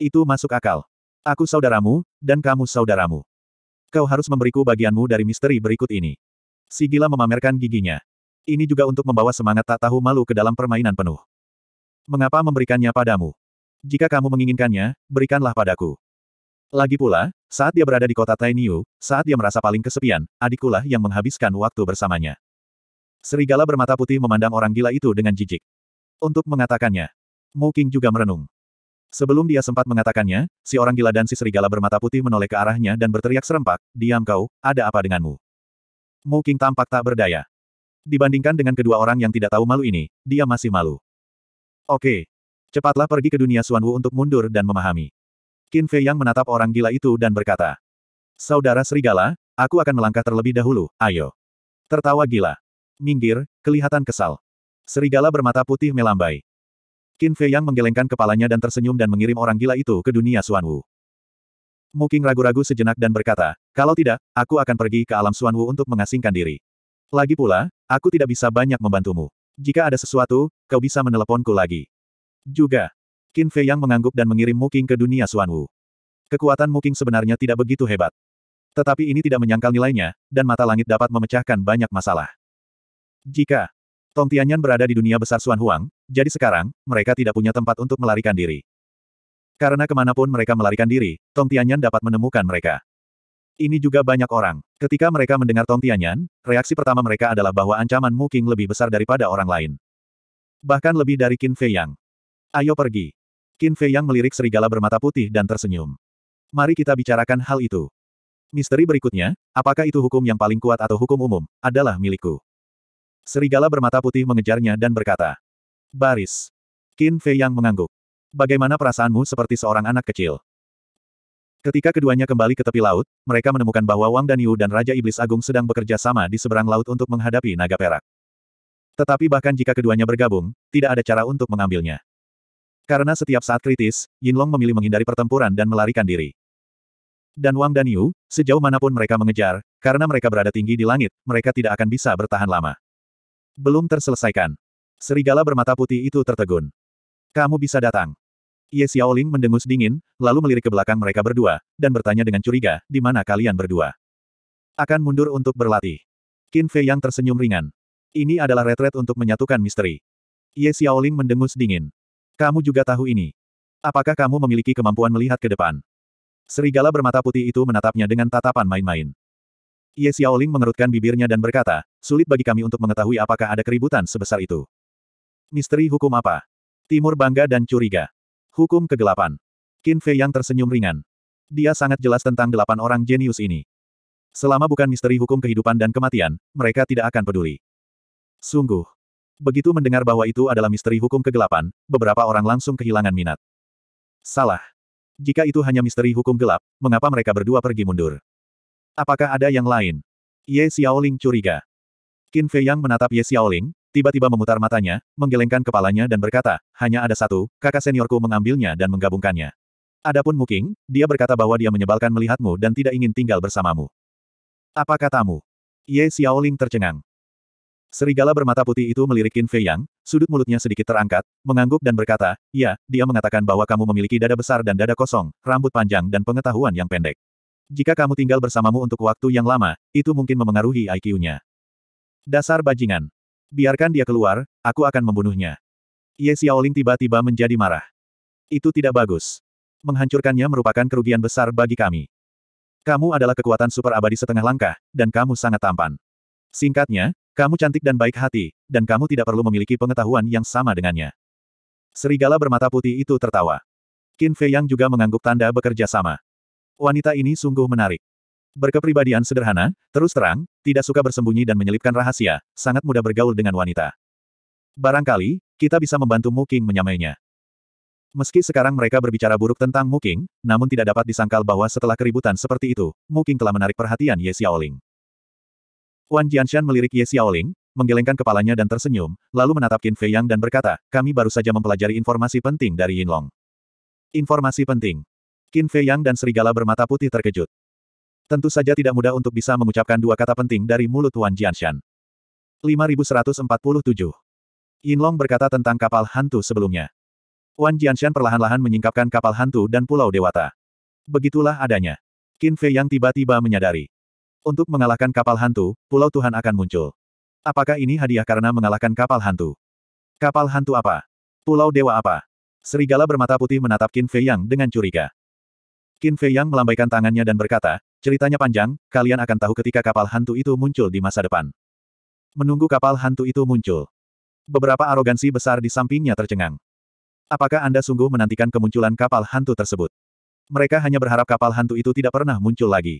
Itu masuk akal. Aku saudaramu, dan kamu saudaramu. Kau harus memberiku bagianmu dari misteri berikut ini. Si gila memamerkan giginya. Ini juga untuk membawa semangat tak tahu malu ke dalam permainan penuh. Mengapa memberikannya padamu? Jika kamu menginginkannya, berikanlah padaku. Lagi pula, saat dia berada di kota Tainiu, saat dia merasa paling kesepian, adikulah yang menghabiskan waktu bersamanya. Serigala bermata putih memandang orang gila itu dengan jijik. Untuk mengatakannya, Mu King juga merenung. Sebelum dia sempat mengatakannya, si orang gila dan si serigala bermata putih menoleh ke arahnya dan berteriak serempak, diam kau, ada apa denganmu? Mu King tampak tak berdaya. Dibandingkan dengan kedua orang yang tidak tahu malu ini, dia masih malu. Oke. Cepatlah pergi ke dunia Suanwu untuk mundur dan memahami. Qin Fei yang menatap orang gila itu dan berkata. Saudara serigala, aku akan melangkah terlebih dahulu, ayo. Tertawa gila. Minggir, kelihatan kesal. Serigala bermata putih melambai. Qin Fei yang menggelengkan kepalanya dan tersenyum dan mengirim orang gila itu ke dunia Suanwu. Muking ragu-ragu sejenak dan berkata, kalau tidak, aku akan pergi ke alam Suanwu untuk mengasingkan diri. Lagi pula, aku tidak bisa banyak membantumu. Jika ada sesuatu, kau bisa meneleponku lagi. Juga. Qin Fei yang mengangguk dan mengirim Muking ke dunia Suanwu. Kekuatan Muking sebenarnya tidak begitu hebat. Tetapi ini tidak menyangkal nilainya, dan mata langit dapat memecahkan banyak masalah. Jika Tong Tianyan berada di dunia besar Suan Huang, jadi sekarang, mereka tidak punya tempat untuk melarikan diri. Karena ke mana pun mereka melarikan diri, Tong Tianyan dapat menemukan mereka. Ini juga banyak orang. Ketika mereka mendengar Tong Tianyan, reaksi pertama mereka adalah bahwa ancaman Mu King lebih besar daripada orang lain. Bahkan lebih dari Qin Fei Yang. Ayo pergi. Qin Fei Yang melirik serigala bermata putih dan tersenyum. Mari kita bicarakan hal itu. Misteri berikutnya, apakah itu hukum yang paling kuat atau hukum umum, adalah milikku. Serigala bermata putih mengejarnya dan berkata. Baris. Qin Fei Yang mengangguk. Bagaimana perasaanmu seperti seorang anak kecil? Ketika keduanya kembali ke tepi laut, mereka menemukan bahwa Wang Danyu dan Raja Iblis Agung sedang bekerja sama di seberang laut untuk menghadapi naga perak. Tetapi bahkan jika keduanya bergabung, tidak ada cara untuk mengambilnya. Karena setiap saat kritis, Yinlong memilih menghindari pertempuran dan melarikan diri. Dan Wang Danyu, sejauh mana pun mereka mengejar, karena mereka berada tinggi di langit, mereka tidak akan bisa bertahan lama. Belum terselesaikan. Serigala bermata putih itu tertegun. Kamu bisa datang. Ye Xiaoling mendengus dingin, lalu melirik ke belakang mereka berdua, dan bertanya dengan curiga, di mana kalian berdua? Akan mundur untuk berlatih. Qin Fei yang tersenyum ringan. Ini adalah retret untuk menyatukan misteri. Ye Xiaoling mendengus dingin. Kamu juga tahu ini. Apakah kamu memiliki kemampuan melihat ke depan? Serigala bermata putih itu menatapnya dengan tatapan main-main. Ye Xiaoling mengerutkan bibirnya dan berkata, sulit bagi kami untuk mengetahui apakah ada keributan sebesar itu. Misteri hukum apa? Timur bangga dan curiga. Hukum kegelapan. Qin Fei yang tersenyum ringan. Dia sangat jelas tentang delapan orang jenius ini. Selama bukan misteri hukum kehidupan dan kematian, mereka tidak akan peduli. Sungguh. Begitu mendengar bahwa itu adalah misteri hukum kegelapan, beberapa orang langsung kehilangan minat. Salah. Jika itu hanya misteri hukum gelap, mengapa mereka berdua pergi mundur? Apakah ada yang lain? Ye Xiaoling curiga. Qin Fei yang menatap Ye Xiaoling, tiba-tiba memutar matanya, menggelengkan kepalanya dan berkata, hanya ada satu, kakak seniorku mengambilnya dan menggabungkannya. Adapun Muking, dia berkata bahwa dia menyebalkan melihatmu dan tidak ingin tinggal bersamamu. Apa katamu? Ye Xiaoling tercengang. Serigala bermata putih itu melirik Qin Fei Yang, sudut mulutnya sedikit terangkat, mengangguk dan berkata, ya, dia mengatakan bahwa kamu memiliki dada besar dan dada kosong, rambut panjang dan pengetahuan yang pendek. Jika kamu tinggal bersamamu untuk waktu yang lama, itu mungkin memengaruhi IQ-nya. Dasar bajingan. Biarkan dia keluar, aku akan membunuhnya. Ye Xiaoling tiba-tiba menjadi marah. Itu tidak bagus. Menghancurkannya merupakan kerugian besar bagi kami. Kamu adalah kekuatan super abadi setengah langkah, dan kamu sangat tampan. Singkatnya, kamu cantik dan baik hati, dan kamu tidak perlu memiliki pengetahuan yang sama dengannya. Serigala bermata putih itu tertawa. Qin Fei Yang juga mengangguk tanda bekerja sama. Wanita ini sungguh menarik. Berkepribadian sederhana, terus terang, tidak suka bersembunyi dan menyelipkan rahasia, sangat mudah bergaul dengan wanita. Barangkali, kita bisa membantu Muking menyamainya. Meski sekarang mereka berbicara buruk tentang Muking, namun tidak dapat disangkal bahwa setelah keributan seperti itu, Muking telah menarik perhatian Ye Xiaoling. Wan Jianshan melirik Ye Xiaoling, menggelengkan kepalanya dan tersenyum, lalu menatap Qin Fei Yang dan berkata, kami baru saja mempelajari informasi penting dari Yinlong. Informasi penting. Qin Fei Yang dan serigala bermata putih terkejut. Tentu saja tidak mudah untuk bisa mengucapkan dua kata penting dari mulut Wan Jianshan. 5147. Yinlong berkata tentang kapal hantu sebelumnya. Wan Jianshan perlahan-lahan menyingkapkan kapal hantu dan pulau dewata. Begitulah adanya. Qin Fei yang tiba-tiba menyadari. Untuk mengalahkan kapal hantu, pulau Tuhan akan muncul. Apakah ini hadiah karena mengalahkan kapal hantu? Kapal hantu apa? Pulau dewa apa? Serigala bermata putih menatap Qin Fei Yang dengan curiga. Qin Fei Yang melambaikan tangannya dan berkata, ceritanya panjang, kalian akan tahu ketika kapal hantu itu muncul di masa depan. Menunggu kapal hantu itu muncul. Beberapa arogansi besar di sampingnya tercengang. Apakah Anda sungguh menantikan kemunculan kapal hantu tersebut? Mereka hanya berharap kapal hantu itu tidak pernah muncul lagi.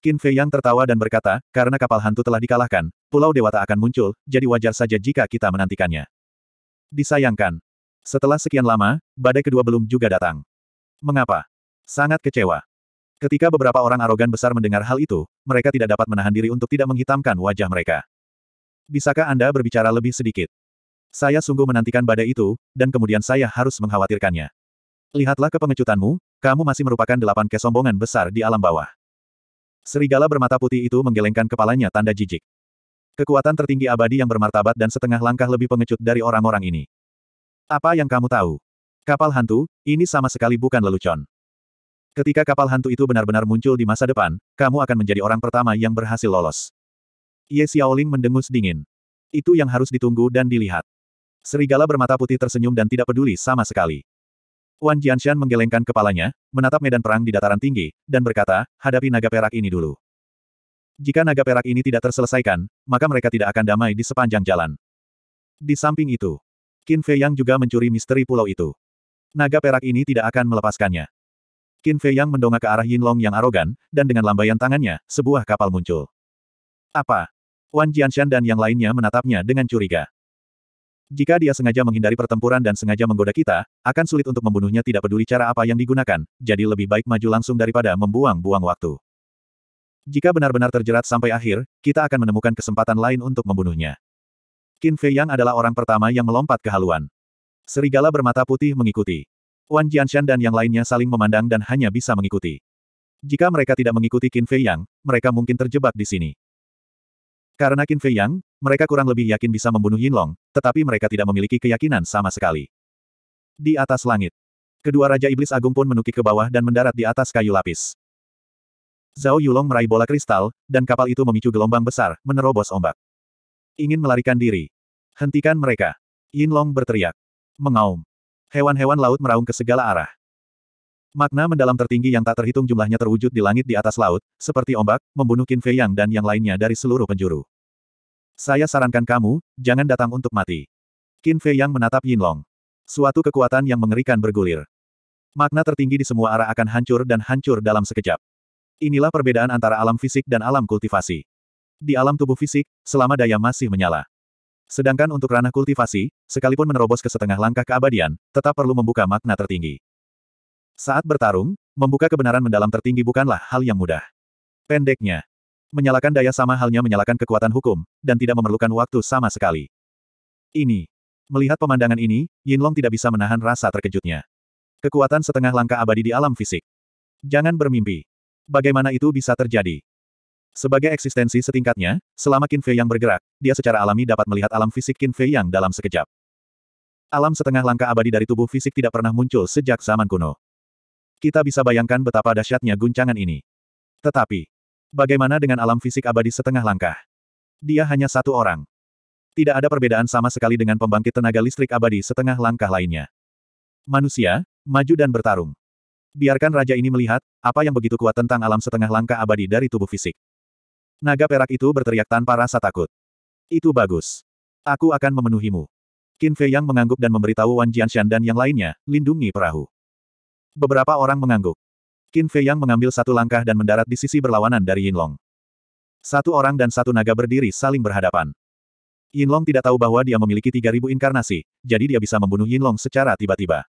Qin Fei Yang tertawa dan berkata, karena kapal hantu telah dikalahkan, Pulau Dewata akan muncul, jadi wajar saja jika kita menantikannya. Disayangkan. Setelah sekian lama, badai kedua belum juga datang. Mengapa? Sangat kecewa. Ketika beberapa orang arogan besar mendengar hal itu, mereka tidak dapat menahan diri untuk tidak menghitamkan wajah mereka. Bisakah Anda berbicara lebih sedikit? Saya sungguh menantikan badai itu, dan kemudian saya harus mengkhawatirkannya. Lihatlah kepengecutanmu, kamu masih merupakan delapan kesombongan besar di alam bawah. Serigala bermata putih itu menggelengkan kepalanya tanda jijik. Kekuatan tertinggi abadi yang bermartabat dan setengah langkah lebih pengecut dari orang-orang ini. Apa yang kamu tahu? Kapal hantu, ini sama sekali bukan lelucon. Ketika kapal hantu itu benar-benar muncul di masa depan, kamu akan menjadi orang pertama yang berhasil lolos. Ye Xiaoling mendengus dingin. Itu yang harus ditunggu dan dilihat. Serigala bermata putih tersenyum dan tidak peduli sama sekali. Wan Jianshan menggelengkan kepalanya, menatap medan perang di dataran tinggi, dan berkata, hadapi naga perak ini dulu. Jika naga perak ini tidak terselesaikan, maka mereka tidak akan damai di sepanjang jalan. Di samping itu, Qin Fei Yang juga mencuri misteri pulau itu. Naga perak ini tidak akan melepaskannya. Qin Fei Yang mendongak ke arah Yin Long yang arogan, dan dengan lambaian tangannya, sebuah kapal muncul. Apa? Wan Jianshan dan yang lainnya menatapnya dengan curiga. Jika dia sengaja menghindari pertempuran dan sengaja menggoda kita, akan sulit untuk membunuhnya tidak peduli cara apa yang digunakan, jadi lebih baik maju langsung daripada membuang-buang waktu. Jika benar-benar terjerat sampai akhir, kita akan menemukan kesempatan lain untuk membunuhnya. Qin Fei Yang adalah orang pertama yang melompat ke haluan. Serigala bermata putih mengikuti. Wan Jianshan dan yang lainnya saling memandang dan hanya bisa mengikuti. Jika mereka tidak mengikuti Qin Fei Yang, mereka mungkin terjebak di sini. Karena Qin Fei Yang, mereka kurang lebih yakin bisa membunuh Yinlong, tetapi mereka tidak memiliki keyakinan sama sekali. Di atas langit. Kedua Raja Iblis Agung pun menukik ke bawah dan mendarat di atas kayu lapis. Zhao Yulong meraih bola kristal, dan kapal itu memicu gelombang besar, menerobos ombak. Ingin melarikan diri. Hentikan mereka. Yinlong berteriak. Mengaum. Hewan-hewan laut meraung ke segala arah. Makna mendalam tertinggi yang tak terhitung jumlahnya terwujud di langit di atas laut, seperti ombak, membunuh Qin Fei Yang dan yang lainnya dari seluruh penjuru. Saya sarankan kamu, jangan datang untuk mati. Qin Fei Yang menatap Yin Long. Suatu kekuatan yang mengerikan bergulir. Makna tertinggi di semua arah akan hancur dan hancur dalam sekejap. Inilah perbedaan antara alam fisik dan alam kultivasi. Di alam tubuh fisik, selama daya masih menyala. Sedangkan untuk ranah kultivasi, sekalipun menerobos ke setengah langkah keabadian, tetap perlu membuka makna tertinggi. Saat bertarung, membuka kebenaran mendalam tertinggi bukanlah hal yang mudah. Pendeknya, menyalakan daya sama halnya menyalakan kekuatan hukum, dan tidak memerlukan waktu sama sekali. Ini. Melihat pemandangan ini, Yinlong tidak bisa menahan rasa terkejutnya. Kekuatan setengah langkah abadi di alam fisik. Jangan bermimpi. Bagaimana itu bisa terjadi? Sebagai eksistensi setingkatnya, selama Qin Fei yang bergerak, dia secara alami dapat melihat alam fisik Qin Fei yang dalam sekejap. Alam setengah langkah abadi dari tubuh fisik tidak pernah muncul sejak zaman kuno. Kita bisa bayangkan betapa dahsyatnya guncangan ini. Tetapi, bagaimana dengan alam fisik abadi setengah langkah? Dia hanya satu orang. Tidak ada perbedaan sama sekali dengan pembangkit tenaga listrik abadi setengah langkah lainnya. Manusia, maju dan bertarung. Biarkan raja ini melihat, apa yang begitu kuat tentang alam setengah langkah abadi dari tubuh fisik. Naga perak itu berteriak tanpa rasa takut. Itu bagus. Aku akan memenuhimu. Qin Fei Yang mengangguk dan memberitahu Wan Jianshan dan yang lainnya, lindungi perahu. Beberapa orang mengangguk. Qin Fei Yang mengambil satu langkah dan mendarat di sisi berlawanan dari Yinlong. Satu orang dan satu naga berdiri saling berhadapan. Yinlong tidak tahu bahwa dia memiliki 3000 inkarnasi, jadi dia bisa membunuh Yinlong secara tiba-tiba.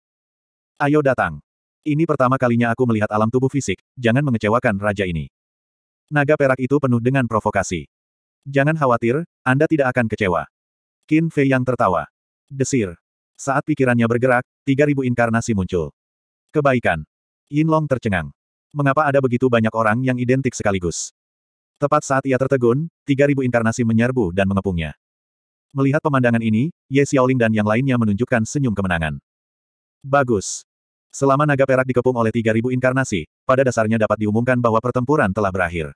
Ayo datang. Ini pertama kalinya aku melihat alam tubuh fisik, jangan mengecewakan raja ini. Naga perak itu penuh dengan provokasi. Jangan khawatir, Anda tidak akan kecewa. Qin Fei yang tertawa. Desir. Saat pikirannya bergerak, 3000 inkarnasi muncul. Kebaikan. Yin Long tercengang. Mengapa ada begitu banyak orang yang identik sekaligus? Tepat saat ia tertegun, 3000 inkarnasi menyerbu dan mengepungnya. Melihat pemandangan ini, Ye Xiaoling dan yang lainnya menunjukkan senyum kemenangan. Bagus. Selama naga perak dikepung oleh 3000 inkarnasi, pada dasarnya dapat diumumkan bahwa pertempuran telah berakhir.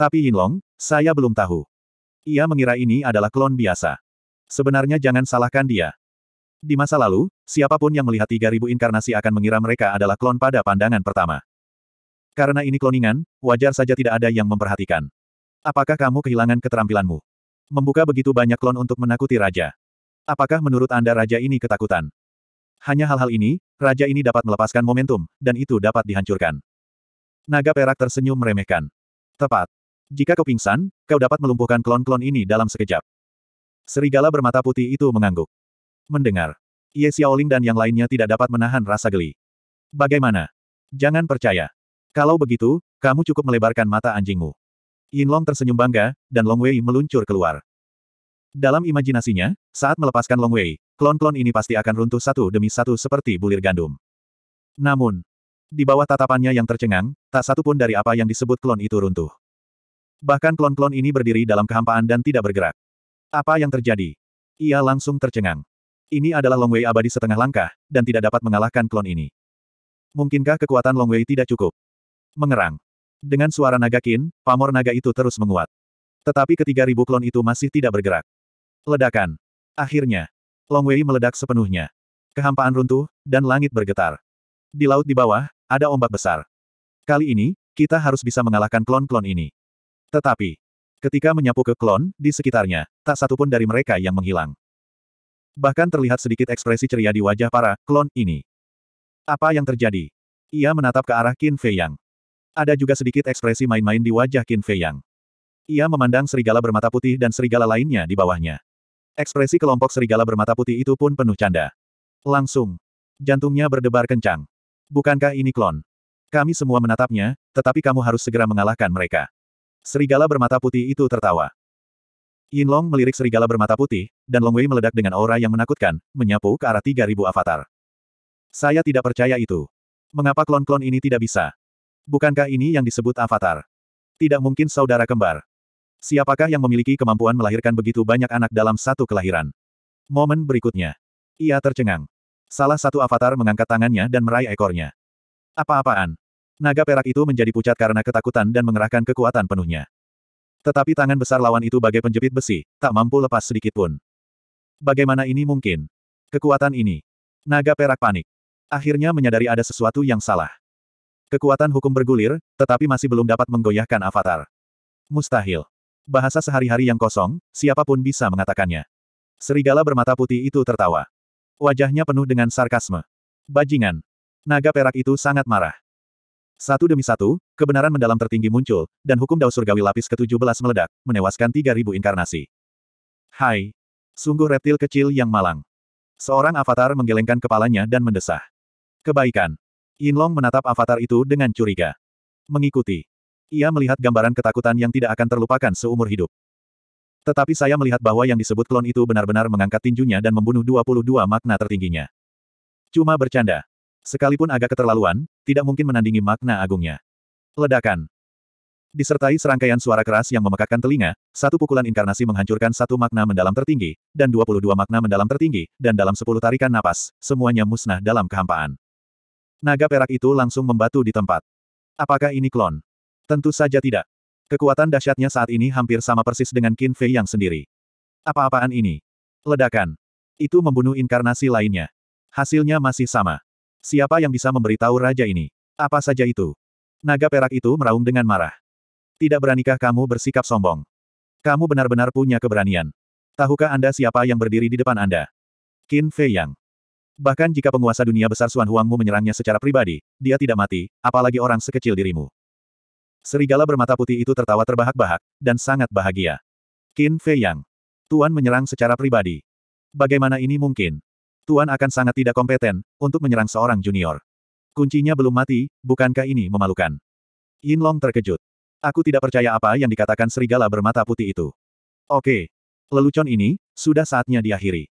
Tapi Yin Long, saya belum tahu. Ia mengira ini adalah klon biasa. Sebenarnya jangan salahkan dia. Di masa lalu, siapa pun yang melihat 3000 inkarnasi akan mengira mereka adalah klon pada pandangan pertama. Karena ini kloningan, wajar saja tidak ada yang memperhatikan. Apakah kamu kehilangan keterampilanmu? Membuka begitu banyak klon untuk menakuti raja. Apakah menurut Anda raja ini ketakutan? Hanya hal-hal ini, raja ini dapat melepaskan momentum, dan itu dapat dihancurkan. Naga perak tersenyum meremehkan. Tepat. Jika kau pingsan, kau dapat melumpuhkan klon-klon ini dalam sekejap. Serigala bermata putih itu mengangguk. Mendengar. Ye Xiaoling dan yang lainnya tidak dapat menahan rasa geli. Bagaimana? Jangan percaya. Kalau begitu, kamu cukup melebarkan mata anjingmu. Yin Long tersenyum bangga, dan Long Wei meluncur keluar. Dalam imajinasinya, saat melepaskan Long Wei, klon-klon ini pasti akan runtuh satu demi satu seperti bulir gandum. Namun, di bawah tatapannya yang tercengang, tak satu pun dari apa yang disebut klon itu runtuh. Bahkan klon-klon ini berdiri dalam kehampaan dan tidak bergerak. Apa yang terjadi? Ia langsung tercengang. Ini adalah Long Wei abadi setengah langkah, dan tidak dapat mengalahkan klon ini. Mungkinkah kekuatan Long Wei tidak cukup? Mengerang. Dengan suara naga kin, pamor naga itu terus menguat. Tetapi ketiga ribu klon itu masih tidak bergerak. Ledakan. Akhirnya, Long Wei meledak sepenuhnya. Kehampaan runtuh, dan langit bergetar. Di laut di bawah, ada ombak besar. Kali ini, kita harus bisa mengalahkan klon-klon ini. Tetapi, ketika menyapu ke klon, di sekitarnya, tak satu pun dari mereka yang menghilang. Bahkan terlihat sedikit ekspresi ceria di wajah para klon ini. Apa yang terjadi? Ia menatap ke arah Qin Fei Yang. Ada juga sedikit ekspresi main-main di wajah Qin Fei Yang. Ia memandang serigala bermata putih dan serigala lainnya di bawahnya. Ekspresi kelompok serigala bermata putih itu pun penuh canda. Langsung. Jantungnya berdebar kencang. Bukankah ini klon? Kami semua menatapnya, tetapi kamu harus segera mengalahkan mereka. Serigala bermata putih itu tertawa. Yin Long melirik serigala bermata putih, dan Long Wei meledak dengan aura yang menakutkan, menyapu ke arah 3000 avatar. Saya tidak percaya itu. Mengapa klon-klon ini tidak bisa? Bukankah ini yang disebut avatar? Tidak mungkin saudara kembar. Siapakah yang memiliki kemampuan melahirkan begitu banyak anak dalam satu kelahiran? Momen berikutnya. Ia tercengang. Salah satu avatar mengangkat tangannya dan meraih ekornya. Apa-apaan? Naga perak itu menjadi pucat karena ketakutan dan mengerahkan kekuatan penuhnya. Tetapi tangan besar lawan itu bagai penjepit besi, tak mampu lepas sedikit pun. Bagaimana ini mungkin? Kekuatan ini. Naga perak panik. Akhirnya menyadari ada sesuatu yang salah. Kekuatan hukum bergulir, tetapi masih belum dapat menggoyahkan avatar. Mustahil. Bahasa sehari-hari yang kosong, siapa pun bisa mengatakannya. Serigala bermata putih itu tertawa. Wajahnya penuh dengan sarkasme. Bajingan. Naga perak itu sangat marah. Satu demi satu, kebenaran mendalam tertinggi muncul, dan hukum Dao Surgawi lapis ke-17 meledak, menewaskan 3000 inkarnasi. Hai! Sungguh reptil kecil yang malang. Seorang avatar menggelengkan kepalanya dan mendesah. Kebaikan. Yinlong menatap avatar itu dengan curiga. Mengikuti. Ia melihat gambaran ketakutan yang tidak akan terlupakan seumur hidup. Tetapi saya melihat bahwa yang disebut klon itu benar-benar mengangkat tinjunya dan membunuh 22 makna tertingginya. Cuma bercanda. Sekalipun agak keterlaluan, tidak mungkin menandingi makna agungnya. Ledakan. Disertai serangkaian suara keras yang memekakkan telinga, satu pukulan inkarnasi menghancurkan satu makna mendalam tertinggi, dan 22 makna mendalam tertinggi, dan dalam 10 tarikan napas, semuanya musnah dalam kehampaan. Naga perak itu langsung membatu di tempat. Apakah ini klon? Tentu saja tidak. Kekuatan dahsyatnya saat ini hampir sama persis dengan Qin Fei yang sendiri. Apa-apaan ini? Ledakan. Itu membunuh inkarnasi lainnya. Hasilnya masih sama. Siapa yang bisa memberitahu raja ini? Apa saja itu? Naga perak itu meraung dengan marah. Tidak beranikah kamu bersikap sombong? Kamu benar-benar punya keberanian. Tahukah Anda siapa yang berdiri di depan Anda? Qin Fei Yang. Bahkan jika penguasa dunia besar Suan Huangmu menyerangnya secara pribadi, dia tidak mati, apalagi orang sekecil dirimu. Serigala bermata putih itu tertawa terbahak-bahak, dan sangat bahagia. Qin Fei Yang. Tuan menyerang secara pribadi. Bagaimana ini mungkin? Tuan akan sangat tidak kompeten untuk menyerang seorang junior. Kuncinya belum mati, bukankah ini memalukan? Yin Long terkejut. Aku tidak percaya apa yang dikatakan serigala bermata putih itu. Oke. Lelucon ini, sudah saatnya diakhiri.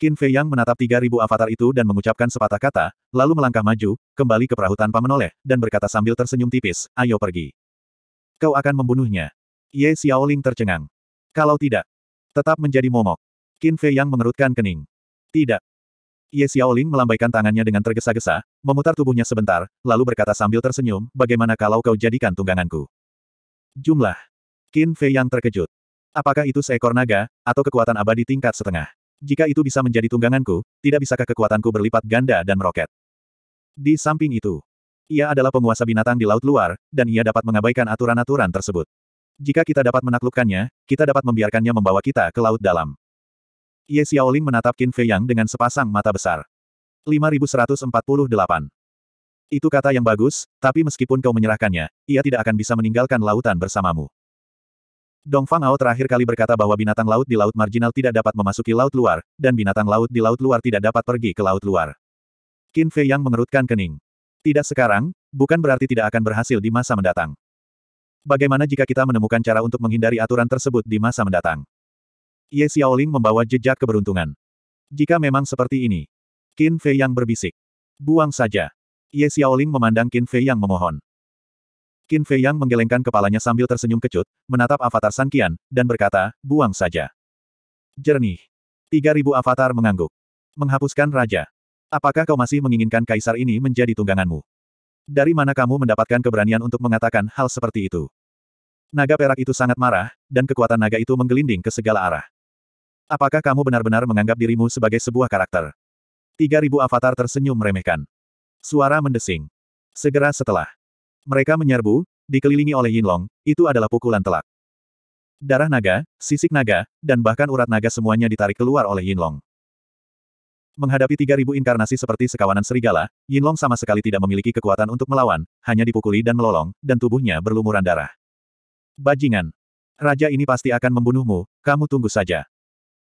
Qin Fei Yang menatap 3000 avatar itu dan mengucapkan sepatah kata, lalu melangkah maju, kembali ke perahu tanpa menoleh, dan berkata sambil tersenyum tipis, ayo pergi. Kau akan membunuhnya. Ye Xiaoling tercengang. Kalau tidak, tetap menjadi momok. Qin Fei Yang mengerutkan kening. Tidak. Ye Xiaoling melambaikan tangannya dengan tergesa-gesa, memutar tubuhnya sebentar, lalu berkata sambil tersenyum, bagaimana kalau kau jadikan tungganganku? Jumlah. Qin Fei yang terkejut. Apakah itu seekor naga, atau kekuatan abadi tingkat setengah? Jika itu bisa menjadi tungganganku, tidak bisakah kekuatanku berlipat ganda dan meroket? Di samping itu, ia adalah penguasa binatang di laut luar, dan ia dapat mengabaikan aturan-aturan tersebut. Jika kita dapat menaklukkannya, kita dapat membiarkannya membawa kita ke laut dalam. Ye Xiaoling menatap Qin Fei Yang dengan sepasang mata besar. 5148. Itu kata yang bagus, tapi meskipun kau menyerahkannya, ia tidak akan bisa meninggalkan lautan bersamamu. Dong Fang Ao terakhir kali berkata bahwa binatang laut di laut marginal tidak dapat memasuki laut luar, dan binatang laut di laut luar tidak dapat pergi ke laut luar. Qin Fei Yang mengerutkan kening. Tidak sekarang, bukan berarti tidak akan berhasil di masa mendatang. Bagaimana jika kita menemukan cara untuk menghindari aturan tersebut di masa mendatang? Ye Xiaoling membawa jejak keberuntungan. Jika memang seperti ini. Qin Fei yang berbisik. Buang saja. Ye Xiaoling memandang Qin Fei yang memohon. Qin Fei yang menggelengkan kepalanya sambil tersenyum kecut, menatap avatar San Qian, dan berkata, buang saja. Jernih. Tiga ribu avatar mengangguk. Menghapuskan raja. Apakah kau masih menginginkan kaisar ini menjadi tungganganmu? Dari mana kamu mendapatkan keberanian untuk mengatakan hal seperti itu? Naga perak itu sangat marah, dan kekuatan naga itu menggelinding ke segala arah. Apakah kamu benar-benar menganggap dirimu sebagai sebuah karakter? 3000 avatar tersenyum meremehkan. Suara mendesing. Segera setelah mereka menyerbu, dikelilingi oleh Yinlong, itu adalah pukulan telak. Darah naga, sisik naga, dan bahkan urat naga semuanya ditarik keluar oleh Yinlong. Menghadapi 3000 inkarnasi seperti sekawanan serigala, Yinlong sama sekali tidak memiliki kekuatan untuk melawan, hanya dipukuli dan melolong, dan tubuhnya berlumuran darah. Bajingan! Raja ini pasti akan membunuhmu, kamu tunggu saja.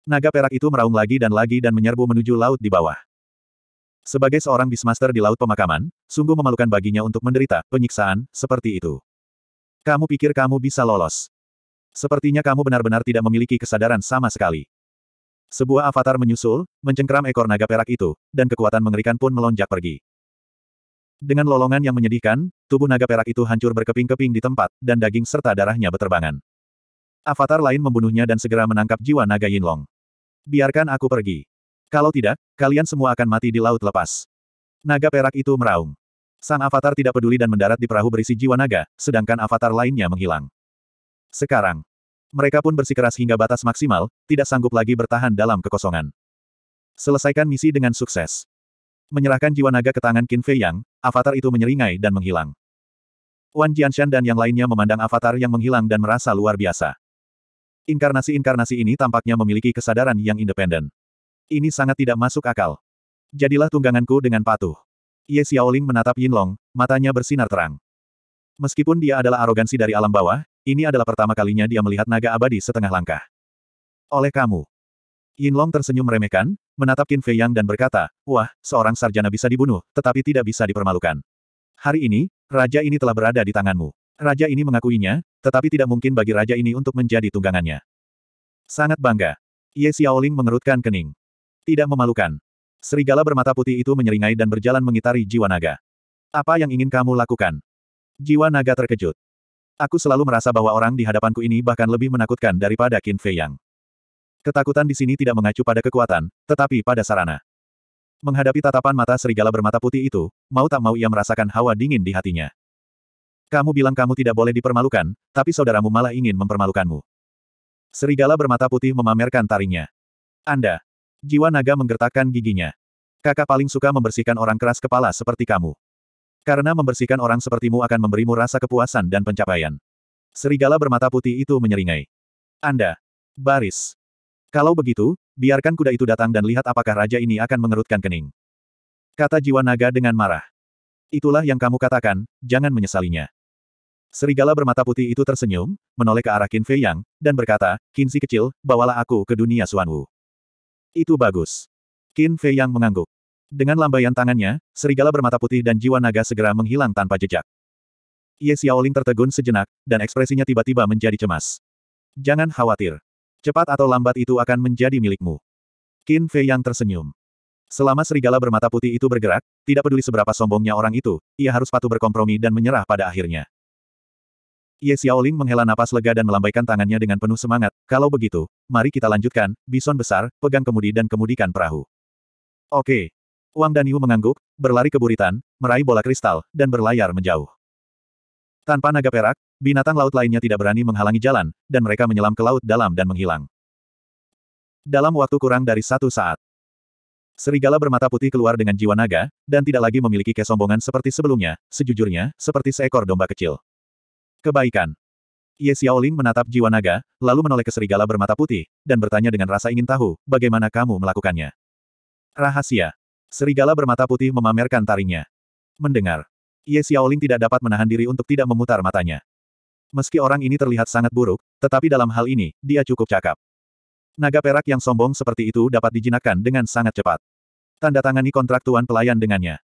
Naga perak itu meraung lagi dan lagi dan menyerbu menuju laut di bawah. Sebagai seorang Beastmaster di laut pemakaman, sungguh memalukan baginya untuk menderita penyiksaan seperti itu. Kamu pikir kamu bisa lolos? Sepertinya kamu benar-benar tidak memiliki kesadaran sama sekali. Sebuah avatar menyusul, mencengkram ekor naga perak itu, dan kekuatan mengerikan pun melonjak pergi. Dengan lolongan yang menyedihkan, tubuh naga perak itu hancur berkeping-keping di tempat, dan daging serta darahnya beterbangan. Avatar lain membunuhnya dan segera menangkap jiwa naga Yinlong. Biarkan aku pergi. Kalau tidak, kalian semua akan mati di laut lepas. Naga perak itu meraung. Sang avatar tidak peduli dan mendarat di perahu berisi jiwa naga, sedangkan avatar lainnya menghilang. Sekarang, mereka pun bersikeras hingga batas maksimal, tidak sanggup lagi bertahan dalam kekosongan. Selesaikan misi dengan sukses. Menyerahkan jiwa naga ke tangan Qin Fei Yang, avatar itu menyeringai dan menghilang. Wan Jianshan dan yang lainnya memandang avatar yang menghilang dan merasa luar biasa. Inkarnasi-inkarnasi ini tampaknya memiliki kesadaran yang independen. Ini sangat tidak masuk akal. Jadilah tungganganku dengan patuh. Ye Xiaoling menatap Yinlong, matanya bersinar terang. Meskipun dia adalah arogansi dari alam bawah, ini adalah pertama kalinya dia melihat naga abadi setengah langkah. Oleh kamu. Yinlong tersenyum meremehkan, menatap Qin Fei Yang dan berkata, Wah, seorang sarjana bisa dibunuh, tetapi tidak bisa dipermalukan. Hari ini, raja ini telah berada di tanganmu. Raja ini mengakuinya, tetapi tidak mungkin bagi raja ini untuk menjadi tunggangannya. Sangat bangga. Ye Xiaoling mengerutkan kening. Tidak memalukan. Serigala bermata putih itu menyeringai dan berjalan mengitari jiwa naga. Apa yang ingin kamu lakukan? Jiwa naga terkejut. Aku selalu merasa bahwa orang di hadapanku ini bahkan lebih menakutkan daripada Qin Fei Yang. Ketakutan di sini tidak mengacu pada kekuatan, tetapi pada sarana. Menghadapi tatapan mata serigala bermata putih itu, mau tak mau ia merasakan hawa dingin di hatinya. Kamu bilang kamu tidak boleh dipermalukan, tapi saudaramu malah ingin mempermalukanmu. Serigala bermata putih memamerkan taringnya. Anda. Jiwa naga menggertakkan giginya. Kakak paling suka membersihkan orang keras kepala seperti kamu. Karena membersihkan orang sepertimu akan memberimu rasa kepuasan dan pencapaian. Serigala bermata putih itu menyeringai. Anda. Baris. Kalau begitu, biarkan kuda itu datang dan lihat apakah raja ini akan mengerutkan kening. Kata jiwa naga dengan marah. Itulah yang kamu katakan, jangan menyesalinya. Serigala bermata putih itu tersenyum, menoleh ke arah Qin Fei Yang, dan berkata, Qin si kecil, bawalah aku ke dunia Suanwu. Itu bagus. Qin Fei Yang mengangguk. Dengan lambaian tangannya, serigala bermata putih dan jiwa naga segera menghilang tanpa jejak. Ye Xiaoling tertegun sejenak, dan ekspresinya tiba-tiba menjadi cemas. Jangan khawatir. Cepat atau lambat itu akan menjadi milikmu. Qin Fei Yang tersenyum. Selama serigala bermata putih itu bergerak, tidak peduli seberapa sombongnya orang itu, ia harus patuh berkompromi dan menyerah pada akhirnya. Ye Xiaoling menghela napas lega dan melambaikan tangannya dengan penuh semangat. Kalau begitu, mari kita lanjutkan, bison besar, pegang kemudi dan kemudikan perahu. Oke. Wang Danyu mengangguk, berlari ke buritan, meraih bola kristal, dan berlayar menjauh. Tanpa naga perak, binatang laut lainnya tidak berani menghalangi jalan, dan mereka menyelam ke laut dalam dan menghilang. Dalam waktu kurang dari satu saat, Serigala bermata putih keluar dengan jiwa naga, dan tidak lagi memiliki kesombongan seperti sebelumnya, sejujurnya, seperti seekor domba kecil. Kebaikan. Ye Xiaoling menatap jiwa naga, lalu menoleh ke serigala bermata putih, dan bertanya dengan rasa ingin tahu, bagaimana kamu melakukannya. Rahasia. Serigala bermata putih memamerkan taringnya. Mendengar. Ye Xiaoling tidak dapat menahan diri untuk tidak memutar matanya. Meski orang ini terlihat sangat buruk, tetapi dalam hal ini, dia cukup cakap. Naga perak yang sombong seperti itu dapat dijinakkan dengan sangat cepat. Tanda tangani kontrak tuan pelayan dengannya.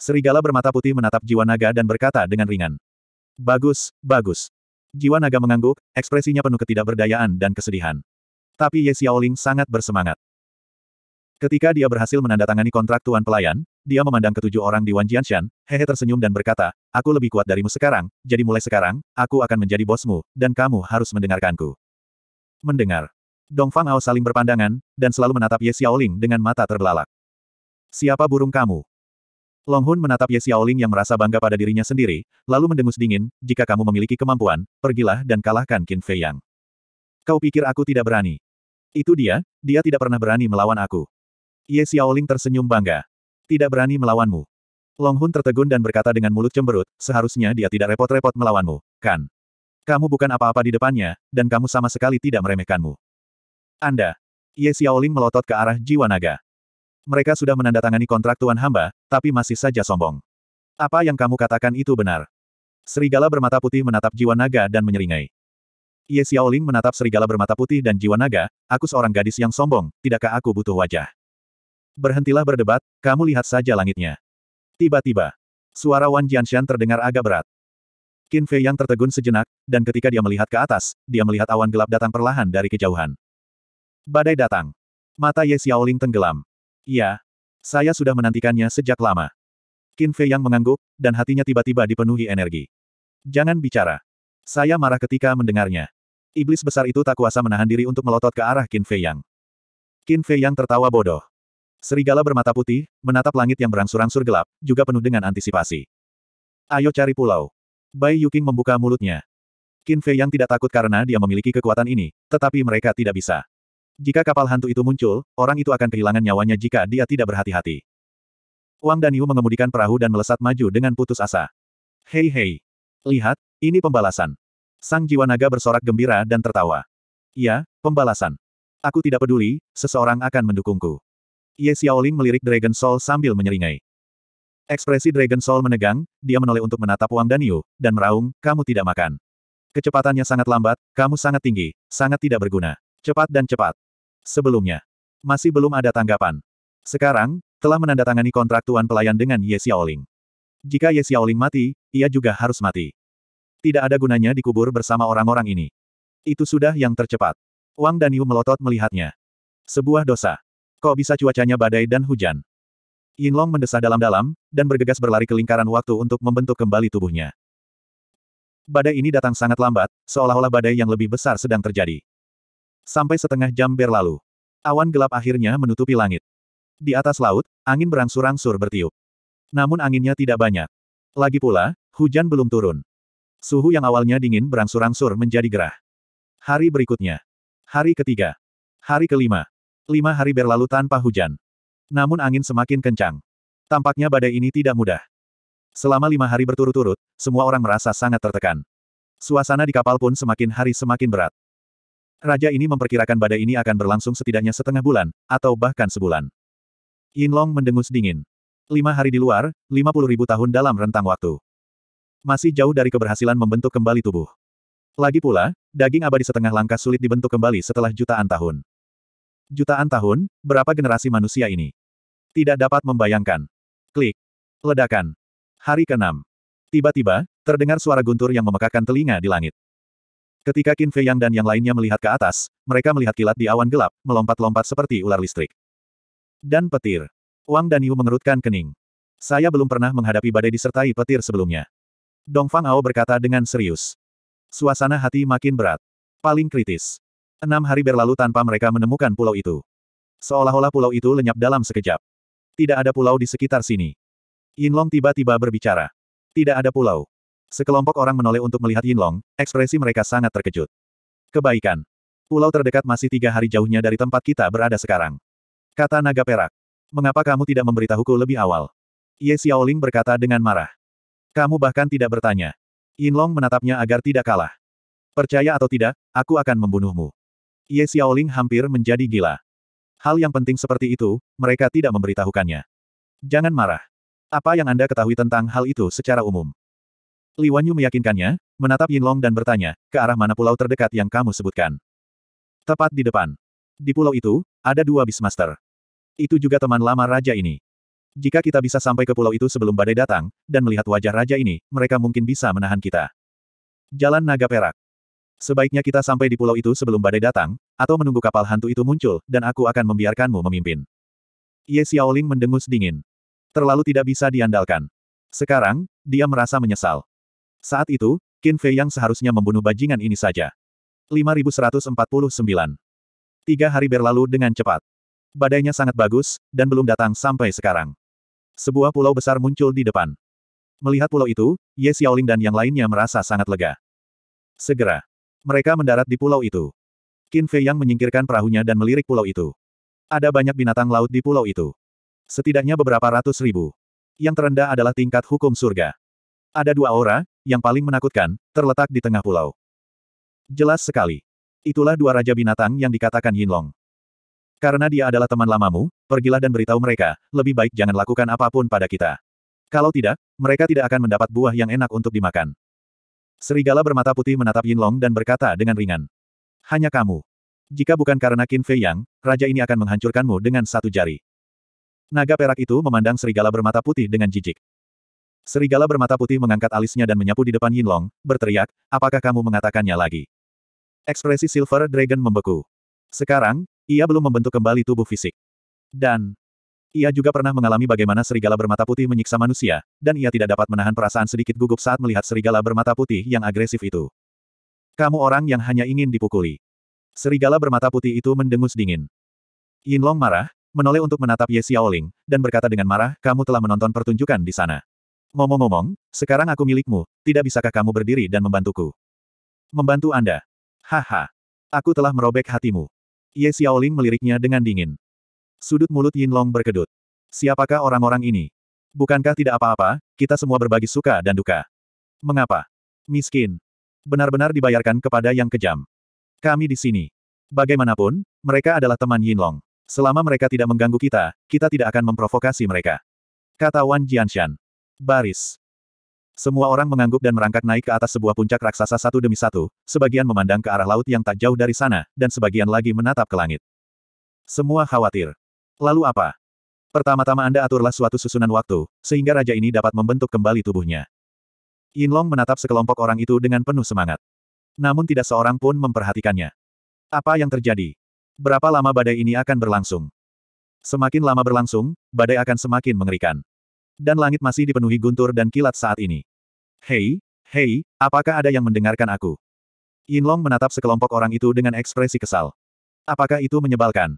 Serigala bermata putih menatap jiwa naga dan berkata dengan ringan. Bagus, bagus. Jiwa naga mengangguk, ekspresinya penuh ketidakberdayaan dan kesedihan. Tapi Ye Xiaoling sangat bersemangat. Ketika dia berhasil menandatangani kontrak tuan pelayan, dia memandang ketujuh orang di Wan Jianshan, hehe tersenyum dan berkata, aku lebih kuat darimu sekarang, jadi mulai sekarang, aku akan menjadi bosmu, dan kamu harus mendengarkanku. Mendengar. Dong Fang Ao saling berpandangan, dan selalu menatap Ye Xiaoling dengan mata terbelalak. Siapa burung kamu? Long Hun menatap Ye Xiaoling yang merasa bangga pada dirinya sendiri, lalu mendengus dingin, jika kamu memiliki kemampuan, pergilah dan kalahkan Qin Fei Yang. Kau pikir aku tidak berani? Itu dia, dia tidak pernah berani melawan aku. Ye Xiaoling tersenyum bangga. Tidak berani melawanmu. Long Hun tertegun dan berkata dengan mulut cemberut, seharusnya dia tidak repot-repot melawanmu, kan? Kamu bukan apa-apa di depannya, dan kamu sama sekali tidak meremehkanmu. Anda. Ye Xiaoling melotot ke arah jiwa naga. Mereka sudah menandatangani kontrak tuan hamba, tapi masih saja sombong. Apa yang kamu katakan itu benar. Serigala bermata putih menatap jiwa naga dan menyeringai. Ye Xiaoling menatap serigala bermata putih dan jiwa naga, aku seorang gadis yang sombong, tidakkah aku butuh wajah? Berhentilah berdebat, kamu lihat saja langitnya. Tiba-tiba, suara Wan Jianshan terdengar agak berat. Qin Fei yang tertegun sejenak, dan ketika dia melihat ke atas, dia melihat awan gelap datang perlahan dari kejauhan. Badai datang. Mata Ye Xiaoling tenggelam. Iya. Saya sudah menantikannya sejak lama. Qin Fei yang mengangguk, dan hatinya tiba-tiba dipenuhi energi. Jangan bicara. Saya marah ketika mendengarnya. Iblis besar itu tak kuasa menahan diri untuk melotot ke arah Qin Fei Yang. Qin Fei Yang tertawa bodoh. Serigala bermata putih, menatap langit yang berangsur-angsur gelap, juga penuh dengan antisipasi. Ayo cari pulau. Bai Yuking membuka mulutnya. Qin Fei Yang tidak takut karena dia memiliki kekuatan ini, tetapi mereka tidak bisa. Jika kapal hantu itu muncul, orang itu akan kehilangan nyawanya jika dia tidak berhati-hati. Wang Danyu mengemudikan perahu dan melesat maju dengan putus asa. Hei hei. Lihat, ini pembalasan. Sang jiwa naga bersorak gembira dan tertawa. Ya, pembalasan. Aku tidak peduli, seseorang akan mendukungku. Ye Xiaoling melirik Dragon Soul sambil menyeringai. Ekspresi Dragon Soul menegang, dia menoleh untuk menatap Wang Danyu, dan meraung, kamu tidak makan. Kecepatannya sangat lambat, kamu sangat tinggi, sangat tidak berguna. Cepat dan cepat. Sebelumnya, masih belum ada tanggapan. Sekarang, telah menandatangani kontrak tuan pelayan dengan Ye Xiaoling. Jika Ye Xiaoling mati, ia juga harus mati. Tidak ada gunanya dikubur bersama orang-orang ini. Itu sudah yang tercepat. Wang Danyu melotot melihatnya. Sebuah dosa. Kok bisa cuacanya badai dan hujan? Yinlong mendesah dalam-dalam, dan bergegas berlari ke lingkaran waktu untuk membentuk kembali tubuhnya. Badai ini datang sangat lambat, seolah-olah badai yang lebih besar sedang terjadi. Sampai setengah jam berlalu. Awan gelap akhirnya menutupi langit. Di atas laut, angin berangsur-angsur bertiup. Namun anginnya tidak banyak. Lagi pula, hujan belum turun. Suhu yang awalnya dingin berangsur-angsur menjadi gerah. Hari berikutnya. Hari ketiga. Hari kelima. Lima hari berlalu tanpa hujan. Namun angin semakin kencang. Tampaknya badai ini tidak mudah. Selama lima hari berturut-turut, semua orang merasa sangat tertekan. Suasana di kapal pun semakin hari semakin berat. Raja ini memperkirakan badai ini akan berlangsung setidaknya setengah bulan, atau bahkan sebulan. Yinlong mendengus dingin. Lima hari di luar, lima puluh ribu tahun dalam rentang waktu. Masih jauh dari keberhasilan membentuk kembali tubuh. Lagi pula, daging abadi setengah langkah sulit dibentuk kembali setelah jutaan tahun. Jutaan tahun, berapa generasi manusia ini? Tidak dapat membayangkan. Klik. Ledakan. Hari ke-6. Tiba-tiba, terdengar suara guntur yang memekakkan telinga di langit. Ketika Qin Fei Yang dan yang lainnya melihat ke atas, mereka melihat kilat di awan gelap, melompat-lompat seperti ular listrik. Dan petir. Wang dan Yu mengerutkan kening. Saya belum pernah menghadapi badai disertai petir sebelumnya. Dong Fang Ao berkata dengan serius. Suasana hati makin berat. Paling kritis. Enam hari berlalu tanpa mereka menemukan pulau itu. Seolah-olah pulau itu lenyap dalam sekejap. Tidak ada pulau di sekitar sini. Yinlong tiba-tiba berbicara. Tidak ada pulau. Sekelompok orang menoleh untuk melihat Yinlong, ekspresi mereka sangat terkejut. Kebaikan. Pulau terdekat masih tiga hari jauhnya dari tempat kita berada sekarang. Kata naga perak. Mengapa kamu tidak memberitahuku lebih awal? Ye Xiaoling berkata dengan marah. Kamu bahkan tidak bertanya. Yinlong menatapnya agar tidak kalah. Percaya atau tidak, aku akan membunuhmu. Ye Xiaoling hampir menjadi gila. Hal yang penting seperti itu, mereka tidak memberitahukannya. Jangan marah. Apa yang Anda ketahui tentang hal itu secara umum? Li Wanyu meyakinkannya, menatap Yinlong dan bertanya, ke arah mana pulau terdekat yang kamu sebutkan. Tepat di depan. Di pulau itu, ada dua Beastmaster. Itu juga teman lama raja ini. Jika kita bisa sampai ke pulau itu sebelum badai datang, dan melihat wajah raja ini, mereka mungkin bisa menahan kita. Jalan Naga Perak. Sebaiknya kita sampai di pulau itu sebelum badai datang, atau menunggu kapal hantu itu muncul, dan aku akan membiarkanmu memimpin. Ye Xiaoling mendengus dingin. Terlalu tidak bisa diandalkan. Sekarang, dia merasa menyesal. Saat itu, Qin Fei yang seharusnya membunuh bajingan ini saja. 5149. Tiga hari berlalu dengan cepat. Badainya sangat bagus, dan belum datang sampai sekarang. Sebuah pulau besar muncul di depan. Melihat pulau itu, Ye Xiaoling dan yang lainnya merasa sangat lega. Segera. Mereka mendarat di pulau itu. Qin Fei yang menyingkirkan perahunya dan melirik pulau itu. Ada banyak binatang laut di pulau itu. Setidaknya beberapa ratus ribu. Yang terendah adalah tingkat hukum surga. Ada dua aura, yang paling menakutkan, terletak di tengah pulau. Jelas sekali. Itulah dua raja binatang yang dikatakan Yinlong. Karena dia adalah teman lamamu, pergilah dan beritahu mereka, lebih baik jangan lakukan apa pun pada kita. Kalau tidak, mereka tidak akan mendapat buah yang enak untuk dimakan. Serigala bermata putih menatap Yinlong dan berkata dengan ringan. Hanya kamu. Jika bukan karena Qin Fei Yang, raja ini akan menghancurkanmu dengan satu jari. Naga perak itu memandang serigala bermata putih dengan jijik. Serigala bermata putih mengangkat alisnya dan menyapu di depan Yinlong, berteriak, apakah kamu mengatakannya lagi? Ekspresi Silver Dragon membeku. Sekarang, ia belum membentuk kembali tubuh fisik. Dan, ia juga pernah mengalami bagaimana serigala bermata putih menyiksa manusia, dan ia tidak dapat menahan perasaan sedikit gugup saat melihat serigala bermata putih yang agresif itu. Kamu orang yang hanya ingin dipukuli. Serigala bermata putih itu mendengus dingin. Yinlong marah, menoleh untuk menatap Ye Xiaoling, dan berkata dengan marah, kamu telah menonton pertunjukan di sana. Ngomong-ngomong, sekarang aku milikmu, tidak bisakah kamu berdiri dan membantuku? Membantu Anda. Haha. Aku telah merobek hatimu. Ye Xiaoling meliriknya dengan dingin. Sudut mulut Yinlong berkedut. Siapakah orang-orang ini? Bukankah tidak apa-apa, kita semua berbagi suka dan duka. Mengapa? Miskin. Benar-benar dibayarkan kepada yang kejam. Kami di sini. Bagaimanapun, mereka adalah teman Yinlong. Selama mereka tidak mengganggu kita, kita tidak akan memprovokasi mereka. Kata Wan Jianshan. Baris. Semua orang mengangguk dan merangkak naik ke atas sebuah puncak raksasa satu demi satu, sebagian memandang ke arah laut yang tak jauh dari sana, dan sebagian lagi menatap ke langit. Semua khawatir. Lalu apa? Pertama-tama Anda aturlah suatu susunan waktu, sehingga raja ini dapat membentuk kembali tubuhnya. Yinlong menatap sekelompok orang itu dengan penuh semangat. Namun tidak seorang pun memperhatikannya. Apa yang terjadi? Berapa lama badai ini akan berlangsung? Semakin lama berlangsung, badai akan semakin mengerikan. Dan langit masih dipenuhi guntur dan kilat saat ini. Hei, hei, apakah ada yang mendengarkan aku? Yinlong menatap sekelompok orang itu dengan ekspresi kesal. Apakah itu menyebalkan?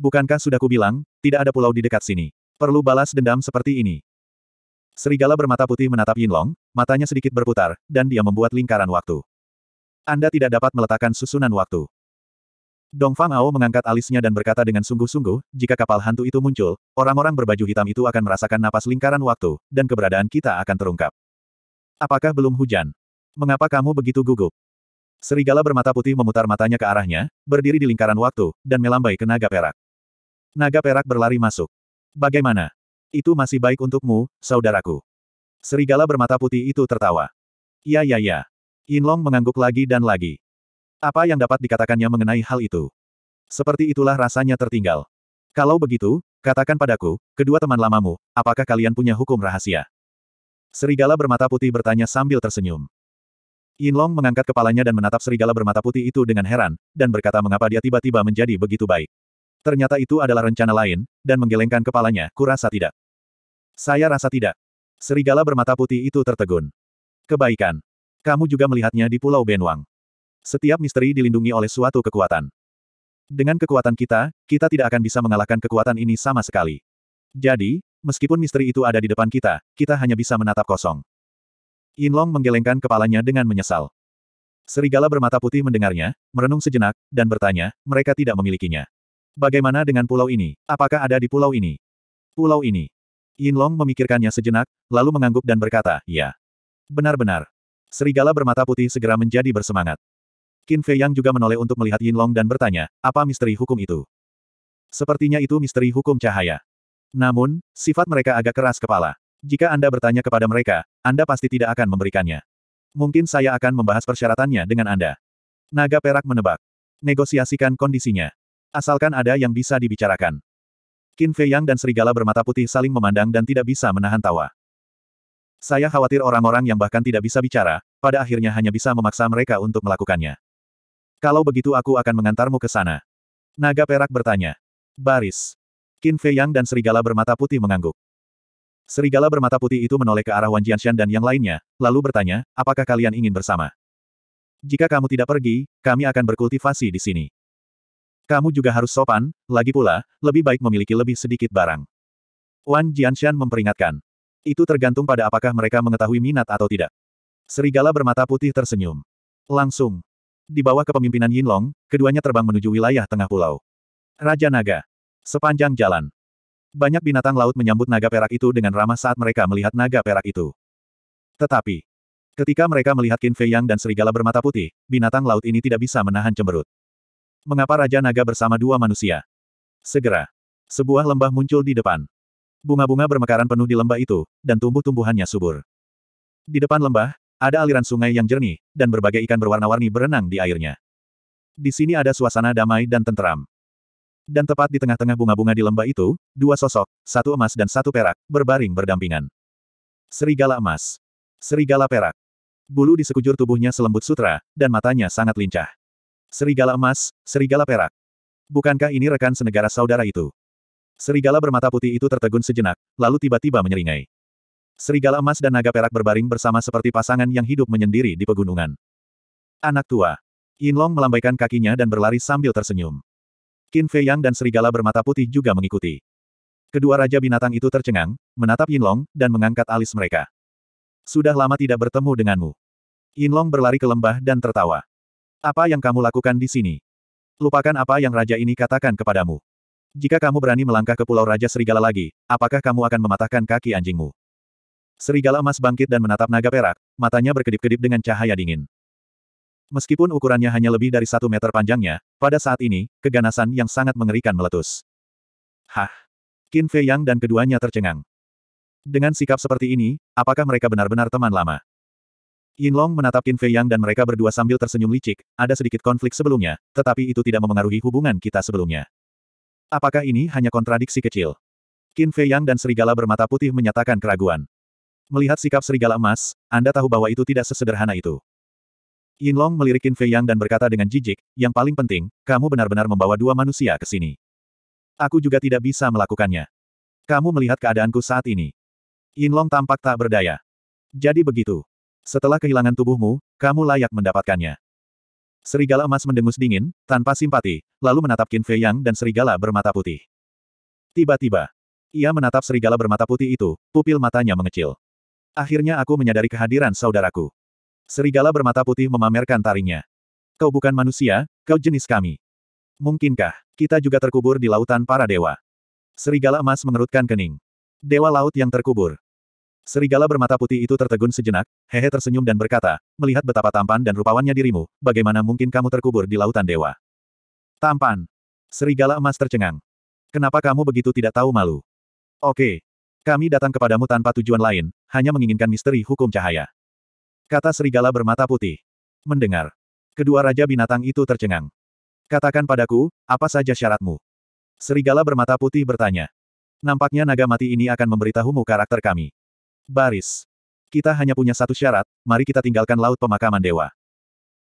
Bukankah sudah kubilang, tidak ada pulau di dekat sini. Perlu balas dendam seperti ini. Serigala bermata putih menatap Yinlong, matanya sedikit berputar, dan dia membuat lingkaran waktu. Anda tidak dapat meletakkan susunan waktu. Dong Fang Ao mengangkat alisnya dan berkata dengan sungguh-sungguh, jika kapal hantu itu muncul, orang-orang berbaju hitam itu akan merasakan napas lingkaran waktu, dan keberadaan kita akan terungkap. Apakah belum hujan? Mengapa kamu begitu gugup? Serigala bermata putih memutar matanya ke arahnya, berdiri di lingkaran waktu, dan melambai ke naga perak. Naga perak berlari masuk. Bagaimana? Itu masih baik untukmu, saudaraku. Serigala bermata putih itu tertawa. Ya ya ya. Yinlong mengangguk lagi dan lagi. Apa yang dapat dikatakannya mengenai hal itu? Seperti itulah rasanya tertinggal. Kalau begitu, katakan padaku, kedua teman lamamu, apakah kalian punya hukum rahasia? Serigala bermata putih bertanya sambil tersenyum. Yinlong mengangkat kepalanya dan menatap serigala bermata putih itu dengan heran, dan berkata mengapa dia tiba-tiba menjadi begitu baik. Ternyata itu adalah rencana lain, dan menggelengkan kepalanya, kurasa tidak. Saya rasa tidak. Serigala bermata putih itu tertegun. Kebaikan. Kamu juga melihatnya di Pulau Benwang. Setiap misteri dilindungi oleh suatu kekuatan. Dengan kekuatan kita, kita tidak akan bisa mengalahkan kekuatan ini sama sekali. Jadi, meskipun misteri itu ada di depan kita, kita hanya bisa menatap kosong. Yinlong menggelengkan kepalanya dengan menyesal. Serigala bermata putih mendengarnya, merenung sejenak, dan bertanya, mereka tidak memilikinya. Bagaimana dengan pulau ini? Apakah ada di pulau ini? Pulau ini. Yinlong memikirkannya sejenak, lalu mengangguk dan berkata, ya. Benar-benar. Serigala bermata putih segera menjadi bersemangat. Qin Fei Yang juga menoleh untuk melihat Yin Long dan bertanya, apa misteri hukum itu? Sepertinya itu misteri hukum cahaya. Namun, sifat mereka agak keras kepala. Jika Anda bertanya kepada mereka, Anda pasti tidak akan memberikannya. Mungkin saya akan membahas persyaratannya dengan Anda. Naga perak menebak. Negosiasikan kondisinya. Asalkan ada yang bisa dibicarakan. Qin Fei Yang dan Serigala bermata putih saling memandang dan tidak bisa menahan tawa. Saya khawatir orang-orang yang bahkan tidak bisa bicara, pada akhirnya hanya bisa memaksa mereka untuk melakukannya. Kalau begitu aku akan mengantarmu ke sana. Naga perak bertanya. Baris. Qin Fei Yang dan serigala bermata putih mengangguk. Serigala bermata putih itu menoleh ke arah Wan Jianshan dan yang lainnya, lalu bertanya, apakah kalian ingin bersama? Jika kamu tidak pergi, kami akan berkultivasi di sini. Kamu juga harus sopan, lagi pula, lebih baik memiliki lebih sedikit barang. Wan Jianshan memperingatkan. Itu tergantung pada apakah mereka mengetahui minat atau tidak. Serigala bermata putih tersenyum. Langsung. Di bawah kepemimpinan Yinlong, keduanya terbang menuju wilayah tengah pulau. Raja Naga. Sepanjang jalan. Banyak binatang laut menyambut naga perak itu dengan ramah saat mereka melihat naga perak itu. Tetapi, ketika mereka melihat Qin Fei Yang dan serigala bermata putih, binatang laut ini tidak bisa menahan cemberut. Mengapa Raja Naga bersama dua manusia? Segera, sebuah lembah muncul di depan. Bunga-bunga bermekaran penuh di lembah itu, dan tumbuh-tumbuhannya subur. Di depan lembah, ada aliran sungai yang jernih, dan berbagai ikan berwarna-warni berenang di airnya. Di sini ada suasana damai dan tenteram. Dan tepat di tengah-tengah bunga-bunga di lembah itu, dua sosok, satu emas dan satu perak, berbaring berdampingan. Serigala emas. Serigala perak. Bulu di sekujur tubuhnya selembut sutra, dan matanya sangat lincah. Serigala emas, serigala perak. Bukankah ini rekan senegara saudara itu? Serigala bermata putih itu tertegun sejenak, lalu tiba-tiba menyeringai. Serigala emas dan naga perak berbaring bersama seperti pasangan yang hidup menyendiri di pegunungan. Anak tua. Yinlong melambaikan kakinya dan berlari sambil tersenyum. Qin Fei Yang dan serigala bermata putih juga mengikuti. Kedua raja binatang itu tercengang, menatap Yinlong, dan mengangkat alis mereka. Sudah lama tidak bertemu denganmu. Yinlong berlari ke lembah dan tertawa. Apa yang kamu lakukan di sini? Lupakan apa yang raja ini katakan kepadamu. Jika kamu berani melangkah ke Pulau Raja Serigala lagi, apakah kamu akan mematahkan kaki anjingmu? Serigala emas bangkit dan menatap naga perak, matanya berkedip-kedip dengan cahaya dingin. Meskipun ukurannya hanya lebih dari satu meter panjangnya, pada saat ini, keganasan yang sangat mengerikan meletus. Hah! Qin Fei Yang dan keduanya tercengang. Dengan sikap seperti ini, apakah mereka benar-benar teman lama? Yin Long menatap Qin Fei Yang dan mereka berdua sambil tersenyum licik, ada sedikit konflik sebelumnya, tetapi itu tidak memengaruhi hubungan kita sebelumnya. Apakah ini hanya kontradiksi kecil? Qin Fei Yang dan serigala bermata putih menyatakan keraguan. Melihat sikap serigala emas, Anda tahu bahwa itu tidak sesederhana itu. Yinlong melirik Qin Fei Yang dan berkata dengan jijik, yang paling penting, kamu benar-benar membawa dua manusia ke sini. Aku juga tidak bisa melakukannya. Kamu melihat keadaanku saat ini. Yinlong tampak tak berdaya. Jadi begitu. Setelah kehilangan tubuhmu, kamu layak mendapatkannya. Serigala emas mendengus dingin, tanpa simpati, lalu menatap Qin Fei Yang dan serigala bermata putih. Tiba-tiba, ia menatap serigala bermata putih itu, pupil matanya mengecil. Akhirnya aku menyadari kehadiran saudaraku. Serigala bermata putih memamerkan taringnya. Kau bukan manusia, kau jenis kami. Mungkinkah, kita juga terkubur di lautan para dewa? Serigala emas mengerutkan kening. Dewa laut yang terkubur. Serigala bermata putih itu tertegun sejenak, hehe tersenyum dan berkata, melihat betapa tampan dan rupawannya dirimu, bagaimana mungkin kamu terkubur di lautan dewa? Tampan. Serigala emas tercengang. Kenapa kamu begitu tidak tahu malu? Oke, kami datang kepadamu tanpa tujuan lain, hanya menginginkan misteri hukum cahaya. Kata serigala bermata putih. Mendengar. Kedua raja binatang itu tercengang. Katakan padaku, apa saja syaratmu? Serigala bermata putih bertanya. Nampaknya naga mati ini akan memberitahumu karakter kami. Baris. Kita hanya punya satu syarat, mari kita tinggalkan laut pemakaman dewa.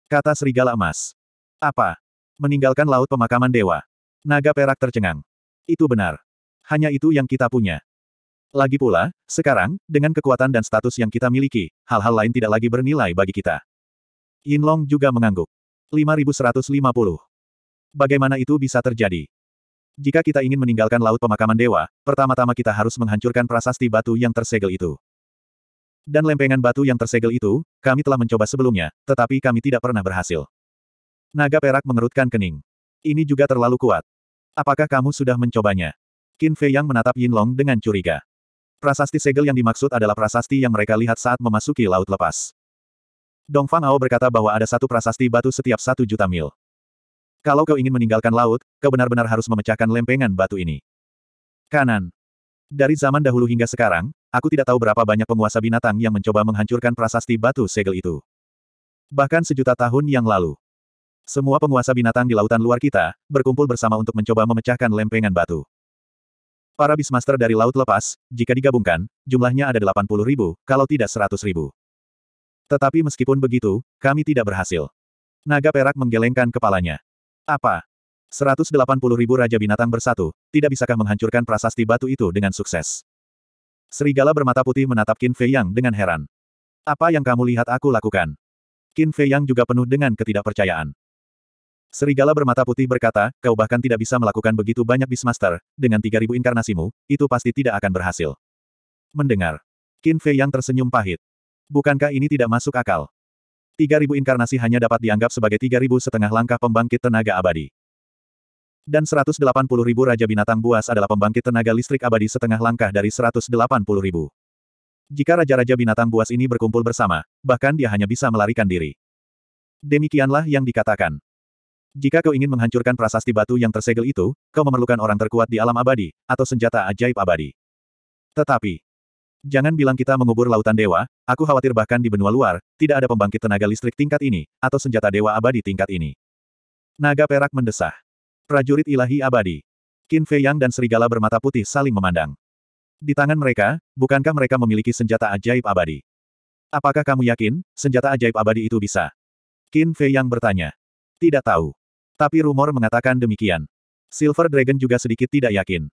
Kata serigala emas. Apa? Meninggalkan laut pemakaman dewa. Naga perak tercengang. Itu benar. Hanya itu yang kita punya. Lagi pula, sekarang, dengan kekuatan dan status yang kita miliki, hal-hal lain tidak lagi bernilai bagi kita. Yin Long juga mengangguk. 5150. Bagaimana itu bisa terjadi? Jika kita ingin meninggalkan laut pemakaman dewa, pertama-tama kita harus menghancurkan prasasti batu yang tersegel itu. Dan lempengan batu yang tersegel itu, kami telah mencoba sebelumnya, tetapi kami tidak pernah berhasil. Naga perak mengerutkan kening. Ini juga terlalu kuat. Apakah kamu sudah mencobanya? Qin Fei Yang menatap Yin Long dengan curiga. Prasasti segel yang dimaksud adalah prasasti yang mereka lihat saat memasuki Laut Lepas. Dong Fang Ao berkata bahwa ada satu prasasti batu setiap satu juta mil. Kalau kau ingin meninggalkan laut, kau benar-benar harus memecahkan lempengan batu ini. Kanan. Dari zaman dahulu hingga sekarang, aku tidak tahu berapa banyak penguasa binatang yang mencoba menghancurkan prasasti batu segel itu. Bahkan sejuta tahun yang lalu. Semua penguasa binatang di lautan luar kita, berkumpul bersama untuk mencoba memecahkan lempengan batu. Para Bismaster dari Laut Lepas, jika digabungkan, jumlahnya ada 80 ribu, kalau tidak 100 ribu. Tetapi meskipun begitu, kami tidak berhasil. Naga perak menggelengkan kepalanya. Apa? 180 ribu Raja Binatang bersatu, tidak bisakah menghancurkan prasasti batu itu dengan sukses? Serigala bermata putih menatap Qin Fei Yang dengan heran. Apa yang kamu lihat aku lakukan? Qin Fei Yang juga penuh dengan ketidakpercayaan. Serigala bermata putih berkata, kau bahkan tidak bisa melakukan begitu banyak Beastmaster, dengan 3000 inkarnasimu, itu pasti tidak akan berhasil. Mendengar. Qin Fei yang tersenyum pahit. Bukankah ini tidak masuk akal? 3000 inkarnasi hanya dapat dianggap sebagai 3000 setengah langkah pembangkit tenaga abadi. Dan 180 ribu Raja Binatang Buas adalah pembangkit tenaga listrik abadi setengah langkah dari 180 ribu. Jika Raja-Raja Binatang Buas ini berkumpul bersama, bahkan dia hanya bisa melarikan diri. Demikianlah yang dikatakan. Jika kau ingin menghancurkan prasasti batu yang tersegel itu, kau memerlukan orang terkuat di alam abadi, atau senjata ajaib abadi. Tetapi, Jangan bilang kita mengubur lautan dewa, aku khawatir bahkan di benua luar, tidak ada pembangkit tenaga listrik tingkat ini, atau senjata dewa abadi tingkat ini. Naga perak mendesah. Prajurit ilahi abadi. Qin Fei Yang dan serigala bermata putih saling memandang. Di tangan mereka, bukankah mereka memiliki senjata ajaib abadi? Apakah kamu yakin, senjata ajaib abadi itu bisa? Qin Fei Yang bertanya. Tidak tahu. Tapi rumor mengatakan demikian. Silver Dragon juga sedikit tidak yakin.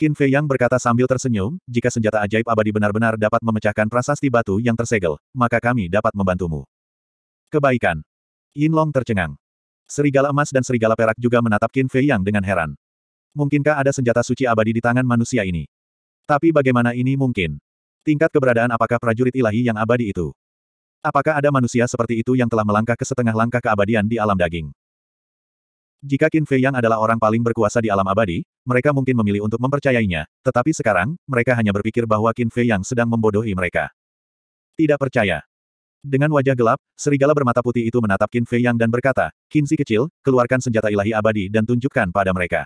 Qin Fei Yang berkata sambil tersenyum, jika senjata ajaib abadi benar-benar dapat memecahkan prasasti batu yang tersegel, maka kami dapat membantumu. Kebaikan. Yin Long tercengang. Serigala emas dan serigala perak juga menatap Qin Fei Yang dengan heran. Mungkinkah ada senjata suci abadi di tangan manusia ini? Tapi bagaimana ini mungkin? Tingkat keberadaan apakah prajurit ilahi yang abadi itu? Apakah ada manusia seperti itu yang telah melangkah ke setengah langkah keabadian di alam daging? Jika Qin Fei Yang adalah orang paling berkuasa di alam abadi, mereka mungkin memilih untuk mempercayainya, tetapi sekarang, mereka hanya berpikir bahwa Qin Fei Yang sedang membodohi mereka. Tidak percaya. Dengan wajah gelap, serigala bermata putih itu menatap Qin Fei Yang dan berkata, Qin si kecil, keluarkan senjata ilahi abadi dan tunjukkan pada mereka.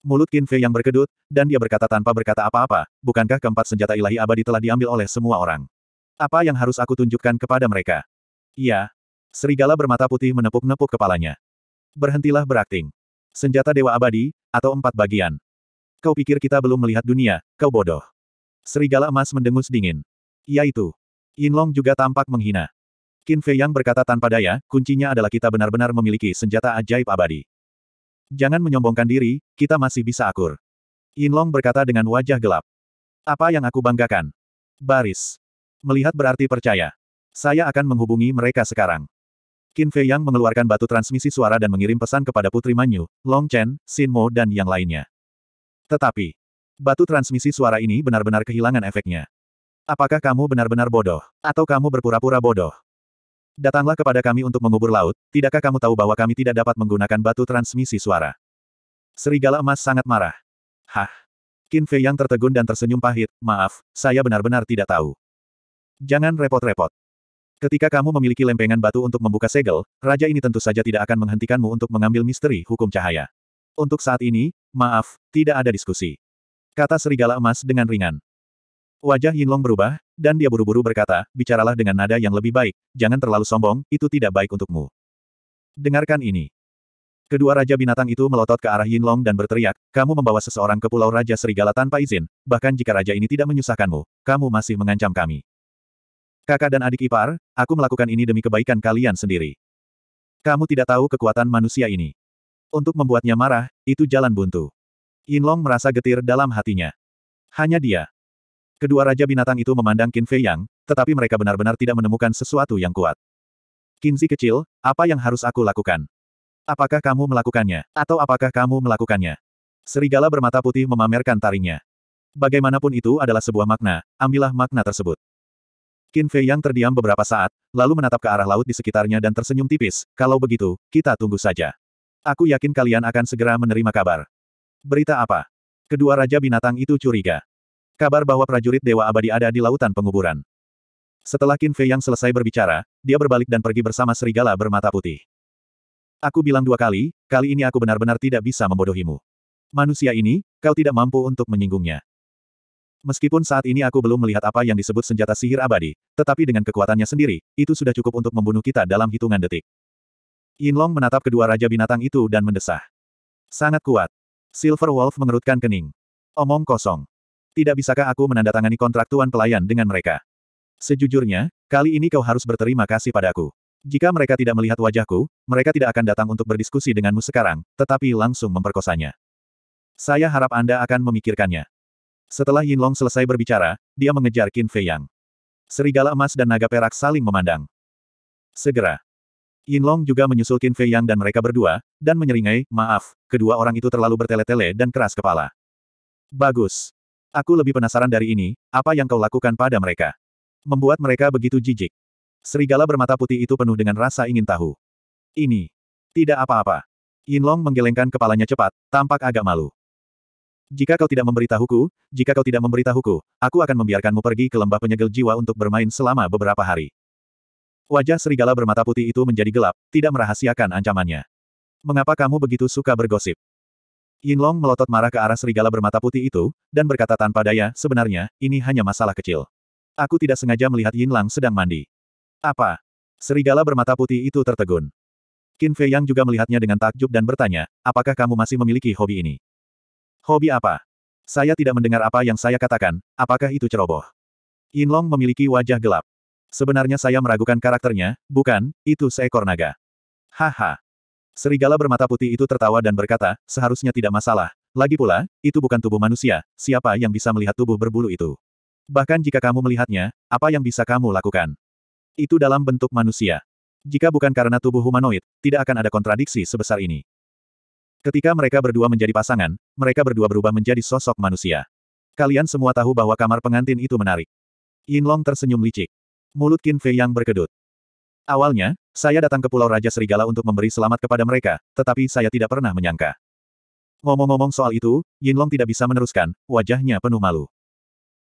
Mulut Qin Fei Yang berkedut, dan dia berkata tanpa berkata apa-apa, bukankah keempat senjata ilahi abadi telah diambil oleh semua orang? Apa yang harus aku tunjukkan kepada mereka? Iya. Serigala bermata putih menepuk-nepuk kepalanya. Berhentilah berakting. Senjata Dewa Abadi, atau empat bagian. Kau pikir kita belum melihat dunia, kau bodoh. Serigala emas mendengus dingin. Iya itu. Yinlong juga tampak menghina. Qin Fei Yang berkata tanpa daya, kuncinya adalah kita benar-benar memiliki senjata ajaib abadi. Jangan menyombongkan diri, kita masih bisa akur. Yinlong berkata dengan wajah gelap. Apa yang aku banggakan? Baris. Melihat berarti percaya. Saya akan menghubungi mereka sekarang. Qin Fei Yang mengeluarkan batu transmisi suara dan mengirim pesan kepada Putri Manyu, Long Chen, Xin Mo dan yang lainnya. Tetapi, batu transmisi suara ini benar-benar kehilangan efeknya. Apakah kamu benar-benar bodoh? Atau kamu berpura-pura bodoh? Datanglah kepada kami untuk mengubur laut, tidakkah kamu tahu bahwa kami tidak dapat menggunakan batu transmisi suara? Serigala emas sangat marah. Hah? Qin Fei Yang tertegun dan tersenyum pahit, maaf, saya benar-benar tidak tahu. Jangan repot-repot. Ketika kamu memiliki lempengan batu untuk membuka segel, raja ini tentu saja tidak akan menghentikanmu untuk mengambil misteri hukum cahaya. Untuk saat ini, maaf, tidak ada diskusi. Kata serigala emas dengan ringan. Wajah Yinlong berubah, dan dia buru-buru berkata, bicaralah dengan nada yang lebih baik, jangan terlalu sombong, itu tidak baik untukmu. Dengarkan ini. Kedua raja binatang itu melotot ke arah Yinlong dan berteriak, kamu membawa seseorang ke pulau Raja Serigala tanpa izin, bahkan jika raja ini tidak menyusahkanmu, kamu masih mengancam kami. Kakak dan adik ipar, aku melakukan ini demi kebaikan kalian sendiri. Kamu tidak tahu kekuatan manusia ini. Untuk membuatnya marah, itu jalan buntu. Yinlong merasa getir dalam hatinya. Hanya dia. Kedua raja binatang itu memandang Qin Fei Yang, tetapi mereka benar-benar tidak menemukan sesuatu yang kuat. Qinzi kecil, apa yang harus aku lakukan? Apakah kamu melakukannya? Atau apakah kamu melakukannya? Serigala bermata putih memamerkan taringnya. Bagaimanapun itu adalah sebuah makna, ambillah makna tersebut. Qin Fei yang terdiam beberapa saat, lalu menatap ke arah laut di sekitarnya dan tersenyum tipis, kalau begitu, kita tunggu saja. Aku yakin kalian akan segera menerima kabar. Berita apa? Kedua Raja Binatang itu curiga. Kabar bahwa prajurit Dewa Abadi ada di lautan penguburan. Setelah Qin Fei yang selesai berbicara, dia berbalik dan pergi bersama serigala bermata putih. Aku bilang dua kali, kali ini aku benar-benar tidak bisa membodohimu. Manusia ini, kau tidak mampu untuk menyinggungnya. Meskipun saat ini aku belum melihat apa yang disebut senjata sihir abadi, tetapi dengan kekuatannya sendiri, itu sudah cukup untuk membunuh kita dalam hitungan detik. Yinlong menatap kedua raja binatang itu dan mendesah. Sangat kuat. Silver Wolf mengerutkan kening. Omong kosong. Tidak bisakah aku menandatangani kontrak tuan pelayan dengan mereka? Sejujurnya, kali ini kau harus berterima kasih padaku. Jika mereka tidak melihat wajahku, mereka tidak akan datang untuk berdiskusi denganmu sekarang, tetapi langsung memperkosanya. Saya harap Anda akan memikirkannya. Setelah Yinlong selesai berbicara, dia mengejar Qin Fei Yang. Serigala emas dan naga perak saling memandang. Segera. Yinlong juga menyusul Qin Fei Yang dan mereka berdua, dan menyeringai, maaf, kedua orang itu terlalu bertele-tele dan keras kepala. Bagus. Aku lebih penasaran dari ini, apa yang kau lakukan pada mereka? Membuat mereka begitu jijik. Serigala bermata putih itu penuh dengan rasa ingin tahu. Ini. Tidak apa-apa. Yinlong menggelengkan kepalanya cepat, tampak agak malu. Jika kau tidak memberitahuku, jika kau tidak memberitahuku, aku akan membiarkanmu pergi ke lembah penyegel jiwa untuk bermain selama beberapa hari. Wajah serigala bermata putih itu menjadi gelap, tidak merahasiakan ancamannya. Mengapa kamu begitu suka bergosip? Yinlong melotot marah ke arah serigala bermata putih itu, dan berkata tanpa daya, sebenarnya, ini hanya masalah kecil. Aku tidak sengaja melihat Yinlang sedang mandi. Apa? Serigala bermata putih itu tertegun. Qin Fei Yang juga melihatnya dengan takjub dan bertanya, apakah kamu masih memiliki hobi ini? Hobi apa? Saya tidak mendengar apa yang saya katakan, apakah itu ceroboh? Yinlong memiliki wajah gelap. Sebenarnya saya meragukan karakternya, bukan, itu seekor naga. Haha. Serigala bermata putih itu tertawa dan berkata, seharusnya tidak masalah. Lagi pula, itu bukan tubuh manusia, siapa yang bisa melihat tubuh berbulu itu? Bahkan jika kamu melihatnya, apa yang bisa kamu lakukan? Itu dalam bentuk manusia. Jika bukan karena tubuh humanoid, tidak akan ada kontradiksi sebesar ini. Ketika mereka berdua menjadi pasangan, mereka berdua berubah menjadi sosok manusia. Kalian semua tahu bahwa kamar pengantin itu menarik. Yinlong tersenyum licik. Mulut Qin Fei yang berkedut. Awalnya, saya datang ke Pulau Raja Serigala untuk memberi selamat kepada mereka, tetapi saya tidak pernah menyangka. Ngomong-ngomong soal itu, Yinlong tidak bisa meneruskan, wajahnya penuh malu.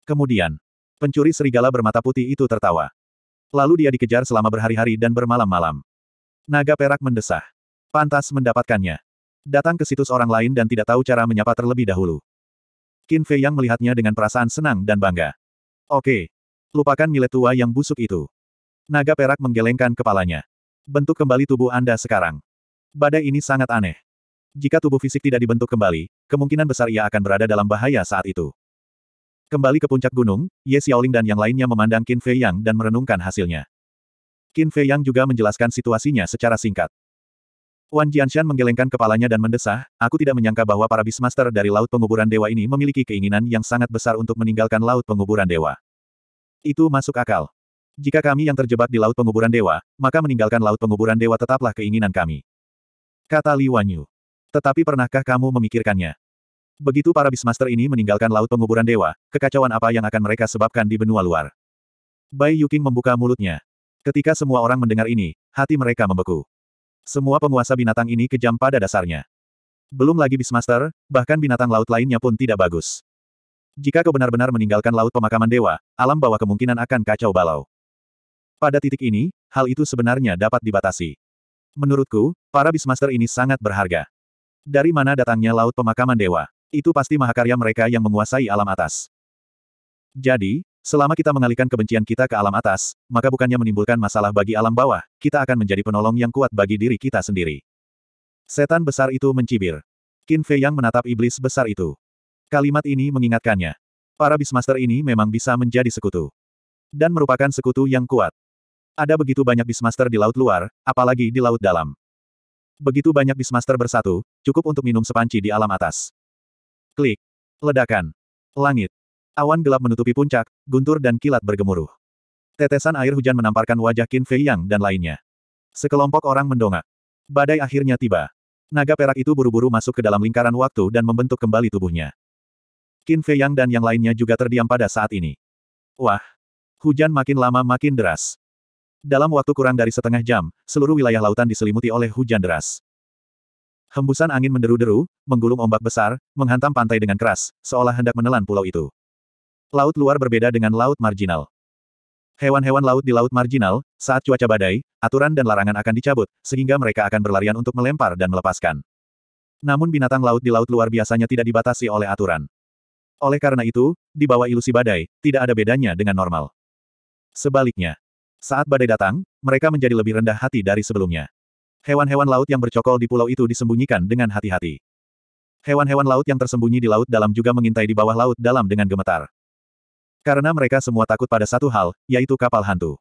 Kemudian, pencuri serigala bermata putih itu tertawa. Lalu dia dikejar selama berhari-hari dan bermalam-malam. Naga perak mendesah. Pantas mendapatkannya. Datang ke situs orang lain dan tidak tahu cara menyapa terlebih dahulu. Qin Fei yang melihatnya dengan perasaan senang dan bangga. Oke. Lupakan milet tua yang busuk itu. Naga perak menggelengkan kepalanya. Bentuk kembali tubuh Anda sekarang. Badai ini sangat aneh. Jika tubuh fisik tidak dibentuk kembali, kemungkinan besar ia akan berada dalam bahaya saat itu. Kembali ke puncak gunung, Ye Xiaoling dan yang lainnya memandang Qin Fei Yang dan merenungkan hasilnya. Qin Fei Yang juga menjelaskan situasinya secara singkat. Wan Jianshan menggelengkan kepalanya dan mendesah, aku tidak menyangka bahwa para Beastmaster dari Laut Penguburan Dewa ini memiliki keinginan yang sangat besar untuk meninggalkan Laut Penguburan Dewa. Itu masuk akal. Jika kami yang terjebak di Laut Penguburan Dewa, maka meninggalkan Laut Penguburan Dewa tetaplah keinginan kami. Kata Li Wanyu. Tetapi pernahkah kamu memikirkannya? Begitu para Beastmaster ini meninggalkan Laut Penguburan Dewa, kekacauan apa yang akan mereka sebabkan di benua luar? Bai Yuking membuka mulutnya. Ketika semua orang mendengar ini, hati mereka membeku. Semua penguasa binatang ini kejam pada dasarnya. Belum lagi Beastmaster, bahkan binatang laut lainnya pun tidak bagus. Jika kau benar-benar meninggalkan laut pemakaman dewa, alam bawah kemungkinan akan kacau balau. Pada titik ini, hal itu sebenarnya dapat dibatasi. Menurutku, para Beastmaster ini sangat berharga. Dari mana datangnya laut pemakaman dewa? Itu pasti mahakarya mereka yang menguasai alam atas. Jadi, selama kita mengalihkan kebencian kita ke alam atas, maka bukannya menimbulkan masalah bagi alam bawah, kita akan menjadi penolong yang kuat bagi diri kita sendiri. Setan besar itu mencibir. Qin Fei yang menatap iblis besar itu. Kalimat ini mengingatkannya. Para Beastmaster ini memang bisa menjadi sekutu. Dan merupakan sekutu yang kuat. Ada begitu banyak Beastmaster di laut luar, apalagi di laut dalam. Begitu banyak Beastmaster bersatu, cukup untuk minum sepanci di alam atas. Klik. Ledakan. Langit. Awan gelap menutupi puncak, guntur dan kilat bergemuruh. Tetesan air hujan menamparkan wajah Qin Fei Yang dan lainnya. Sekelompok orang mendongak. Badai akhirnya tiba. Naga perak itu buru-buru masuk ke dalam lingkaran waktu dan membentuk kembali tubuhnya. Qin Fei Yang dan yang lainnya juga terdiam pada saat ini. Wah! Hujan makin lama makin deras. Dalam waktu kurang dari setengah jam, seluruh wilayah lautan diselimuti oleh hujan deras. Hembusan angin menderu-deru, menggulung ombak besar, menghantam pantai dengan keras, seolah hendak menelan pulau itu. Laut luar berbeda dengan laut marginal. Hewan-hewan laut di laut marginal, saat cuaca badai, aturan dan larangan akan dicabut, sehingga mereka akan berlarian untuk melempar dan melepaskan. Namun binatang laut di laut luar biasanya tidak dibatasi oleh aturan. Oleh karena itu, di bawah ilusi badai, tidak ada bedanya dengan normal. Sebaliknya, saat badai datang, mereka menjadi lebih rendah hati dari sebelumnya. Hewan-hewan laut yang bercokol di pulau itu disembunyikan dengan hati-hati. Hewan-hewan laut yang tersembunyi di laut dalam juga mengintai di bawah laut dalam dengan gemetar. Karena mereka semua takut pada satu hal, yaitu kapal hantu.